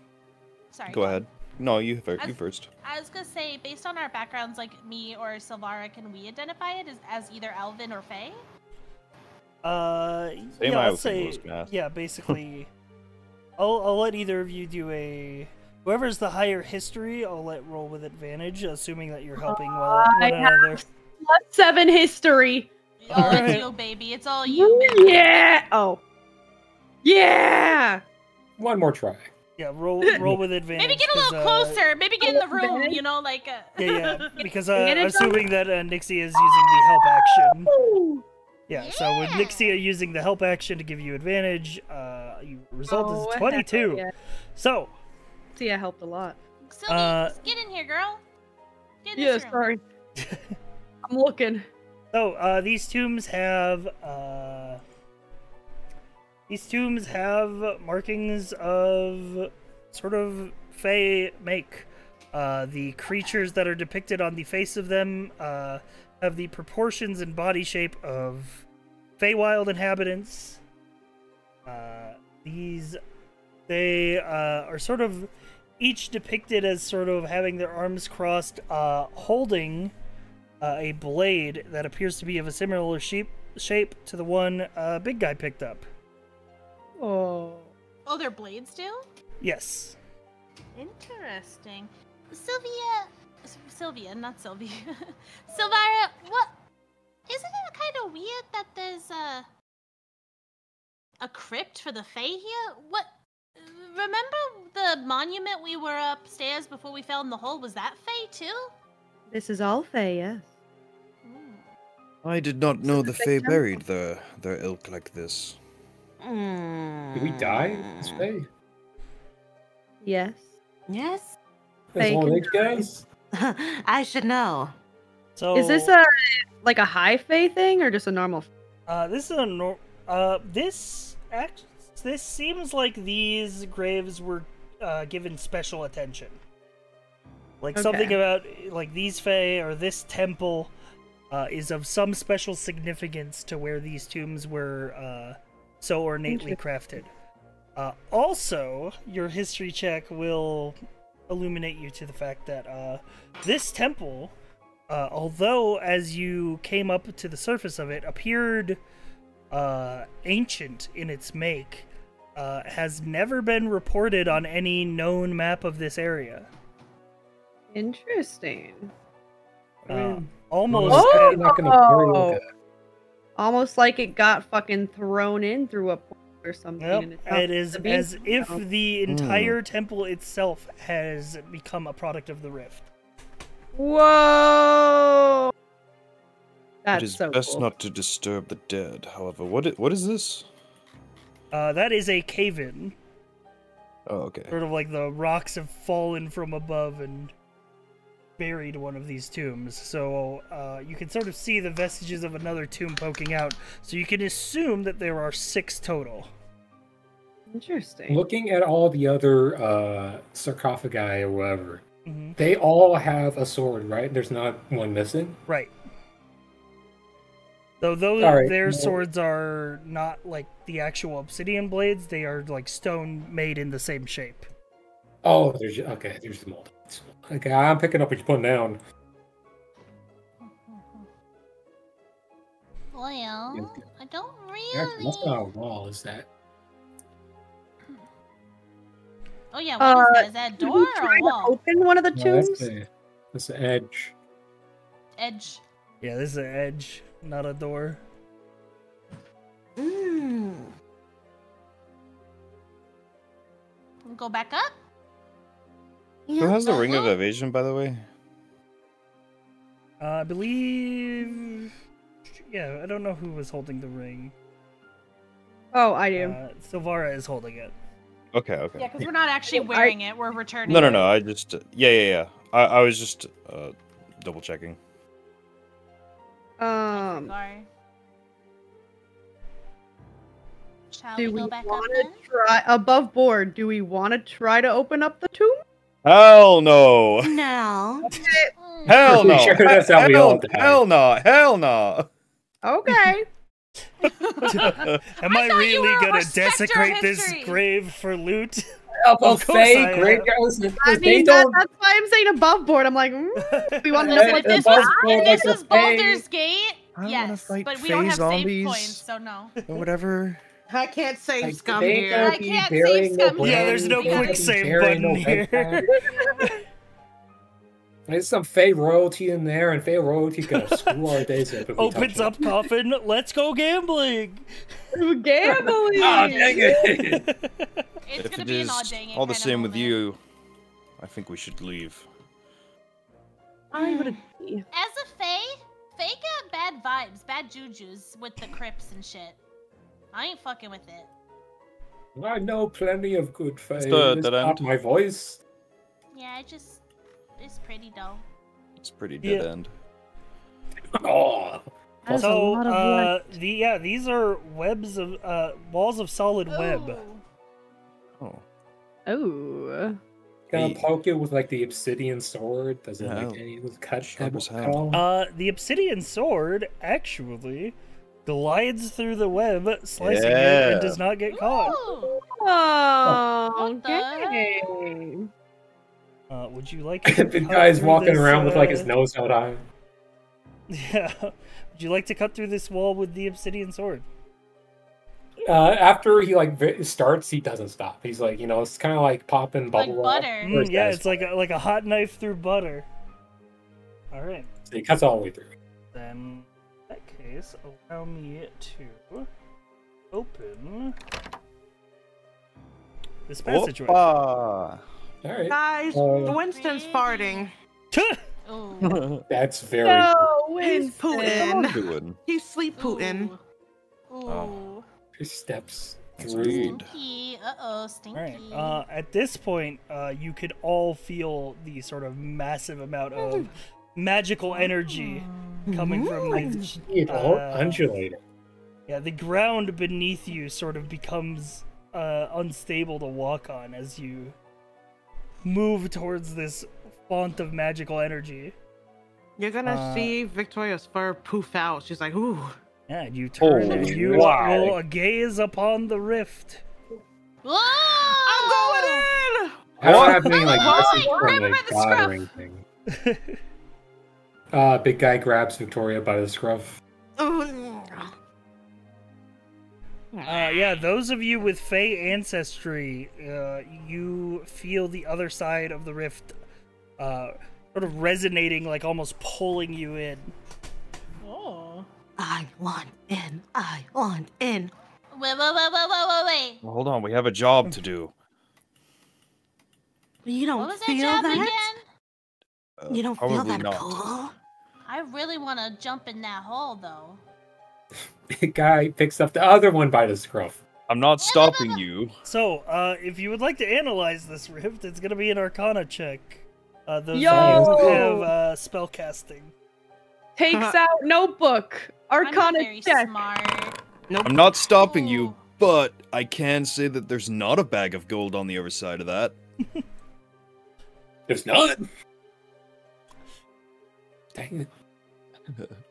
Speaker 2: Sorry.
Speaker 8: go ahead. No, you fir- you first.
Speaker 2: I was gonna say, based on our backgrounds, like me or Sylvara, can we identify it as, as either Elven or Fae?
Speaker 1: Uh,
Speaker 8: Same
Speaker 1: yeah,
Speaker 8: I
Speaker 1: I'll
Speaker 8: would
Speaker 1: say
Speaker 8: think
Speaker 1: yeah. Basically, I'll I'll let either of you do a. Whoever's the higher history, I'll let roll with advantage, assuming that you're helping well
Speaker 5: I
Speaker 1: one another.
Speaker 5: Plus seven history.
Speaker 2: Oh,
Speaker 1: Alright.
Speaker 2: it's you, baby. It's all you, baby.
Speaker 5: Yeah. Oh. Yeah.
Speaker 6: One more try.
Speaker 1: Yeah, roll roll with advantage.
Speaker 2: Maybe get a little
Speaker 1: uh,
Speaker 2: closer. Maybe get in the room.
Speaker 5: advantage?
Speaker 2: You know, like. Uh...
Speaker 1: Yeah, yeah, because uh,
Speaker 5: Get it done?
Speaker 1: assuming that uh, Nixie is using the help action.
Speaker 5: Ooh.
Speaker 1: Yeah, so with
Speaker 2: Yeah.
Speaker 1: Nyxia using the help action to give you advantage, uh, your result
Speaker 5: Oh,
Speaker 1: is 22.
Speaker 5: yeah.
Speaker 1: So,
Speaker 5: See, I helped a lot.
Speaker 2: Sylvie,
Speaker 1: Uh,
Speaker 2: get in here, girl. Get in
Speaker 5: Yeah,
Speaker 2: this room.
Speaker 5: sorry. I'm looking.
Speaker 1: so uh, these tombs have uh, these tombs have markings of sort of Fey make. Uh, the creatures that are depicted on the face of them uh, have the proportions and body shape of Feywild inhabitants. Uh, these, they uh, are sort of each depicted as sort of having their arms crossed, uh, holding uh, a blade that appears to be of a similar shape shape to the one Big Guy picked up.
Speaker 5: Oh.
Speaker 2: Oh, they're blades do?
Speaker 1: Yes.
Speaker 2: Interesting. Sylvia. S- Sylvia, not Sylvia. Sylvira, what? Isn't it kind of weird that there's a. a crypt for the Fae here? What. Remember the monument we were upstairs before we fell in the hole? Was that Fae too?
Speaker 5: This is all Fae, yes. Hmm.
Speaker 8: I did not know the
Speaker 5: the
Speaker 8: Fae buried their their ilk like this.
Speaker 6: Did we die this
Speaker 7: Mm.
Speaker 6: way?
Speaker 5: Yes.
Speaker 7: Yes.
Speaker 6: As
Speaker 5: Fae
Speaker 6: old
Speaker 5: can
Speaker 6: age?
Speaker 7: I should know.
Speaker 1: So
Speaker 5: Is this a like a high Fae thing or just a normal?
Speaker 1: Uh, this is a nor- uh, this act- this seems like these graves were uh, given special attention. Like something about like these fae or this temple uh, is of some special significance to where these tombs were uh, so ornately crafted. Uh, also, your history check will illuminate you to the fact that uh, this temple, uh, although as you came up to the surface of it, appeared uh, ancient in its make, uh, has never been reported on any known map of this area.
Speaker 5: Interesting.
Speaker 6: I
Speaker 1: Uh,
Speaker 6: mean,
Speaker 1: almost.
Speaker 6: well,
Speaker 5: Oh! Almost like it got fucking thrown in through a portal or something.
Speaker 1: Yep,
Speaker 5: and it's not
Speaker 1: it is as if the entire temple itself has become a product of the rift.
Speaker 5: Whoa! That's
Speaker 8: it is
Speaker 5: so
Speaker 8: best
Speaker 5: cool.
Speaker 8: not to disturb the dead. However, what what is this?
Speaker 1: Uh, that is a cave in.
Speaker 8: Oh, okay.
Speaker 1: Sort of like the rocks have fallen from above and buried one of these tombs. So uh, you can sort of see the vestiges of another tomb poking out. So you can assume that there are six total.
Speaker 5: Interesting.
Speaker 6: Looking at all the other uh, sarcophagi or whatever,
Speaker 1: Mhm.
Speaker 6: they all have a sword, right? There's not one missing.
Speaker 1: Right. So though
Speaker 6: All right,
Speaker 1: their
Speaker 6: well-
Speaker 1: swords are not like the actual obsidian blades, they are like stone made in the same shape.
Speaker 6: Oh, there's okay. There's the mold. Okay, I'm picking up what you're putting down.
Speaker 2: Well, I don't
Speaker 6: really. that's not a wall, is that?
Speaker 2: Oh yeah, what is
Speaker 5: Uh,
Speaker 2: that? Is that a door or
Speaker 5: try
Speaker 2: a
Speaker 5: to
Speaker 2: wall?
Speaker 5: open one of the
Speaker 6: No,
Speaker 5: tombs?
Speaker 6: that's the that's the edge.
Speaker 2: Edge.
Speaker 1: Yeah, this is an edge, not a door.
Speaker 7: Mm.
Speaker 2: Go back up.
Speaker 8: Who has the ring of evasion, by the way?
Speaker 1: Uh, I believe. Yeah, I don't know who was holding the ring.
Speaker 5: Oh, I do.
Speaker 1: Uh, Sylvara is holding it.
Speaker 8: Okay, okay.
Speaker 2: Yeah, because we're not actually
Speaker 5: I-
Speaker 2: wearing it. We're returning.
Speaker 8: No, no,
Speaker 2: it.
Speaker 8: no. I just yeah, yeah, yeah. I, I was just uh, double checking.
Speaker 5: um,
Speaker 2: Sorry. Shall
Speaker 5: do
Speaker 2: we
Speaker 5: we
Speaker 2: go back up
Speaker 5: want
Speaker 2: then?
Speaker 5: to try above board? Do we want to try to open up the tomb?
Speaker 8: Hell no!
Speaker 7: No.
Speaker 8: Hell no!
Speaker 6: Sure, that's how we all
Speaker 8: hell, hell no! Hell no!
Speaker 5: Okay.
Speaker 1: Am
Speaker 2: I
Speaker 1: I, really gonna desecrate this grave for loot?
Speaker 6: Of,
Speaker 1: Of
Speaker 6: of
Speaker 1: course I
Speaker 6: great
Speaker 1: am.
Speaker 6: girls.
Speaker 5: I
Speaker 6: they
Speaker 5: mean, that,
Speaker 6: don't.
Speaker 5: that's why I'm saying above board. I'm like, mm, we want to
Speaker 2: Listen,
Speaker 6: Hey,
Speaker 2: if this
Speaker 6: above
Speaker 2: was,
Speaker 6: board
Speaker 2: if this
Speaker 6: a
Speaker 2: was
Speaker 6: Fae.
Speaker 2: Baldur's Gate,
Speaker 4: I wanna
Speaker 2: yes,
Speaker 4: fight
Speaker 2: but we don't have
Speaker 4: zombies.
Speaker 2: save points, so no.
Speaker 4: Or whatever.
Speaker 7: I can't save
Speaker 6: Like,
Speaker 7: scum here.
Speaker 2: I can't
Speaker 6: burying
Speaker 2: save
Speaker 6: no
Speaker 2: scum
Speaker 1: Yeah, there's no quick save
Speaker 6: burying
Speaker 1: button
Speaker 6: no
Speaker 1: here.
Speaker 6: bedpan. There's some Fey royalty in there, and Fey royalty gonna screw our days up. if we touch
Speaker 1: Opens
Speaker 6: it.
Speaker 1: up coffin. Let's go gambling.
Speaker 5: gambling.
Speaker 6: Ah, dang it!
Speaker 2: It's
Speaker 8: if
Speaker 2: gonna
Speaker 8: it
Speaker 2: be
Speaker 8: is
Speaker 2: an all dang it
Speaker 8: all the
Speaker 2: kind of
Speaker 8: same with you, I think we should leave.
Speaker 5: I would agree.
Speaker 2: As a Fae, Fae got bad vibes, bad jujus with the crypts and shit. I ain't fucking with it.
Speaker 6: I know plenty of good Fey.
Speaker 8: the-
Speaker 6: It's
Speaker 8: that
Speaker 6: not
Speaker 8: end.
Speaker 6: my voice.
Speaker 2: Yeah, I just it's pretty dull.
Speaker 8: It's pretty dead
Speaker 1: Yeah.
Speaker 8: end.
Speaker 6: Oh,
Speaker 5: That's a
Speaker 1: so,
Speaker 5: lot of
Speaker 1: uh,
Speaker 5: light.
Speaker 1: the yeah, these are webs of uh walls of solid web.
Speaker 8: Oh,
Speaker 5: Oh.
Speaker 6: Gonna poke it with like the obsidian sword. Does it
Speaker 8: Yeah.
Speaker 6: like any cut
Speaker 8: Sharp
Speaker 6: at
Speaker 8: as hell.
Speaker 6: all?
Speaker 1: Uh, the obsidian sword actually glides through the web, slicing it,
Speaker 8: Yeah.
Speaker 1: and does not get caught.
Speaker 2: Ooh.
Speaker 5: Oh, okay.
Speaker 1: Uh, would you like to
Speaker 6: the
Speaker 1: cut
Speaker 6: guy's
Speaker 1: through
Speaker 6: walking
Speaker 1: this,
Speaker 6: around with like his
Speaker 1: uh,
Speaker 6: nose out high.
Speaker 1: Yeah. Would you like to cut through this wall with the obsidian sword?
Speaker 6: Uh, after he like starts, he doesn't stop. He's like, you know, it's kind of like popping bubble wrap.
Speaker 2: butter.
Speaker 1: Mm, yeah, it's like a, like a hot knife through butter. All right.
Speaker 6: So he cuts all the way through.
Speaker 1: Then, in that case, allow me to open this passageway.
Speaker 8: Opa!
Speaker 6: All right,
Speaker 7: Guys,
Speaker 6: Uh,
Speaker 7: Winston's farting.
Speaker 2: Ooh.
Speaker 6: that's very.
Speaker 5: No,
Speaker 7: He's
Speaker 5: Winston.
Speaker 7: Putin.
Speaker 8: Doing.
Speaker 7: He's sleep Putin.
Speaker 2: Ooh. Ooh.
Speaker 8: Oh.
Speaker 6: He steps
Speaker 8: That's
Speaker 6: through.
Speaker 8: weird.
Speaker 2: Stinky. Uh oh, stinky.
Speaker 1: All right. Uh, at this point, uh, you could all feel the sort of massive amount of magical energy coming from the
Speaker 6: It all
Speaker 1: Uh,
Speaker 6: undulating.
Speaker 1: yeah the ground beneath you sort of becomes uh, unstable to walk on as you move towards this font of magical energy.
Speaker 7: You're gonna
Speaker 1: Uh,
Speaker 7: see Victoria's fur poof out. She's like, ooh.
Speaker 1: Yeah, and you turn and
Speaker 8: Oh,
Speaker 1: you
Speaker 8: wow.
Speaker 1: will gaze upon the rift.
Speaker 2: Whoa!
Speaker 7: I'm going in!
Speaker 6: I don't
Speaker 8: What?
Speaker 6: have any like message
Speaker 2: grab
Speaker 6: from
Speaker 2: him
Speaker 6: the
Speaker 2: scruff.
Speaker 6: thing. Uh, big guy grabs Victoria by the scruff.
Speaker 7: Ooh.
Speaker 1: Uh, yeah, those of you with Fey ancestry, uh, you feel the other side of the rift uh, sort of resonating, like almost pulling you in.
Speaker 2: Oh.
Speaker 7: I want in. I want in.
Speaker 2: Wait, wait, wait, wait, wait, wait, wait.
Speaker 8: Well, hold on, we have a job to do.
Speaker 7: You don't
Speaker 2: What was that
Speaker 7: feel
Speaker 2: job
Speaker 7: that?
Speaker 2: again?
Speaker 8: Uh,
Speaker 7: You don't feel that
Speaker 8: not.
Speaker 7: pull?
Speaker 2: I really want to jump in that hole, though.
Speaker 6: Big guy picks up the other one by the scruff.
Speaker 8: I'm not stopping you.
Speaker 1: So, uh, if you would like to analyze this rift, it's going to be an Arcana check. Uh, those
Speaker 5: Yo!
Speaker 1: of you who have uh, spell casting.
Speaker 5: Takes out notebook.
Speaker 2: Arcana I'm
Speaker 5: Arcana
Speaker 2: very
Speaker 5: check.
Speaker 2: smart.
Speaker 7: Nope.
Speaker 8: I'm not stopping you, but I can say that there's not a bag of gold on the other side of that.
Speaker 6: There's not. Dang it.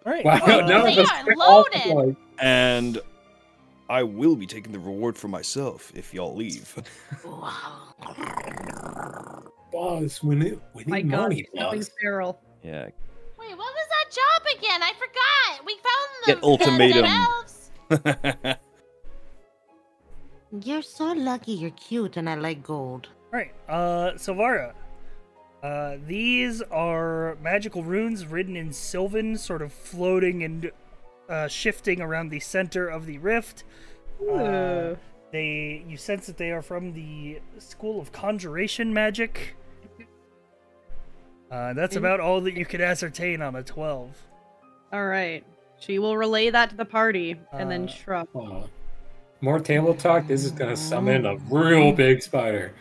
Speaker 1: All right.
Speaker 6: Wow,
Speaker 1: uh,
Speaker 6: now
Speaker 2: they
Speaker 6: the
Speaker 2: are
Speaker 6: scruff all
Speaker 2: loaded.
Speaker 6: like-
Speaker 8: And I will be taking the reward for myself if y'all leave.
Speaker 6: Boss, we need, we need
Speaker 5: My God,
Speaker 6: money, boss.
Speaker 5: feral.
Speaker 8: Yeah.
Speaker 2: Wait, what was that job again? I forgot. We found the
Speaker 8: Get ultimatum.
Speaker 7: You're so lucky you're cute and I like gold.
Speaker 1: Alright, uh, Sylvara. Uh, these are magical runes written in Sylvan, sort of floating and uh, shifting around the center of the rift. Uh, they, you sense that they are from the School of Conjuration Magic. Uh, that's about all that you could ascertain on a 12.
Speaker 5: All right. She will relay that to the party and then
Speaker 1: Uh,
Speaker 5: shrug.
Speaker 6: Aw. More table talk. This is gonna summon a real big spider.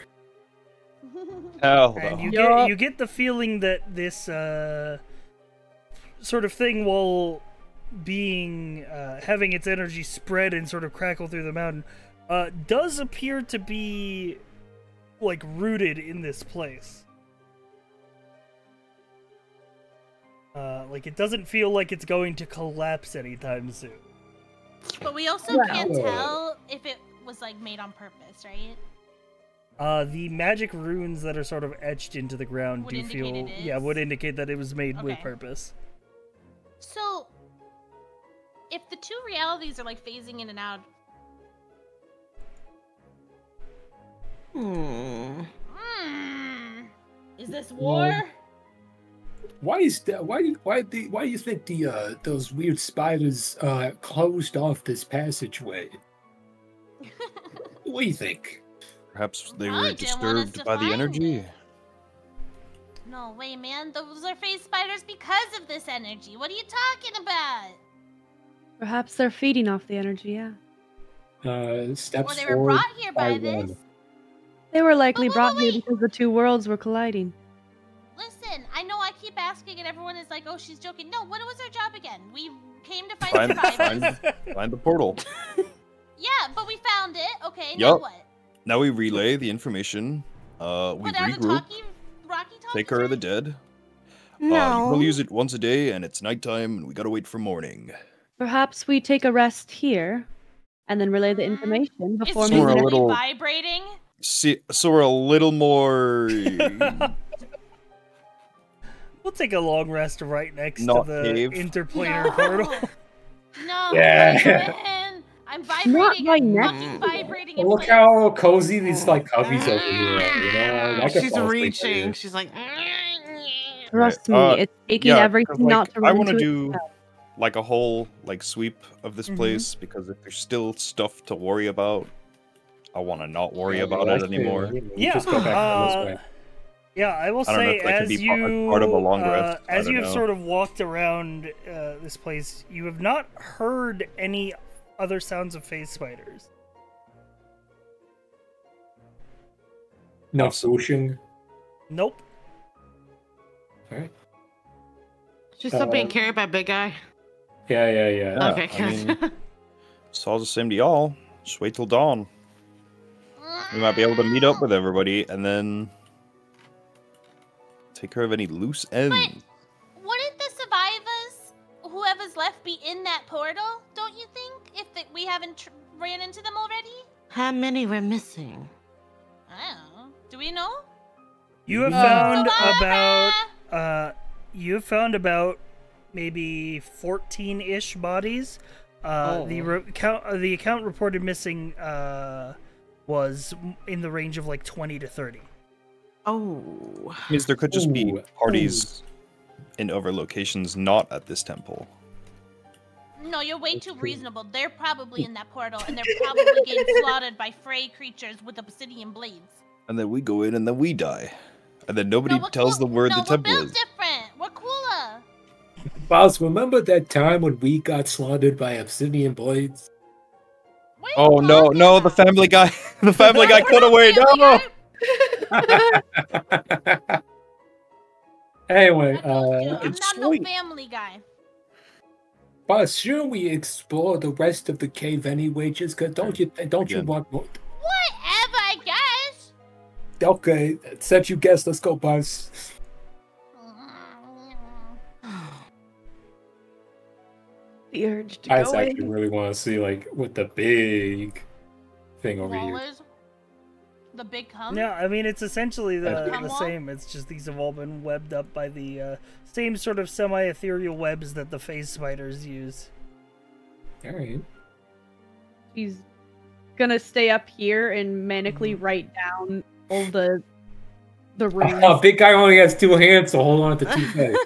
Speaker 8: Hell
Speaker 1: And
Speaker 8: no.
Speaker 1: you
Speaker 5: Yup.
Speaker 1: get you get the feeling that this uh, sort of thing, while being uh, having its energy spread and sort of crackle through the mountain, uh, does appear to be like rooted in this place. Uh, like it doesn't feel like it's going to collapse anytime soon.
Speaker 2: But we also
Speaker 5: Well-
Speaker 2: can't tell if it was like made on purpose, right?
Speaker 1: Uh, the magic runes that are sort of etched into the ground
Speaker 2: Would
Speaker 1: do feel, yeah, would indicate that it was made with purpose.
Speaker 2: So, if the two realities are like phasing in and out,
Speaker 7: Hmm.
Speaker 2: hmm, is this
Speaker 6: Well-
Speaker 2: war?
Speaker 6: Why is that? Why? do- Why? The, why do you think the uh, those weird spiders uh, closed off this passageway? What do you think?
Speaker 8: Perhaps they were
Speaker 2: didn't want us
Speaker 8: disturbed by the energy.
Speaker 2: it. No way, man. Those are phase spiders because of this energy. What are you talking about?
Speaker 5: Perhaps they're feeding off the energy, yeah.
Speaker 6: Uh, steps
Speaker 2: Or they were
Speaker 6: forward.
Speaker 2: brought here by
Speaker 6: by one.
Speaker 2: this.
Speaker 5: They were likely
Speaker 2: wait,
Speaker 5: brought
Speaker 2: wait,
Speaker 5: here
Speaker 2: wait.
Speaker 5: because the two worlds were colliding.
Speaker 2: Listen, I know I keep asking and everyone is like, oh, she's joking. No, what was our job again? We came to find
Speaker 8: Find,
Speaker 2: survivors.
Speaker 8: find, find the portal.
Speaker 2: Yeah, but we found it. Okay, now
Speaker 8: Yup.
Speaker 2: what?
Speaker 8: Now we relay the information. Uh, we
Speaker 2: What
Speaker 8: regroup.
Speaker 2: talkie, Rocky talkie?
Speaker 8: Take care of the dead. Uh,
Speaker 7: No.
Speaker 8: we'll use it once a day, and it's nighttime, and we gotta wait for morning.
Speaker 5: Perhaps we take a rest here and then relay the information before
Speaker 2: Is
Speaker 8: So we're a
Speaker 5: moving.
Speaker 2: Susan
Speaker 8: little-
Speaker 2: vibrating?
Speaker 8: See, so we're a little more
Speaker 1: We'll take a long rest right next
Speaker 8: Not
Speaker 1: to the
Speaker 8: cave.
Speaker 1: interplanar
Speaker 2: No.
Speaker 1: portal.
Speaker 2: No,
Speaker 6: Yeah.
Speaker 2: Man. I'm vibrating.
Speaker 5: right
Speaker 2: I'm
Speaker 5: next
Speaker 2: fucking vibrating.
Speaker 6: Look
Speaker 2: place.
Speaker 6: how cozy these like cubbies over here. are, You know, I could
Speaker 7: She's reaching. She's like,
Speaker 5: Trust me,
Speaker 8: Uh,
Speaker 5: it's taking
Speaker 8: yeah, 'cause,
Speaker 5: everything
Speaker 8: like,
Speaker 5: not to
Speaker 8: I want to do
Speaker 5: itself.
Speaker 8: like a whole like sweep of this
Speaker 1: Mhm.
Speaker 8: place because if there's still stuff to worry about, I want to not worry
Speaker 6: Yeah,
Speaker 8: about it anymore.
Speaker 6: you know,
Speaker 1: Yeah,
Speaker 6: Just go back down this
Speaker 1: uh,
Speaker 6: way.
Speaker 1: Yeah, I will
Speaker 8: I
Speaker 1: say
Speaker 8: if that could
Speaker 1: as you
Speaker 8: part of a long
Speaker 1: uh,
Speaker 8: rest,
Speaker 1: as you have
Speaker 8: know.
Speaker 1: sort of walked around uh, this place, you have not heard any other sounds of phase spiders.
Speaker 6: No swooshing.
Speaker 1: Nope.
Speaker 6: Alright.
Speaker 7: she's still being
Speaker 6: Uh,
Speaker 7: carried by big guy.
Speaker 6: Yeah, yeah, yeah.
Speaker 8: Yeah,
Speaker 7: okay,
Speaker 8: I
Speaker 7: good.
Speaker 8: mean- It's all the same to y'all. Just wait till dawn. We might be able to meet up with everybody and then take care of any loose ends.
Speaker 2: But Wouldn't the survivors, whoever's left, be in that portal? Don't you think? If the, we haven't tr- ran into them already?
Speaker 7: How many were missing?
Speaker 2: I don't know. Do we know?
Speaker 1: You have
Speaker 6: Uh,
Speaker 1: found
Speaker 2: Survivor!
Speaker 1: about uh you have found about maybe 14-ish bodies. Uh the
Speaker 7: Oh.
Speaker 1: re- count uh, the account reported missing uh was in the range of like 20 to 30.
Speaker 7: Oh.
Speaker 8: Means there could just be
Speaker 6: Ooh,
Speaker 8: parties in other locations not at this temple.
Speaker 2: No, you're way too reasonable. They're probably in that portal, and they're probably getting slaughtered by fray creatures with obsidian blades.
Speaker 8: And then we go in and then we die. And then nobody
Speaker 2: no, we're
Speaker 8: tells
Speaker 2: cool-
Speaker 8: the word
Speaker 2: no,
Speaker 8: the
Speaker 2: we're
Speaker 8: temple
Speaker 2: built
Speaker 8: is.
Speaker 2: different. We're cooler.
Speaker 6: Boss, remember that time when we got slaughtered by obsidian blades?
Speaker 2: What are you
Speaker 8: Oh no,
Speaker 2: talking
Speaker 8: no, the family guy the family guy
Speaker 2: We're
Speaker 8: cut away,
Speaker 2: family
Speaker 8: no!
Speaker 6: anyway,
Speaker 2: I told
Speaker 6: uh,
Speaker 2: I'm
Speaker 8: it's
Speaker 2: not no family guy.
Speaker 6: Boss, shouldn't we explore the rest of the cave anyway? Just cause don't you don't you want more?
Speaker 2: Whatever, I guess.
Speaker 6: Okay, since you guess, let's go, boss.
Speaker 5: The urge to
Speaker 6: I
Speaker 5: go
Speaker 6: just actually
Speaker 5: in.
Speaker 6: really want to see like what the big thing over here.
Speaker 2: Wallers, the big cum.
Speaker 1: Yeah, I mean it's essentially the,
Speaker 6: That's
Speaker 1: the same. It's just these have all been webbed up by the uh, same sort of semi-ethereal webs that the phase spiders use.
Speaker 6: All right.
Speaker 5: She's gonna stay up here and manically
Speaker 1: Mm-hmm.
Speaker 5: write down all the the rings.
Speaker 6: Oh, big guy only has two hands, so hold on to two things.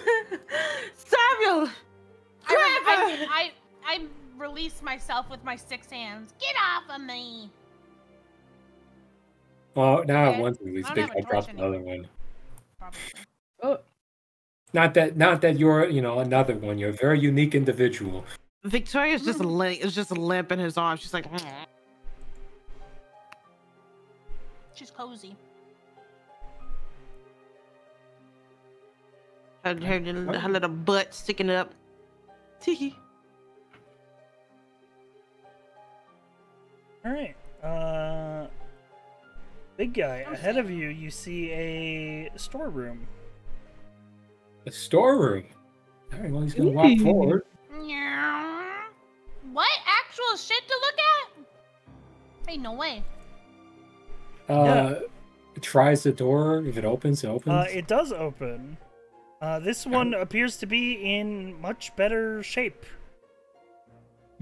Speaker 7: Samuel!
Speaker 2: I, I, I, I release myself with my six hands. Get off of me.
Speaker 6: Well, now
Speaker 2: Okay.
Speaker 6: at once at least
Speaker 2: I don't
Speaker 6: big
Speaker 2: have a
Speaker 6: guy another one.
Speaker 2: Probably.
Speaker 5: Oh,
Speaker 6: Not that, not that you're, you know, another one. You're a very unique individual.
Speaker 7: Victoria's just limp, is just a limp in his arms. She's like, "Mm."
Speaker 2: She's cozy.
Speaker 7: her, her, her little butt sticking up. Tee.
Speaker 1: All right. Uh, big guy ahead of you. You see a storeroom.
Speaker 6: A storeroom. All right, well, he's gonna walk
Speaker 5: Ooh.
Speaker 6: forward.
Speaker 2: What actual shit to look at? Hey, no way.
Speaker 6: Uh, tries the door. If it opens, it opens.
Speaker 1: Uh, it does open. Uh, this one appears to be in much better shape.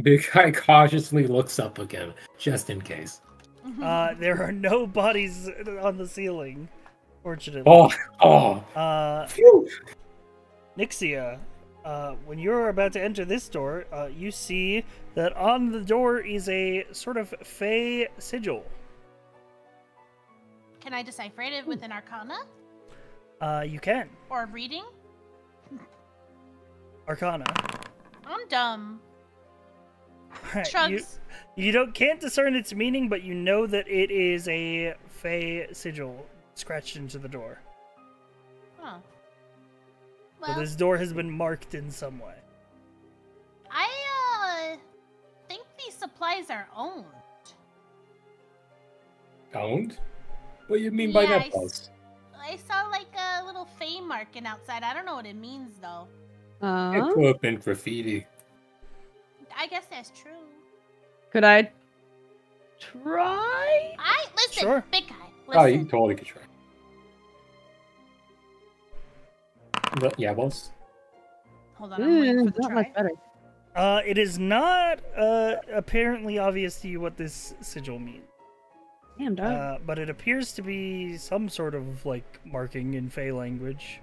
Speaker 6: Big guy cautiously looks up again, just in case.
Speaker 1: Uh, there are no bodies on the ceiling, fortunately.
Speaker 6: Oh, oh,
Speaker 1: Uh,
Speaker 6: phew.
Speaker 1: Nyxia, uh, when you're about to enter this door, uh, you see that on the door is a sort of fey sigil.
Speaker 2: Can I decipher it with an arcana
Speaker 1: Uh, you can.
Speaker 2: or reading?
Speaker 1: Arcana.
Speaker 2: I'm dumb.
Speaker 1: Alright, You, you don't can't discern its meaning, but you know that it is a fey sigil scratched into the door.
Speaker 2: Huh.
Speaker 1: So
Speaker 2: Well,
Speaker 1: this door has been marked in some way.
Speaker 2: I uh think these supplies are owned.
Speaker 6: Don't? What do you mean by
Speaker 2: Yeah,
Speaker 6: that,
Speaker 2: I s-
Speaker 6: Buzz?
Speaker 2: I saw like a little fame marking outside. I don't know what it means though.
Speaker 6: It
Speaker 5: Uh,
Speaker 6: could have been graffiti.
Speaker 2: I guess that's true.
Speaker 5: could I try?
Speaker 2: I listen,
Speaker 1: Sure.
Speaker 2: big guy.
Speaker 6: Oh, you totally could try. But, yeah, Buzz.
Speaker 2: Hold on, I'm waiting
Speaker 5: Mm,
Speaker 2: for the
Speaker 5: much
Speaker 2: try.
Speaker 5: better.
Speaker 1: Uh, it is not uh, apparently obvious to you what this sigil means,
Speaker 5: Damn, dog.
Speaker 1: uh, but it appears to be some sort of like marking in Fey language.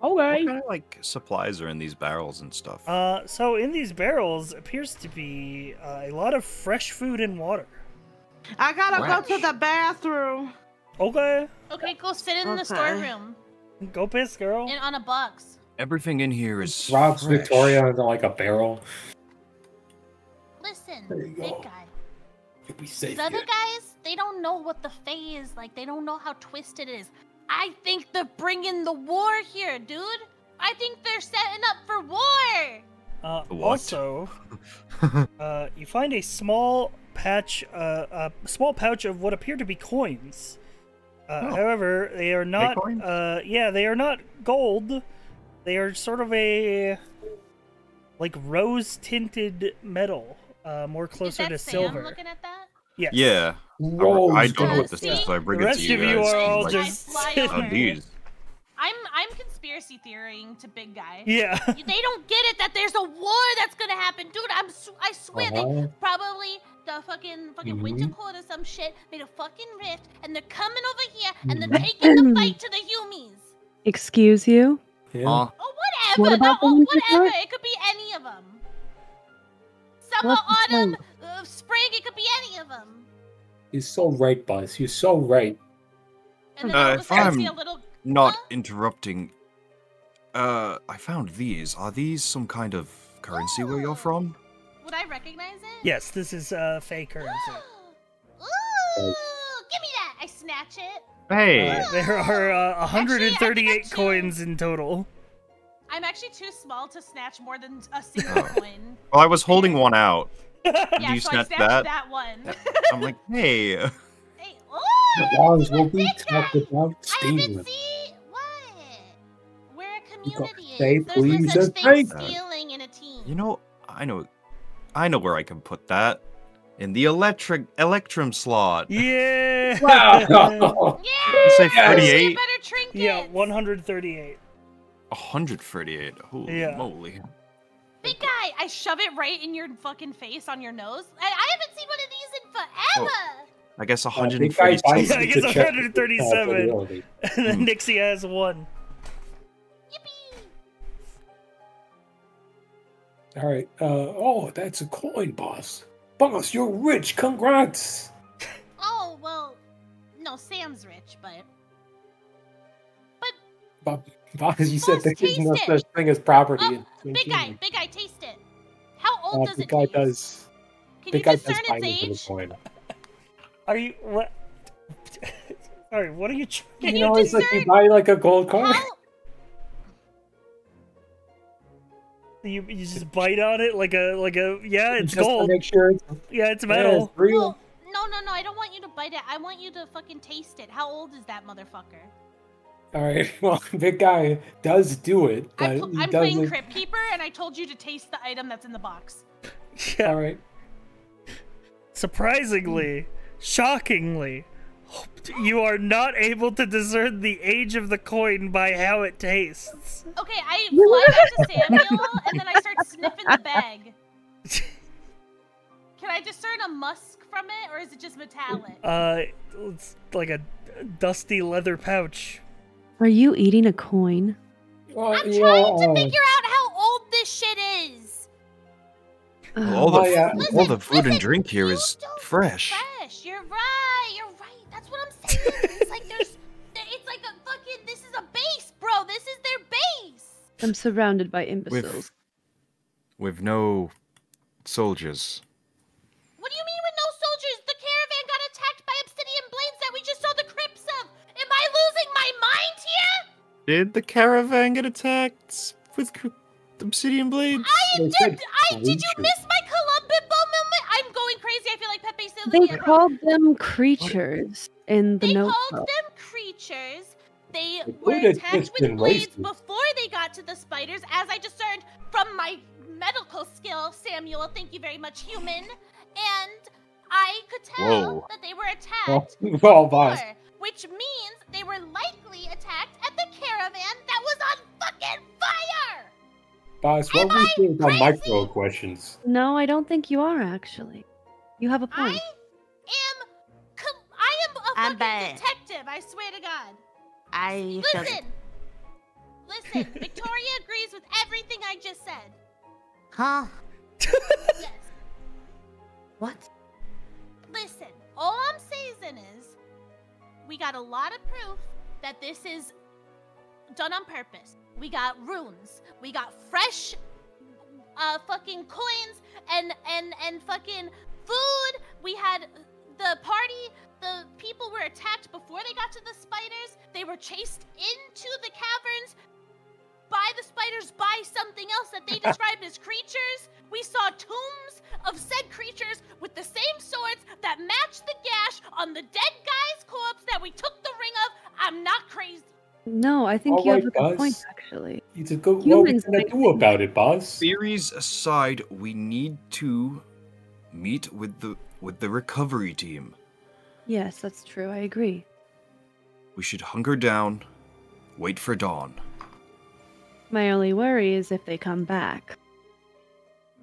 Speaker 8: What
Speaker 5: okay.
Speaker 8: kind of like supplies are in these barrels and stuff?
Speaker 1: Uh, so in these barrels appears to be uh, a lot of fresh food and water.
Speaker 7: I gotta go to the bathroom.
Speaker 1: Okay,
Speaker 2: Okay, go sit in the storeroom
Speaker 1: go piss, girl.
Speaker 2: and on a box.
Speaker 8: Everything in here is
Speaker 6: Rob's
Speaker 8: fresh.
Speaker 6: Victoria into like a barrel.
Speaker 2: Listen,
Speaker 6: There you
Speaker 2: big
Speaker 6: go.
Speaker 2: guy.
Speaker 6: You'll be safe.
Speaker 2: These other
Speaker 6: here.
Speaker 2: guys, they don't know what the Fae is like. They don't know how twisted it is. I think they're bringing the war here, dude. I think they're setting up for war.
Speaker 1: Uh,
Speaker 8: What?
Speaker 1: also, uh, you find a small patch, uh, a small pouch of what appear to be coins. Uh,
Speaker 8: Oh.
Speaker 1: However, they are not. Uh, yeah, they are not gold. They are sort of a like rose tinted metal, uh, more
Speaker 2: is
Speaker 1: closer
Speaker 2: that
Speaker 1: to
Speaker 2: Sam
Speaker 1: silver.
Speaker 2: looking at that?
Speaker 1: Yes.
Speaker 8: Yeah.
Speaker 6: Rose
Speaker 8: I don't know what
Speaker 6: gold.
Speaker 8: this is, so I bring
Speaker 1: The
Speaker 8: it to you
Speaker 1: of you are all
Speaker 8: Like,
Speaker 1: just.
Speaker 2: Fly
Speaker 8: Oh, these.
Speaker 2: I'm I'm conspiracy theorying to big guy.
Speaker 1: yeah.
Speaker 2: They don't get it that there's a war that's gonna happen, dude. I'm I swear they
Speaker 6: Uh-huh.
Speaker 2: probably the fucking fucking
Speaker 6: Mhm.
Speaker 2: winter court or some shit made a fucking rift and they're coming over here and they're
Speaker 6: Mhm.
Speaker 2: taking the fight to the Humies.
Speaker 5: Excuse you.
Speaker 6: Yeah.
Speaker 8: Uh,
Speaker 2: Oh, whatever.
Speaker 5: What about
Speaker 2: no,
Speaker 5: the
Speaker 2: oh, whatever.
Speaker 5: court?
Speaker 2: It could be any of them. Summer,
Speaker 5: What's the
Speaker 2: autumn, uh, spring. It could be any of them.
Speaker 6: You're so right, Buzz. You're so right.
Speaker 2: And then
Speaker 8: Uh,
Speaker 2: all of a
Speaker 8: if I'm
Speaker 2: a little.
Speaker 8: not
Speaker 2: Huh?
Speaker 8: interrupting. Uh, I found these. Are these some kind of currency where
Speaker 2: Oh.
Speaker 8: you're from?
Speaker 2: Would I recognize it?
Speaker 1: Yes, this is uh, Fey currency.
Speaker 2: Ooh, give me that. I snatch it.
Speaker 8: Hey.
Speaker 1: Uh, there are uh,
Speaker 2: Actually, I think
Speaker 1: 138
Speaker 2: I'm
Speaker 1: coins in total.
Speaker 2: I'm actually too small to snatch more than a single coin.
Speaker 8: Well, I was holding one out.
Speaker 2: Yeah,
Speaker 8: you
Speaker 2: so I
Speaker 8: snatch
Speaker 2: snatched
Speaker 8: that?
Speaker 2: that, one.
Speaker 8: I'm like, hey.
Speaker 2: hey, ooh,
Speaker 6: Buzz,
Speaker 2: what
Speaker 6: will we
Speaker 2: big
Speaker 6: talk
Speaker 2: guy?
Speaker 6: about
Speaker 2: I haven't seen what? We're a
Speaker 6: You got
Speaker 2: community.
Speaker 6: say
Speaker 2: There's
Speaker 6: please
Speaker 2: no such
Speaker 6: and
Speaker 2: thing
Speaker 6: thank
Speaker 8: you.
Speaker 2: stealing in a team.
Speaker 8: You know, I know, I know where I can put that. In the electric electrum slot.
Speaker 1: Yeah.
Speaker 6: Wow.
Speaker 2: yeah,
Speaker 8: You say
Speaker 2: see
Speaker 8: 38?
Speaker 1: yeah, 138.
Speaker 8: 138. Holy
Speaker 1: Yeah.
Speaker 8: moly.
Speaker 2: Big guy, I shove it right in your fucking face on your nose. I, I haven't seen one of these in forever.
Speaker 8: I guess
Speaker 6: Uh, big guy
Speaker 8: 146.
Speaker 6: bites
Speaker 1: Yeah, I
Speaker 6: you
Speaker 1: guess 137. And then
Speaker 8: Hmm.
Speaker 1: Nixie has one.
Speaker 2: Yippee!
Speaker 6: All right. Uh, oh, that's a coin, boss. Boss, you're rich. Congrats.
Speaker 2: Oh well, no, Sam's rich, but but
Speaker 6: Bob, boss, you said
Speaker 2: Boss,
Speaker 6: there is no
Speaker 2: taste it.
Speaker 6: such thing as property.
Speaker 2: Oh,
Speaker 6: in Twin
Speaker 2: big guy, big guy, taste it. How old
Speaker 6: Uh,
Speaker 2: does
Speaker 6: big
Speaker 2: it
Speaker 6: guy
Speaker 2: taste?
Speaker 6: does.
Speaker 2: Can
Speaker 6: Big
Speaker 2: you
Speaker 6: guy
Speaker 2: discern
Speaker 6: bite
Speaker 2: its
Speaker 6: into
Speaker 2: age?
Speaker 6: coin.
Speaker 1: Are you what? Sorry, what are you trying?
Speaker 2: Can
Speaker 6: you
Speaker 2: you
Speaker 6: know, it's like you buy like a gold coin.
Speaker 2: How,
Speaker 1: You, you just bite on it like a like a yeah, it's
Speaker 6: just
Speaker 1: gold.
Speaker 6: to make sure it's,
Speaker 1: Yeah, it's
Speaker 6: yeah,
Speaker 1: metal.
Speaker 6: it's real.
Speaker 2: well, no, no, no. I don't want you to bite it. I want you to fucking taste it. How old is that motherfucker?
Speaker 6: All right. Well, big guy does do it, but
Speaker 2: I'm, pl-
Speaker 6: he
Speaker 2: I'm playing
Speaker 6: doesn't.
Speaker 2: Crypt Keeper, and I told you to taste the item that's in the box.
Speaker 1: Yeah,
Speaker 6: All right.
Speaker 1: surprisingly, shockingly, you are not able to discern the age of the coin by how it tastes.
Speaker 2: Okay, I fly back to Samuel, and then I start sniffing the bag. Can I discern a musk from it, or is it just metallic?
Speaker 1: Uh, it's like a dusty leather pouch.
Speaker 5: Are you eating a coin?
Speaker 6: Well,
Speaker 2: I'm
Speaker 6: yeah,
Speaker 2: trying to
Speaker 6: uh,
Speaker 2: figure out how old this shit is.
Speaker 8: Well, all the,
Speaker 6: Oh, yeah.
Speaker 8: all the food and drink here
Speaker 2: you
Speaker 8: is
Speaker 2: don't-
Speaker 8: fresh.
Speaker 2: Fresh. You're right. You're right. That's what I'm saying. it's like there's, it's like a fucking. This is a base, bro. This is their base.
Speaker 5: I'm surrounded by imbeciles.
Speaker 8: With, with no soldiers. Did the caravan get attacked with obsidian blades?
Speaker 2: I
Speaker 6: They
Speaker 2: did. I did. You miss my Columbimbo moment? I'm going crazy. I feel like Pepe said.
Speaker 5: They
Speaker 2: Killian.
Speaker 5: called them creatures in the
Speaker 2: They
Speaker 5: notebook.
Speaker 2: called them creatures. They
Speaker 6: They
Speaker 2: were attacked with blades
Speaker 6: races.
Speaker 2: before they got to the spiders, as I discerned from my medical skill, Samuel. Thank you very much, human. And I could tell
Speaker 11: Whoa.
Speaker 2: that they were attacked
Speaker 6: Well, boss.
Speaker 2: Before, which means they were likely attacked at the caravan that was on fucking fire.
Speaker 6: Boss, what
Speaker 2: Am
Speaker 6: we
Speaker 2: I
Speaker 6: think on micro questions?
Speaker 5: No, I don't think you are actually. You have a point.
Speaker 2: am, com- I am a
Speaker 7: I'm a
Speaker 2: fucking
Speaker 7: bad.
Speaker 2: detective. I swear to God.
Speaker 7: I shall-
Speaker 2: Listen, listen. Victoria agrees with everything I just said.
Speaker 7: Huh?
Speaker 2: Yes.
Speaker 7: What?
Speaker 2: Listen, all I'm saying is, we got a lot of proof that this is done on purpose. We got runes. We got fresh, uh, fucking coins and and and fucking food. We had the party. The people were attacked before they got to the spiders. They were chased into the caverns by the spiders by something else that they described as creatures. We saw tombs of said creatures with the same swords that matched the gash on the dead guy's corpse that we took the ring of. I'm not crazy.
Speaker 5: No, I think
Speaker 6: All
Speaker 5: you have a good point
Speaker 6: Buzz.
Speaker 5: actually.
Speaker 6: You just go. What we
Speaker 5: Humans
Speaker 6: gonna do about it, boss?
Speaker 8: Theories aside, we need to meet with the with the recovery team.
Speaker 5: Yes, that's true. I agree.
Speaker 8: We should hunker down, wait for dawn.
Speaker 5: My only worry is if they come back.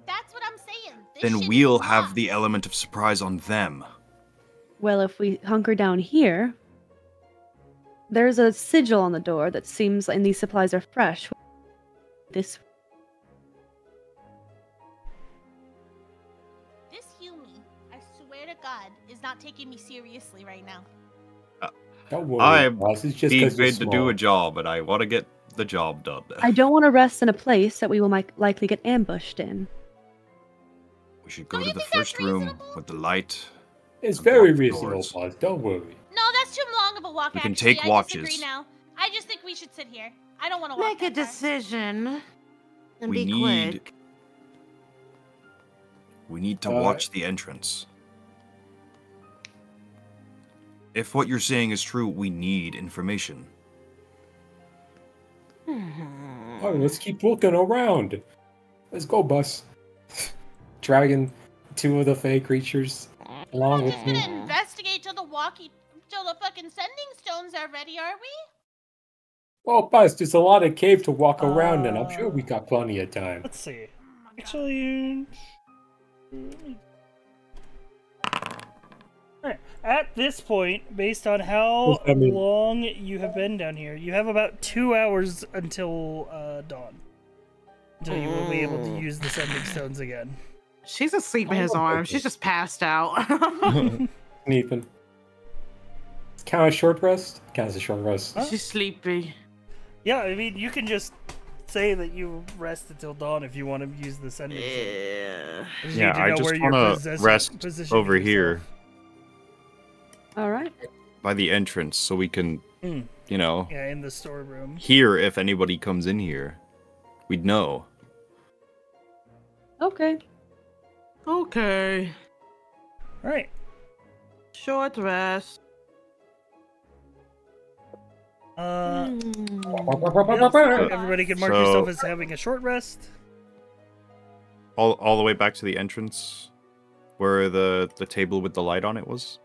Speaker 2: That's what I'm saying. This
Speaker 8: Then we'll have
Speaker 2: locked.
Speaker 8: the element of surprise on them.
Speaker 5: Well, if we hunker down here, there's a sigil on the door that seems, and these supplies are fresh. This
Speaker 2: This Hume, I swear to God, is not taking me seriously right now.
Speaker 6: Don't worry,
Speaker 8: I'm
Speaker 6: boss. It's just
Speaker 8: Being paid to do a job, and I want to get the job done.
Speaker 5: I don't want to rest in a place that we will mi- likely get ambushed in.
Speaker 8: We should go
Speaker 2: Don't
Speaker 8: to the first room
Speaker 2: reasonable?
Speaker 8: with the light.
Speaker 6: It's very reasonable,
Speaker 8: doors.
Speaker 6: Don't worry.
Speaker 2: No, that's too long of a walk.
Speaker 8: We can
Speaker 2: actually.
Speaker 8: take
Speaker 2: I
Speaker 8: watches.
Speaker 2: disagree now. I just think we should sit here. I don't want to walk.
Speaker 7: Make a
Speaker 2: far.
Speaker 7: decision and
Speaker 8: We
Speaker 7: be
Speaker 8: need-
Speaker 7: quick.
Speaker 8: We need to
Speaker 6: Uh,
Speaker 8: watch the entrance. If what you're saying is true, we need information.
Speaker 6: Oh, let's keep looking around. Let's go, boss. Dragging two of the fey creatures along
Speaker 2: We're
Speaker 6: with
Speaker 2: just
Speaker 6: me.
Speaker 2: gonna investigate till the walkie, till the fucking sending stones are ready, are we?
Speaker 6: Well, boss, there's a lot of cave to walk around, and I'm sure
Speaker 1: Uh,
Speaker 6: we got plenty of time.
Speaker 1: Let's see. Actually, At this point, based on how
Speaker 6: What's that mean?
Speaker 1: long you have been down here, you have about two hours until uh, dawn. Until you will be able to
Speaker 7: Mm.
Speaker 1: use the sending stones again.
Speaker 7: She's asleep in his
Speaker 6: okay.
Speaker 7: arms. She's just passed out.
Speaker 6: Sneeping. Count as short rest? Count as a short rest.
Speaker 1: Huh?
Speaker 7: She's sleepy.
Speaker 1: Yeah, I mean, you can just say that you rest until dawn if you want to use the sending stones.
Speaker 7: Yeah.
Speaker 8: Yeah, I just wanna rest
Speaker 1: positioning
Speaker 8: over
Speaker 1: yourself.
Speaker 8: here
Speaker 5: All right.
Speaker 8: by the entrance so we can,
Speaker 1: Mm.
Speaker 8: you know,
Speaker 1: Yeah, in the storeroom.
Speaker 8: hear if anybody comes in here. We'd know.
Speaker 5: Okay.
Speaker 7: Okay.
Speaker 1: All right.
Speaker 7: Short rest.
Speaker 1: Uh, yes, everybody can mark
Speaker 8: So-
Speaker 1: yourself as having a short rest.
Speaker 8: All, all the way back to the entrance where the, the table with the light on it was.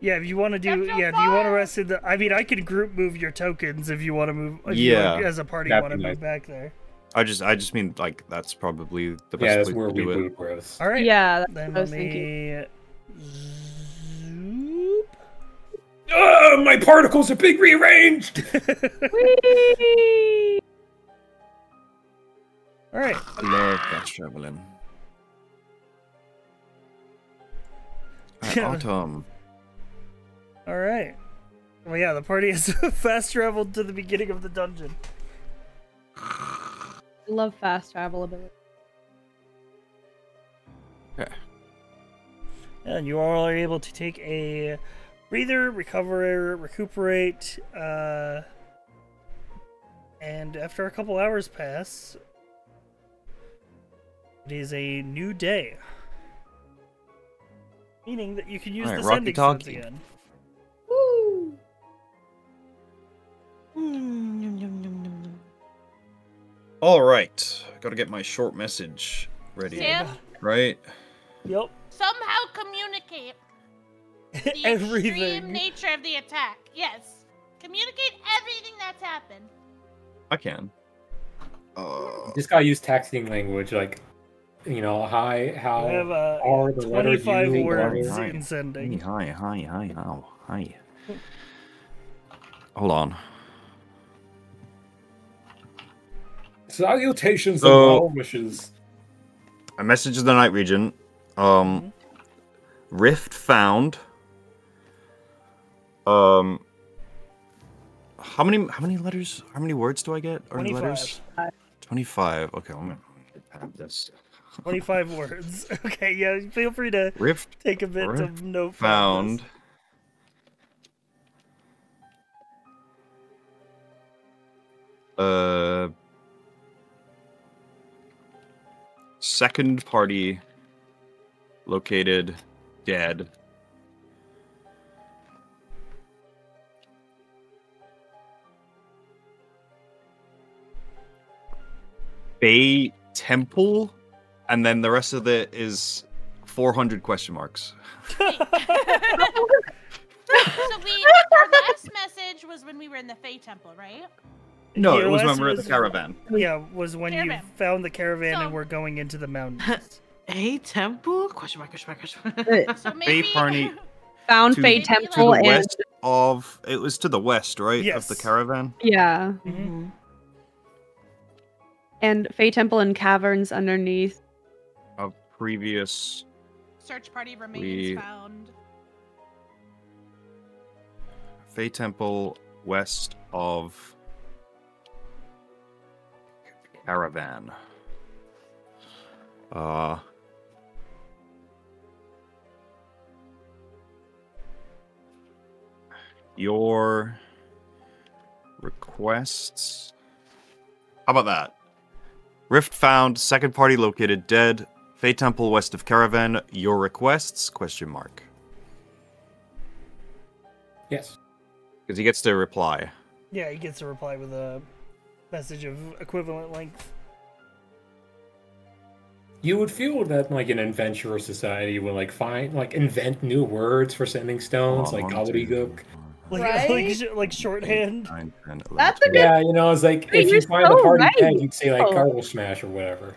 Speaker 1: Yeah, if you want to do,
Speaker 2: That's so
Speaker 1: yeah, if you want to rest in the, I mean, I can group move your tokens if you want to move. If
Speaker 8: Yeah.
Speaker 1: you, as a party,
Speaker 6: That'd
Speaker 1: want to
Speaker 6: be
Speaker 1: move back there.
Speaker 8: I just I just mean like that's probably the best
Speaker 6: Yeah, that's
Speaker 8: place
Speaker 6: where
Speaker 8: to
Speaker 6: we
Speaker 8: do it.
Speaker 6: boot rest.
Speaker 1: All right.
Speaker 5: Yeah, that's
Speaker 1: Then
Speaker 5: what I
Speaker 1: let
Speaker 5: was thinking.
Speaker 1: me. Zoop.
Speaker 6: Oh, my particles are being rearranged!
Speaker 5: Whee!
Speaker 1: All right.
Speaker 8: I love fast traveling. At
Speaker 1: Yeah.
Speaker 8: autumn.
Speaker 1: All right. Well, yeah, the party has fast traveled to the beginning of the dungeon.
Speaker 5: I love fast travel ability.
Speaker 1: And you all are able to take a breather, recover, recuperate, uh, and after a couple hours pass, it is a new day. Meaning that you can use
Speaker 4: Alright,
Speaker 1: the
Speaker 4: Rocky
Speaker 1: sending stones
Speaker 4: Talkie.
Speaker 1: again.
Speaker 8: All right, gotta get my short message ready.
Speaker 2: Sam,
Speaker 8: Right?
Speaker 1: Yep.
Speaker 2: somehow communicate the extreme
Speaker 1: Everything.
Speaker 2: nature of the attack. Yes. Communicate everything that's happened.
Speaker 4: I can.
Speaker 8: Uh,
Speaker 6: Just gotta use texting language, like, you know, hi, how
Speaker 1: I have uh,
Speaker 6: are the letter
Speaker 1: 25
Speaker 6: U,
Speaker 1: words
Speaker 6: are-
Speaker 4: Hi.
Speaker 1: in sending.
Speaker 4: Hi, hi, hi, how, hi. Hold on.
Speaker 6: Salutations
Speaker 8: So-
Speaker 6: and well wishes.
Speaker 8: I messaged the Night Regent. Um, Rift found. Um, how many how many letters? How many words do I get? Or
Speaker 1: 25.
Speaker 8: letters? Twenty-five. Okay, I'm gonna tab this.
Speaker 1: 25 words. Okay, yeah, feel free to
Speaker 8: Rift
Speaker 1: take a bit
Speaker 8: Rift
Speaker 1: of note. from
Speaker 8: found.
Speaker 1: this.
Speaker 8: Uh, second party located dead. Bay Temple, and then the rest of it is 400 question marks.
Speaker 2: so we our last message was when we were in the Fey Temple, right?
Speaker 8: No, it was when we were at the caravan.
Speaker 1: Yeah, was when you found the caravan
Speaker 2: So-
Speaker 1: and we're going into the mountains.
Speaker 7: A temple? Question mark, question mark, question mark.
Speaker 2: So
Speaker 8: Bay
Speaker 2: maybe
Speaker 8: Parney
Speaker 5: Found
Speaker 8: To-
Speaker 5: Fey
Speaker 2: to
Speaker 8: to
Speaker 5: Temple
Speaker 8: the
Speaker 5: and
Speaker 8: west of it was to the west, right? Of the caravan.
Speaker 5: yeah,
Speaker 1: Mhm.
Speaker 5: and Fey Temple and caverns underneath.
Speaker 8: Of previous
Speaker 2: search party remains
Speaker 8: We-
Speaker 2: found.
Speaker 8: Fey Temple west of caravan. Uh your requests How about that? Rift found, second party located dead. Fey Temple west of caravan. Your requests? Question mark.
Speaker 6: Yes.
Speaker 8: Because he gets to reply.
Speaker 1: Yeah, he gets a reply with a message of equivalent length.
Speaker 6: You would feel that like an adventurer society would like find like invent new words for sending stones, like
Speaker 8: One,
Speaker 6: gobbledygook.
Speaker 1: Like,
Speaker 5: Right?
Speaker 1: like, sh- like shorthand.
Speaker 8: nine, 10, 11,
Speaker 5: That's a good-
Speaker 6: Yeah, you know, it's like
Speaker 5: I
Speaker 6: if you
Speaker 5: you're
Speaker 6: find the
Speaker 5: so
Speaker 6: party
Speaker 5: right.
Speaker 6: dead, you'd say like
Speaker 5: Oh.
Speaker 6: Gargle Smash or whatever.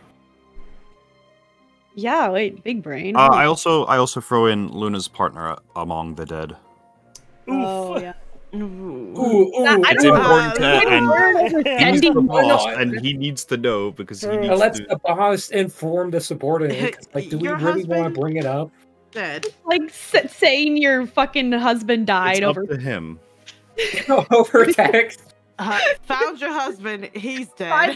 Speaker 5: Yeah, wait, big brain.
Speaker 8: Uh, I also I also throw in Luna's partner among the dead.
Speaker 5: oh yeah.
Speaker 7: Ooh.
Speaker 6: Ooh, ooh.
Speaker 5: I
Speaker 8: It's
Speaker 5: don't-
Speaker 8: important to and
Speaker 5: Word of
Speaker 1: He's
Speaker 8: he's the boss and he needs to know because he needs
Speaker 6: Now let's
Speaker 8: to.
Speaker 6: the boss inform the subordinate. Like, do we
Speaker 7: Your
Speaker 6: really want to bring it up?
Speaker 7: Dead.
Speaker 5: like s- saying your fucking husband died
Speaker 8: It's up
Speaker 5: over
Speaker 8: to him.
Speaker 6: Over text.
Speaker 7: Uh, found your husband. He's dead.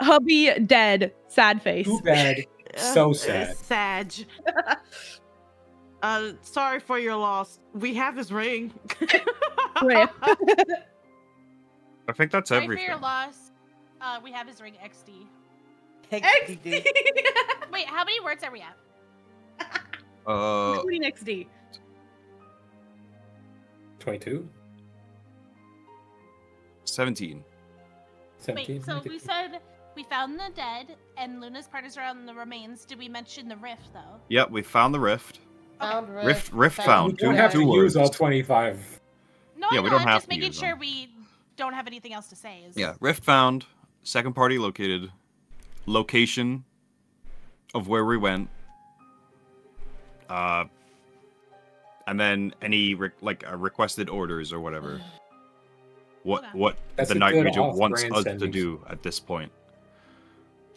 Speaker 5: hubby dead. Sad face.
Speaker 6: Too bad. So sad.
Speaker 7: Sag. Uh, sorry for your loss. We have his ring.
Speaker 5: Rip.
Speaker 8: I think that's
Speaker 2: Sorry for
Speaker 8: everything.
Speaker 2: your loss. Uh, we have his ring XD. Wait, how many words are we at?
Speaker 8: Uh,
Speaker 5: Including XD.
Speaker 6: Twenty-two.
Speaker 8: 17.
Speaker 6: 17.
Speaker 2: Wait, so we said we found the dead and Luna's partners are on the remains. Did we mention the rift though?
Speaker 8: Yep, we found the rift.
Speaker 10: Found
Speaker 8: Rift, rift
Speaker 6: we
Speaker 8: found.
Speaker 6: don't
Speaker 8: Two,
Speaker 6: have
Speaker 8: two
Speaker 6: to
Speaker 8: words.
Speaker 6: use all twenty-five.
Speaker 2: No,
Speaker 8: Yeah,
Speaker 2: I
Speaker 8: we
Speaker 2: know,
Speaker 8: don't
Speaker 2: I'm
Speaker 8: have
Speaker 2: just
Speaker 8: to
Speaker 2: making
Speaker 8: use
Speaker 2: sure
Speaker 8: them.
Speaker 2: we don't have anything else to say. Is
Speaker 8: Yeah, rift found. Second party located. Location of where we went. Uh, and then any re- like uh, requested orders or whatever. What what
Speaker 6: That's
Speaker 8: the night
Speaker 6: good
Speaker 8: regent wants
Speaker 6: off-brand
Speaker 8: us to do at this point.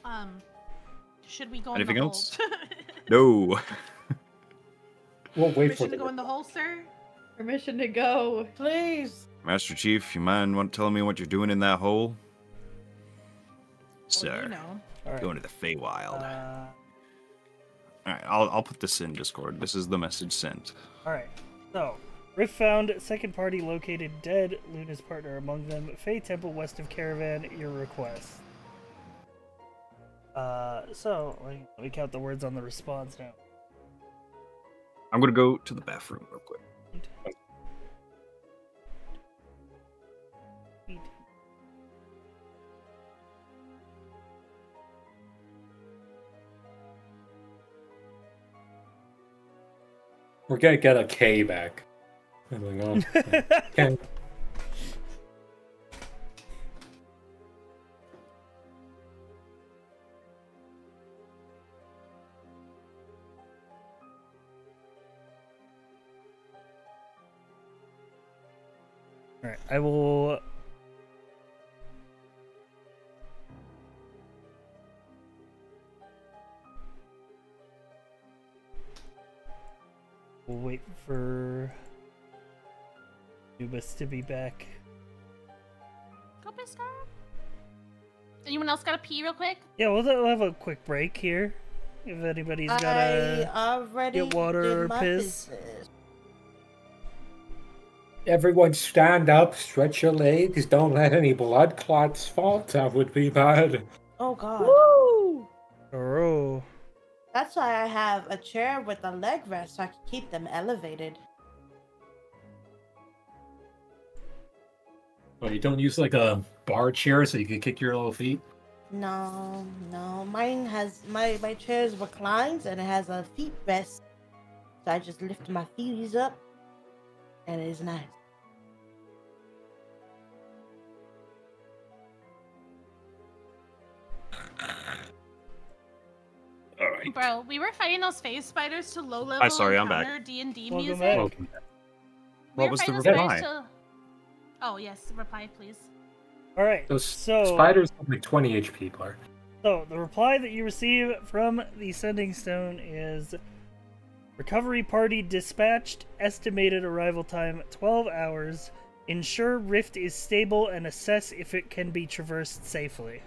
Speaker 2: Um, should we go
Speaker 8: Anything else? No.
Speaker 6: We'll wait for
Speaker 2: Permission to go in the hole, sir?
Speaker 5: Permission to go.
Speaker 7: Please.
Speaker 8: Master Chief, you mind want telling me what you're doing in that hole?
Speaker 2: Well,
Speaker 8: Sir,
Speaker 2: you know.
Speaker 1: All right.
Speaker 8: going to the Feywild.
Speaker 1: Uh,
Speaker 8: All right, I'll I'll put this in Discord. This is the message sent.
Speaker 1: all right. So, Rift found second party located dead. Luna's partner among them. Fey Temple west of Caravan. Your request. Uh, so let me, let me count the words on the response now.
Speaker 8: I'm gonna go to the bathroom real quick.
Speaker 6: We're gonna get a K back. I'm like,
Speaker 1: I will. We'll wait for Nubis to be back.
Speaker 2: Go Biscar. Anyone else got to pee real quick?
Speaker 1: Yeah, we'll, we'll have a quick break here. If anybody's got
Speaker 7: I
Speaker 1: a
Speaker 7: already
Speaker 1: get water or piss.
Speaker 7: business.
Speaker 6: Everyone stand up, stretch your legs, don't let any blood clots fall. That would be bad.
Speaker 7: Oh god.
Speaker 5: Woo!
Speaker 1: Oh,
Speaker 7: That's why I have a chair with a leg rest so I can keep them elevated.
Speaker 6: Well, you don't use like a bar chair so you can kick your little feet.
Speaker 7: No, no. Mine has my my chair's reclines and it has a feet rest. So I just lift my feet up and it is nice.
Speaker 6: All right.
Speaker 2: Bro, we were fighting those phase spiders to low level
Speaker 8: sorry, I'm back.
Speaker 2: encounter D&D
Speaker 1: Welcome
Speaker 2: music.
Speaker 1: back.
Speaker 6: Welcome.
Speaker 2: We
Speaker 8: What was the reply?
Speaker 2: to- Oh, yes, reply, please.
Speaker 1: all right.
Speaker 6: Those
Speaker 1: so
Speaker 6: spiders have like 20 HP, Clark.
Speaker 1: So the reply that you receive from the sending stone is recovery party dispatched, estimated arrival time 12 hours. Ensure rift is stable and assess if it can be traversed safely.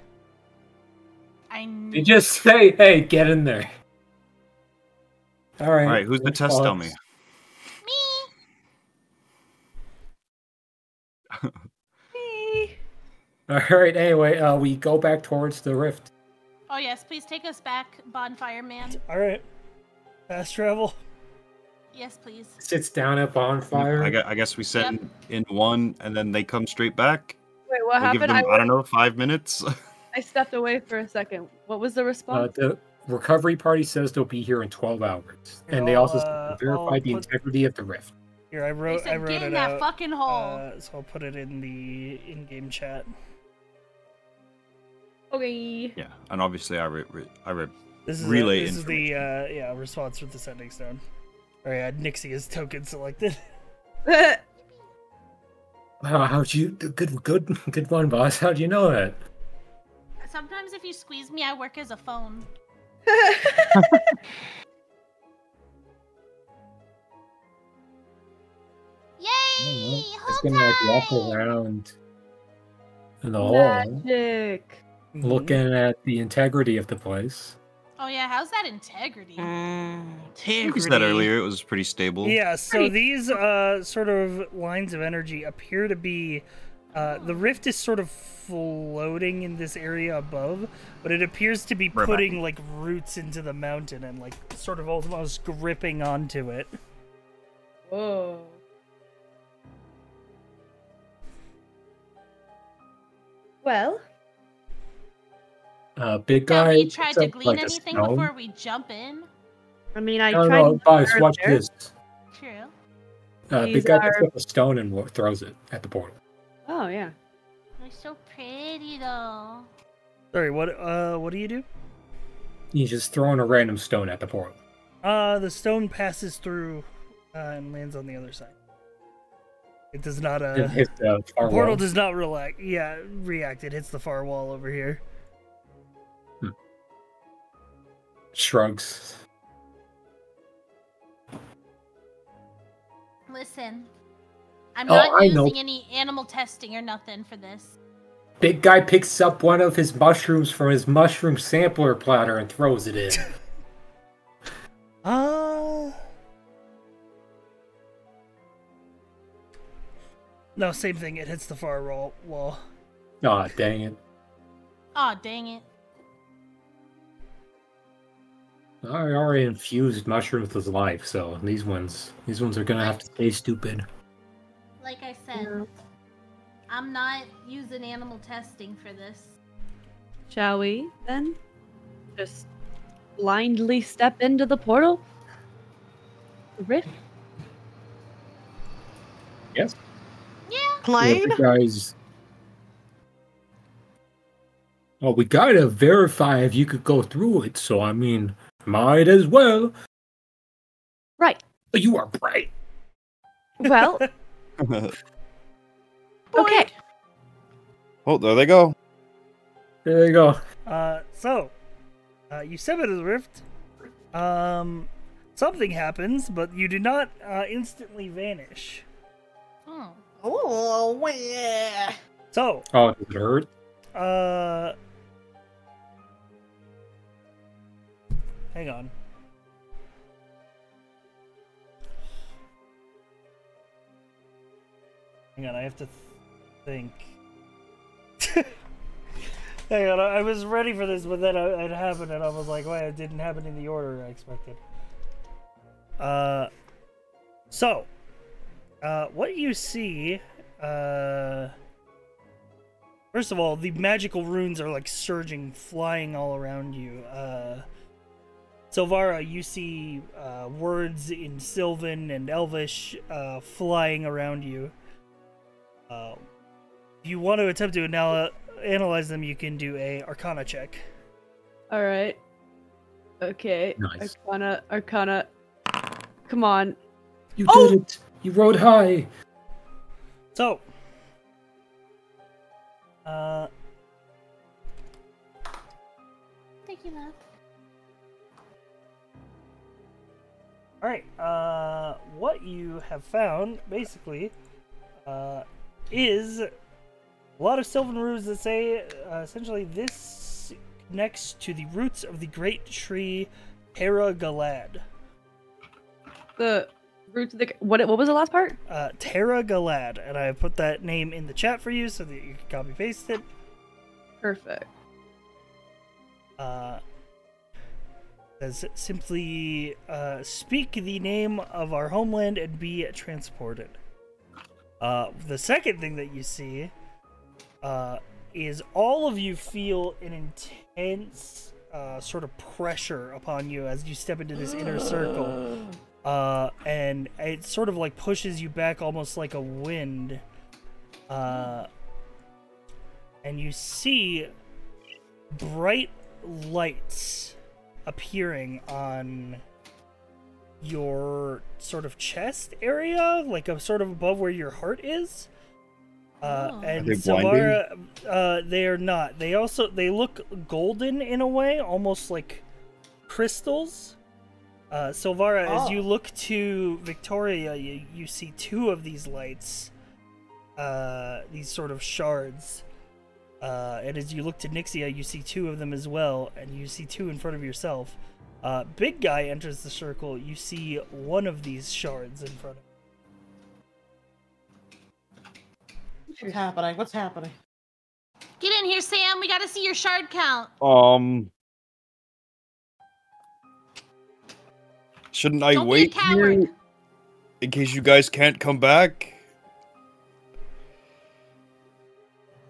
Speaker 2: I
Speaker 6: You just say, hey, get in there. All right.
Speaker 8: All right, who's the test dummy?
Speaker 2: Me.
Speaker 6: All right. Anyway, uh, we go back towards the rift.
Speaker 2: Oh, yes, please take us back, bonfire man.
Speaker 1: All right. Fast travel.
Speaker 2: Yes, please.
Speaker 6: Sits down at bonfire.
Speaker 8: I guess, I guess we send in one, and then they come straight back.
Speaker 5: Wait, what
Speaker 8: We'll give
Speaker 5: happened?
Speaker 8: them,
Speaker 5: I,
Speaker 8: I don't know, five minutes.
Speaker 5: I stepped away for a second. What was the
Speaker 6: Uh,
Speaker 5: response?
Speaker 6: the recovery party says they'll be here in 12 hours, and they
Speaker 1: I'll,
Speaker 6: also
Speaker 1: uh,
Speaker 6: verify
Speaker 1: I'll
Speaker 6: the
Speaker 1: put-
Speaker 6: integrity of the rift.
Speaker 1: Here, I wrote.
Speaker 2: said,
Speaker 1: I wrote
Speaker 2: get in
Speaker 1: it
Speaker 2: that
Speaker 1: out.
Speaker 2: fucking hole.
Speaker 1: Uh, so I'll put it in the in-game chat.
Speaker 5: okay.
Speaker 8: yeah, and obviously I re- re- I re-
Speaker 1: This is
Speaker 8: Relay
Speaker 1: the, this is the uh, yeah response with the sending stone. All right, I had Nixie as token selected.
Speaker 6: Wow, how'd you? Good, good, good one, boss. How'd you know that?
Speaker 2: Sometimes if you squeeze me, I work as a phone. Yay!
Speaker 6: It's gonna like walk around in the hall,
Speaker 5: Magic.
Speaker 6: looking at the integrity of the place.
Speaker 2: Oh yeah, how's that integrity?
Speaker 7: Mm,
Speaker 8: I think we said earlier it was pretty stable.
Speaker 1: Yeah, so
Speaker 5: Pretty-
Speaker 1: these uh, sort of lines of energy appear to be. Uh, the rift is sort of floating in this area above, but it appears to be
Speaker 8: We're
Speaker 1: putting like roots into the mountain and like sort of almost gripping onto it.
Speaker 5: Whoa. Well,
Speaker 6: Uh, big
Speaker 2: Have
Speaker 6: guy.
Speaker 2: we tried to glean
Speaker 6: like,
Speaker 2: anything before we jump in?
Speaker 5: I mean, I
Speaker 6: No,
Speaker 5: tried.
Speaker 6: no,
Speaker 5: to
Speaker 6: boss,
Speaker 5: earlier.
Speaker 6: watch this.
Speaker 2: True.
Speaker 6: Uh,
Speaker 5: These
Speaker 6: big guy picks up a stone and throws it at the portal.
Speaker 5: Oh yeah.
Speaker 2: They're so pretty though.
Speaker 1: Sorry, what uh, what do you do?
Speaker 6: He's just throwing a random stone at the portal.
Speaker 1: Uh, the stone passes through uh, and lands on the other side. It does not uh.
Speaker 6: It hits the
Speaker 1: The
Speaker 6: far
Speaker 1: portal
Speaker 6: wall.
Speaker 1: does not react. Yeah, react. It hits the far wall over here.
Speaker 6: Shrugs.
Speaker 2: Listen, I'm
Speaker 6: Oh,
Speaker 2: not
Speaker 6: I
Speaker 2: using
Speaker 6: know.
Speaker 2: any animal testing or nothing for this.
Speaker 6: Big guy picks up one of his mushrooms from his mushroom sampler platter and throws it in.
Speaker 1: Uh No, same thing. It hits the far wall. wall.
Speaker 6: Aw, dang it.
Speaker 2: Aw, dang it.
Speaker 6: I already infused mushrooms with life, so these ones, these ones are gonna have to stay stupid.
Speaker 10: Like I said, I'm not using animal testing for this.
Speaker 5: Shall we then? Just blindly step into the portal? Rift?
Speaker 6: Yes.
Speaker 10: Yeah.
Speaker 7: Plain?
Speaker 6: Yeah, guys. Well, we gotta verify if you could go through it, so I mean, might as well.
Speaker 5: Right.
Speaker 6: But you are bright.
Speaker 5: Well, okay.
Speaker 8: oh, there they go.
Speaker 6: There you go.
Speaker 1: Uh, so, uh, you step into the rift. Um, something happens, but you do not uh, instantly vanish.
Speaker 10: Oh.
Speaker 7: Oh, yeah.
Speaker 1: So,
Speaker 6: Oh, does it hurt?
Speaker 1: uh, hang on. Hang on, I have to think. hang on, I I was ready for this, but then it happened, and I was like, "Wait, it didn't happen in the order I expected." Uh, so, uh, what you see, uh, first of all, the magical runes are like surging, flying all around you. Uh, Sylvara, you see uh, words in Sylvan and Elvish uh, flying around you. Uh, if you want to attempt to anal- analyze them, you can do a Arcana check.
Speaker 5: All right. Okay.
Speaker 6: Nice.
Speaker 5: Arcana. Arcana. Come on.
Speaker 6: You
Speaker 5: Oh!
Speaker 6: did it. You rode high.
Speaker 1: So, uh,
Speaker 10: Thank you, love.
Speaker 1: All right. Uh, what you have found, basically, uh, is a lot of Sylvan runes that say uh, essentially this connects to the roots of the great tree Terra Galad.
Speaker 5: The roots of the. What? What was the last part?
Speaker 1: Uh, Terra Galad, and I put that name in the chat for you so that you can copy paste it.
Speaker 5: Perfect.
Speaker 1: Uh, says simply uh, speak the name of our homeland and be transported. Uh, the second thing that you see uh, is all of you feel an intense uh, sort of pressure upon you as you step into this inner circle. Uh, and it sort of like pushes you back almost like a wind. Uh, and you see bright lights appeering on your sort of chest area, like a sort of above where your heart is. Uh,
Speaker 10: Oh.
Speaker 1: and
Speaker 4: Are they?
Speaker 1: Samara, uh, they are not. They also they look golden in a way, almost like crystals. Uh, Sylvara, as
Speaker 7: Oh.
Speaker 1: you look to Victoria, you, you see two of these lights, uh, these sort of shards. Uh, and as you look to Nyxia, you see two of them as well, and you see two in front of yourself. Uh, big guy enters the circle. You see one of these shards in front of
Speaker 7: What's happening? What's happening?
Speaker 10: Get in here, Sam. We gotta see your shard count.
Speaker 8: Um. Shouldn't I
Speaker 10: Don't
Speaker 8: wait
Speaker 10: be a coward.
Speaker 8: here in case you guys can't come back?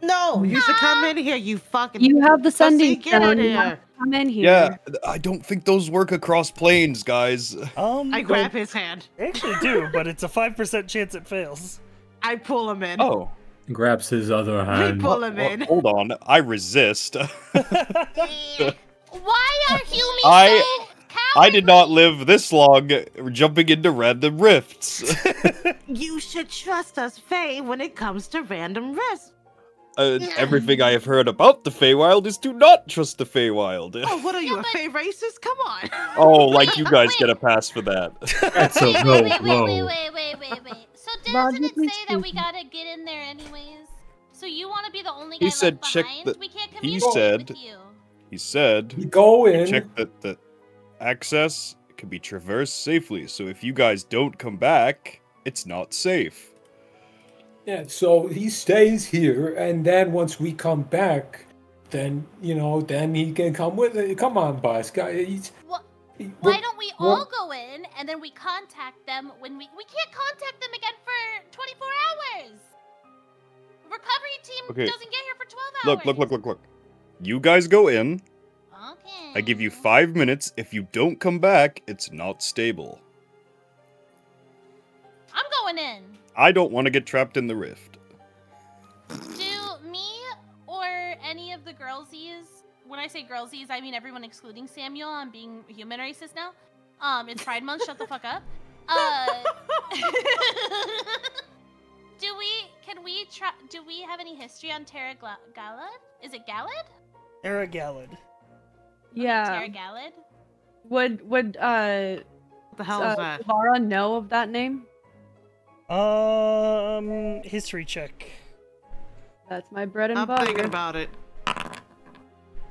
Speaker 7: No, you should come in here, you fucking.
Speaker 5: You have the
Speaker 7: pussy.
Speaker 5: sending
Speaker 7: Get in
Speaker 5: stone.
Speaker 7: Here.
Speaker 5: Come in here.
Speaker 8: Yeah, I don't think those work across planes, guys.
Speaker 1: Um,
Speaker 7: I grab his hand.
Speaker 1: They actually do, but it's a five percent chance it fails.
Speaker 7: I pull him in.
Speaker 8: Oh,
Speaker 6: Grabs his other hand.
Speaker 7: we pull him
Speaker 8: well,
Speaker 7: in.
Speaker 8: hold on. I resist.
Speaker 10: Why are humans
Speaker 8: I- I did not live this long jumping into random rifts.
Speaker 7: You should trust us, Fae, when it comes to random risks.
Speaker 8: Uh, everything I have heard about the Feywild is do not trust the Feywild.
Speaker 7: Oh, what are you,
Speaker 10: Yeah,
Speaker 7: a
Speaker 10: but-
Speaker 7: Fae racist? Come on.
Speaker 8: Oh, like you guys
Speaker 10: wait.
Speaker 8: get a pass for that.
Speaker 6: That's a
Speaker 10: Wait,
Speaker 6: low
Speaker 10: wait, wait, wait,
Speaker 6: blow.
Speaker 10: wait, wait, wait, wait, wait. So doesn't it say that we gotta get in there anyways? So you want to be the only guy He
Speaker 8: said
Speaker 10: left
Speaker 8: check
Speaker 10: behind?
Speaker 8: the-
Speaker 10: we can't
Speaker 8: he said-
Speaker 10: with you.
Speaker 8: He said,
Speaker 6: You go in.
Speaker 8: check that the access can be traversed safely. So if you guys don't come back, it's not safe.
Speaker 6: Yeah, so he stays here, and then once we come back, then you know, then he can come with. It. Come on, boss guy. He's,
Speaker 10: What?
Speaker 2: Why don't we
Speaker 6: well-
Speaker 2: all go in and then we contact them when we we can't contact them again for 24 hours. Recovery team
Speaker 4: Okay.
Speaker 2: doesn't get here for 12 hours.
Speaker 4: Look, look, look, look, look. You guys go in.
Speaker 2: Okay.
Speaker 4: I give you five minutes. If you don't come back, it's not stable.
Speaker 2: I'm going in.
Speaker 4: I don't want to get trapped in the rift.
Speaker 2: Do me or any of the girlsies? When I say girlsies, I mean everyone excluding Samuel. I'm being human racist now. Um, it's Pride Month. shut the fuck up. Uh, do we? Can we try? Do we have any history on Terra Gla- Galad? Is it Galad?
Speaker 1: Era Gallad.
Speaker 5: Yeah.
Speaker 2: Terra Galad.
Speaker 5: Would would uh,
Speaker 7: What the hell
Speaker 5: uh
Speaker 7: is that?
Speaker 5: Sylvara know of that name?
Speaker 1: Um, history check.
Speaker 5: That's my bread and
Speaker 7: I'm
Speaker 5: butter.
Speaker 7: thinking about it.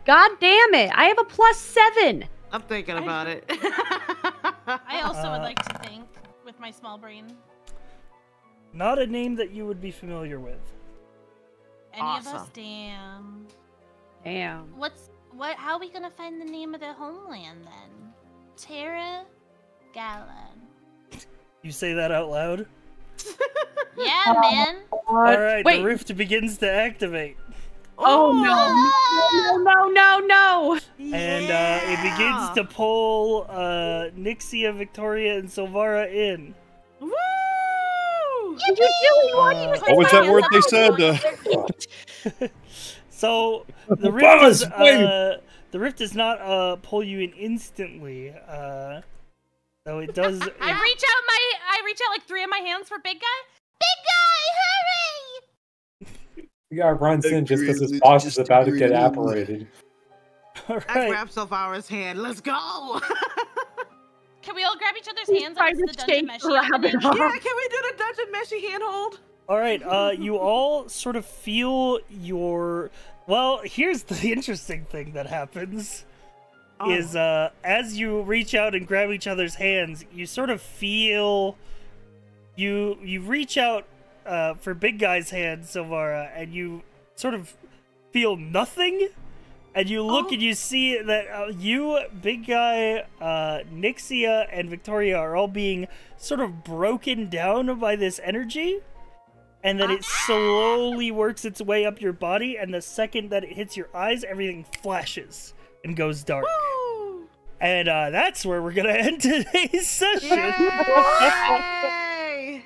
Speaker 5: God damn it! I have a plus seven.
Speaker 7: I'm thinking about it.
Speaker 2: I also
Speaker 1: Uh,
Speaker 2: would like to think with my small brain.
Speaker 1: Not a name that you would be familiar with.
Speaker 2: Any of us? Damn.
Speaker 5: Damn.
Speaker 2: What's what? How are we gonna find the name of the homeland then? Terra Galan.
Speaker 1: You say that out loud.
Speaker 2: Yeah, man.
Speaker 1: All right,
Speaker 5: Wait.
Speaker 1: the rift begins to activate,
Speaker 5: Oh no! No! No! No! No!
Speaker 1: and uh, it begins to pull uh, Nyxia, Victoria, and Sylvara in.
Speaker 7: Woo!
Speaker 5: Did you really want
Speaker 1: Uh,
Speaker 4: What was that word they said? Uh,
Speaker 1: So the rift
Speaker 6: Buzz,
Speaker 1: is, uh, the rift does not uh, pull you in instantly. Uh, so it does.
Speaker 2: I
Speaker 1: it-
Speaker 2: reach out my I reach out like three of my hands for big guy. Big guy, hurry!
Speaker 6: The guy runs in just because his boss is about to get
Speaker 8: agreed.
Speaker 6: apparated.
Speaker 1: all
Speaker 7: I grab Sylvara's hand. Let's go.
Speaker 2: Can we all grab each other's
Speaker 5: He's
Speaker 2: hands
Speaker 5: trying
Speaker 2: like
Speaker 5: to
Speaker 2: it's the dungeon
Speaker 5: shake
Speaker 2: mesh
Speaker 5: rabbit
Speaker 7: yeah, can we do the Dungeon Meshi handhold?
Speaker 1: All right, uh, you all sort of feel your. Well, here's the interesting thing that happens:
Speaker 7: Oh.
Speaker 1: is uh, as you reach out and grab each other's hands, you sort of feel. You you reach out uh, for big guy's hand, Sylvara, and you sort of feel nothing. And you look
Speaker 7: Oh.
Speaker 1: and you see that uh, you, big guy, uh, Nyxia, and Victoria are all being sort of broken down by this energy and then it slowly works its way up your body and the second that it hits your eyes everything flashes and goes dark
Speaker 7: Woo!
Speaker 1: and uh, that's where we're gonna end today's session
Speaker 7: Yay!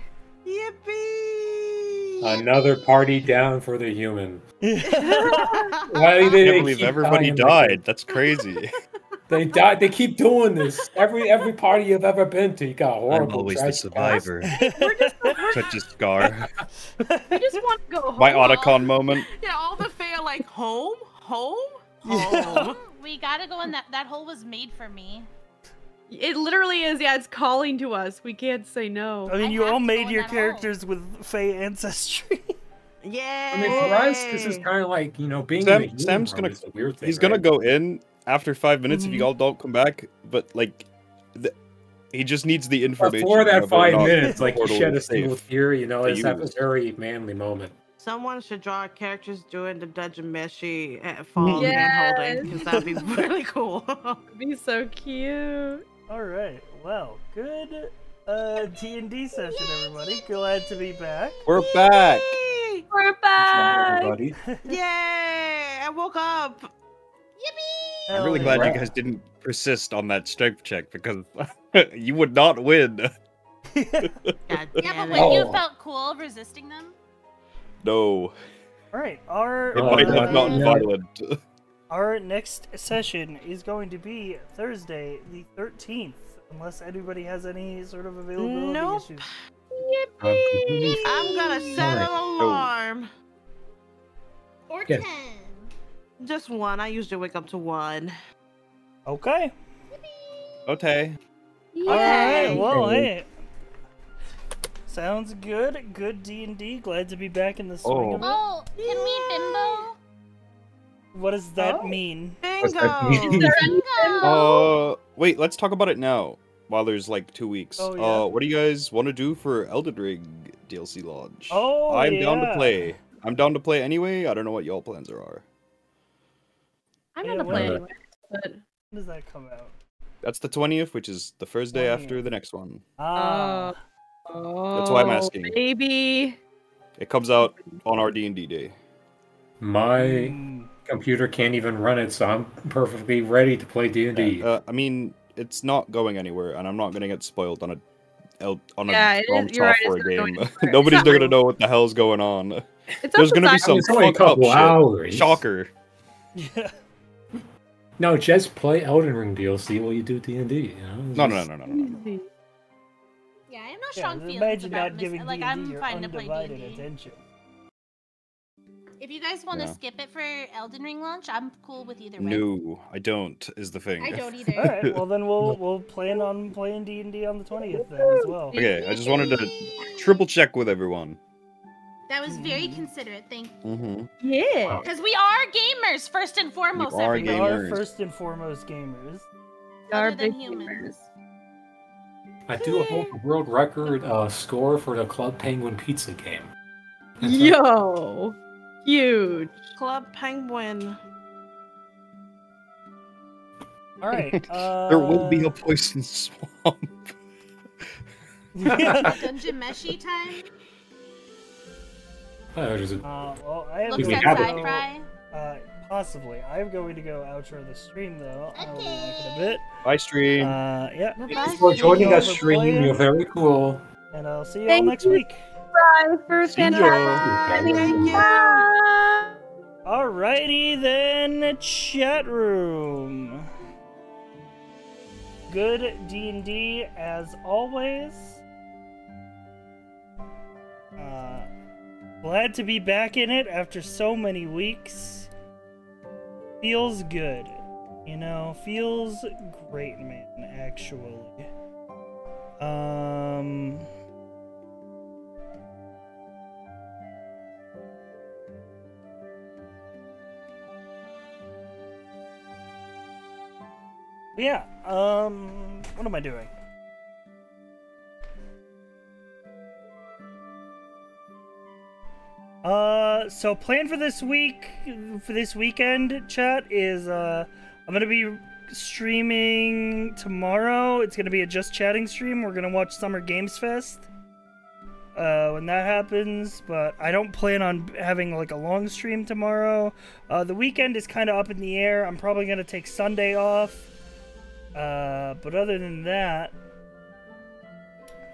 Speaker 7: Yippee!
Speaker 6: Another party down for the human. Why
Speaker 4: I
Speaker 6: do they
Speaker 4: can't believe
Speaker 6: keep
Speaker 4: everybody
Speaker 6: dying like
Speaker 4: died. That's crazy.
Speaker 6: They died. They keep doing this. Every every party you've ever been to, you got horrible.
Speaker 4: I'm always the
Speaker 6: tragic deaths.
Speaker 4: survivor.
Speaker 5: We're just
Speaker 4: Such a scar.
Speaker 5: we just want to go home.
Speaker 4: My Otacon moment.
Speaker 7: Yeah, all the fair like home, home, home.
Speaker 2: We gotta go in that that hole was made for me.
Speaker 5: It literally is. Yeah, it's calling to us. We can't say no.
Speaker 1: i mean
Speaker 2: I
Speaker 1: you
Speaker 2: have
Speaker 1: all made your
Speaker 2: that hole.
Speaker 1: characters with fey ancestry
Speaker 7: Yeah.
Speaker 6: I mean, for us, this is kind of like you know being
Speaker 4: Sam-
Speaker 6: in a
Speaker 4: Sam's gonna-
Speaker 6: a weird thing.
Speaker 4: He's gonna go in after five minutes if
Speaker 1: Mhm.
Speaker 4: you all don't come back, but like, the, he just needs the information.
Speaker 6: Before that five minutes, like you shed a
Speaker 4: is
Speaker 6: single
Speaker 4: safe.
Speaker 6: tear. You know, it's a
Speaker 4: use.
Speaker 6: very manly moment.
Speaker 7: Someone should draw characters doing the Dungeon Meshi at fall
Speaker 5: Yes.
Speaker 7: hand holding because that'd be really cool.
Speaker 5: It'd be so cute.
Speaker 1: all right well good uh d&d session everybody glad to be back
Speaker 4: We're back.
Speaker 5: We're back.
Speaker 6: Everybody.
Speaker 7: Yay! I woke up.
Speaker 2: Yippee!
Speaker 4: I'm really glad
Speaker 1: yeah.
Speaker 4: you guys didn't persist on that strength check because you would not win.
Speaker 7: God
Speaker 2: Yeah, but
Speaker 7: it.
Speaker 2: when you
Speaker 6: Oh.
Speaker 2: felt cool resisting them,
Speaker 4: No,
Speaker 1: all right our
Speaker 4: it
Speaker 6: Oh,
Speaker 4: might
Speaker 1: uh,
Speaker 4: not not
Speaker 6: yeah.
Speaker 4: violent.
Speaker 1: Our next session is going to be Thursday, the 13th, unless anybody has any sort of availability
Speaker 7: Nope.
Speaker 1: issues.
Speaker 6: I'm
Speaker 7: I'm gonna set an
Speaker 6: Alright.
Speaker 7: alarm.
Speaker 2: or
Speaker 6: Yes.
Speaker 2: ten.
Speaker 7: Just one. I usually wake up to one.
Speaker 1: Okay.
Speaker 4: Okay.
Speaker 1: All right.
Speaker 7: Yay.
Speaker 1: Well,
Speaker 6: Okay.
Speaker 1: hey. Sounds good. Good D and D. Glad to be back in the swing
Speaker 4: Oh.
Speaker 1: of it.
Speaker 2: Oh, can we bimbo?
Speaker 1: What does that
Speaker 5: Oh.
Speaker 1: mean?
Speaker 6: What's that mean?
Speaker 7: Bingo!
Speaker 4: Uh, wait. Let's talk about it now. While there's like two weeks.
Speaker 1: Oh, yeah.
Speaker 4: Uh, what do you guys want to do for Elden Ring DLC launch?
Speaker 1: Oh,
Speaker 4: I'm down to play. I'm down to play anyway. I don't know what y'all plans are.
Speaker 5: I'm
Speaker 1: Yeah,
Speaker 5: gonna play anyway. But
Speaker 1: When does that come out?
Speaker 4: That's the 20th, which is the Thursday after
Speaker 1: 20th.
Speaker 4: the next one.
Speaker 1: Ah.
Speaker 5: Oh,
Speaker 4: why I'm asking.
Speaker 5: Baby.
Speaker 4: It comes out on our D&D day.
Speaker 6: My
Speaker 1: Mm.
Speaker 6: computer can't even run it, so I'm perfectly ready to play D and D.
Speaker 4: Uh, I mean, it's not going anywhere, and I'm not going to get spoiled on a L- on a
Speaker 5: it
Speaker 4: ROM
Speaker 5: is- you're right, it's
Speaker 4: software
Speaker 5: going
Speaker 4: game. Nobody's going to know what the hell's going on.
Speaker 5: It's
Speaker 4: There's going to be some
Speaker 6: It's only a
Speaker 4: fucked up
Speaker 6: couple
Speaker 4: shit. Shocker.
Speaker 1: Yeah.
Speaker 6: No, just play Elden Ring DLC while you do D and D.
Speaker 4: No, no, no, no, no, no. no.
Speaker 2: Yeah, I have no
Speaker 1: Yeah,
Speaker 2: strong feelings
Speaker 1: imagine
Speaker 2: about
Speaker 1: not giving
Speaker 2: Like
Speaker 1: D&D
Speaker 2: I'm
Speaker 1: your
Speaker 2: fine to play
Speaker 1: undivided
Speaker 2: D&D.
Speaker 1: attention.
Speaker 2: If you guys want to
Speaker 4: Yeah.
Speaker 2: skip it for Elden Ring launch, I'm cool with either way.
Speaker 4: No, I don't. Is the thing.
Speaker 2: I don't either.
Speaker 1: All right, well then we'll we'll plan on playing D and D on the twentieth then as well.
Speaker 4: Okay, I just wanted to triple check with everyone.
Speaker 2: That was very considerate. Thank you.
Speaker 4: Mm-hmm.
Speaker 5: Yeah.
Speaker 2: Because we are gamers first and foremost.
Speaker 4: are
Speaker 1: We are
Speaker 4: gamers.
Speaker 1: first and foremost gamers.
Speaker 5: Are
Speaker 2: Other than
Speaker 5: big
Speaker 2: humans.
Speaker 6: I do hold the world record uh, score for the Club Penguin pizza game.
Speaker 5: Yo. Huge.
Speaker 7: Club Penguin.
Speaker 1: All right. Uh,
Speaker 4: There will be a poison swamp.
Speaker 2: Dungeon Meshi time.
Speaker 6: Oh, there's a,
Speaker 1: Uh, well, I have
Speaker 2: Looks
Speaker 6: we
Speaker 2: at
Speaker 6: have it.
Speaker 1: Uh, possibly. I'm going to go outro the stream though. I will be back in a bit.
Speaker 4: Bye, stream.
Speaker 1: Uh, yeah.
Speaker 7: Bye-bye.
Speaker 6: Thanks for joining us, stream.
Speaker 1: playing.
Speaker 6: You're very cool.
Speaker 1: And I'll see you
Speaker 5: Thank
Speaker 1: all next
Speaker 5: you.
Speaker 1: week.
Speaker 5: Bye for
Speaker 4: See ya.
Speaker 7: Thank you.
Speaker 5: Bye.
Speaker 1: Alrighty then, chat room. Good D&D as always. Uh, glad to be back in it after so many weeks. Feels good. You know, feels great, man, actually. Um... Yeah, um, what am I doing? Uh, so plan for this week, for this weekend, chat, is, uh, I'm gonna be streaming tomorrow. It's gonna be a just chatting stream. We're gonna watch Summer Games Fest. Uh, when that happens, but I don't plan on having like a long stream tomorrow. Uh, the weekend is kind of up in the air. I'm probably gonna take Sunday off. Uh, but other than that,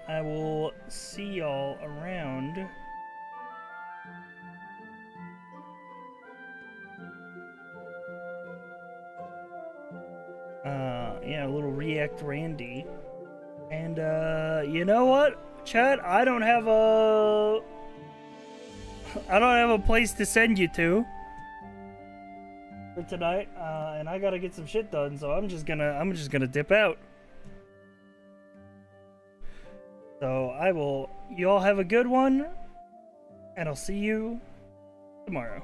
Speaker 1: I will see y'all around. Uh, yeah, a little React Randy. And, uh, you know what, Chad? I don't have a. I don't have a place to send you to for tonight, uh, and I gotta get some shit done. So I'm just gonna, I'm just gonna dip out. So I will. You all have a good one, and I'll see you tomorrow.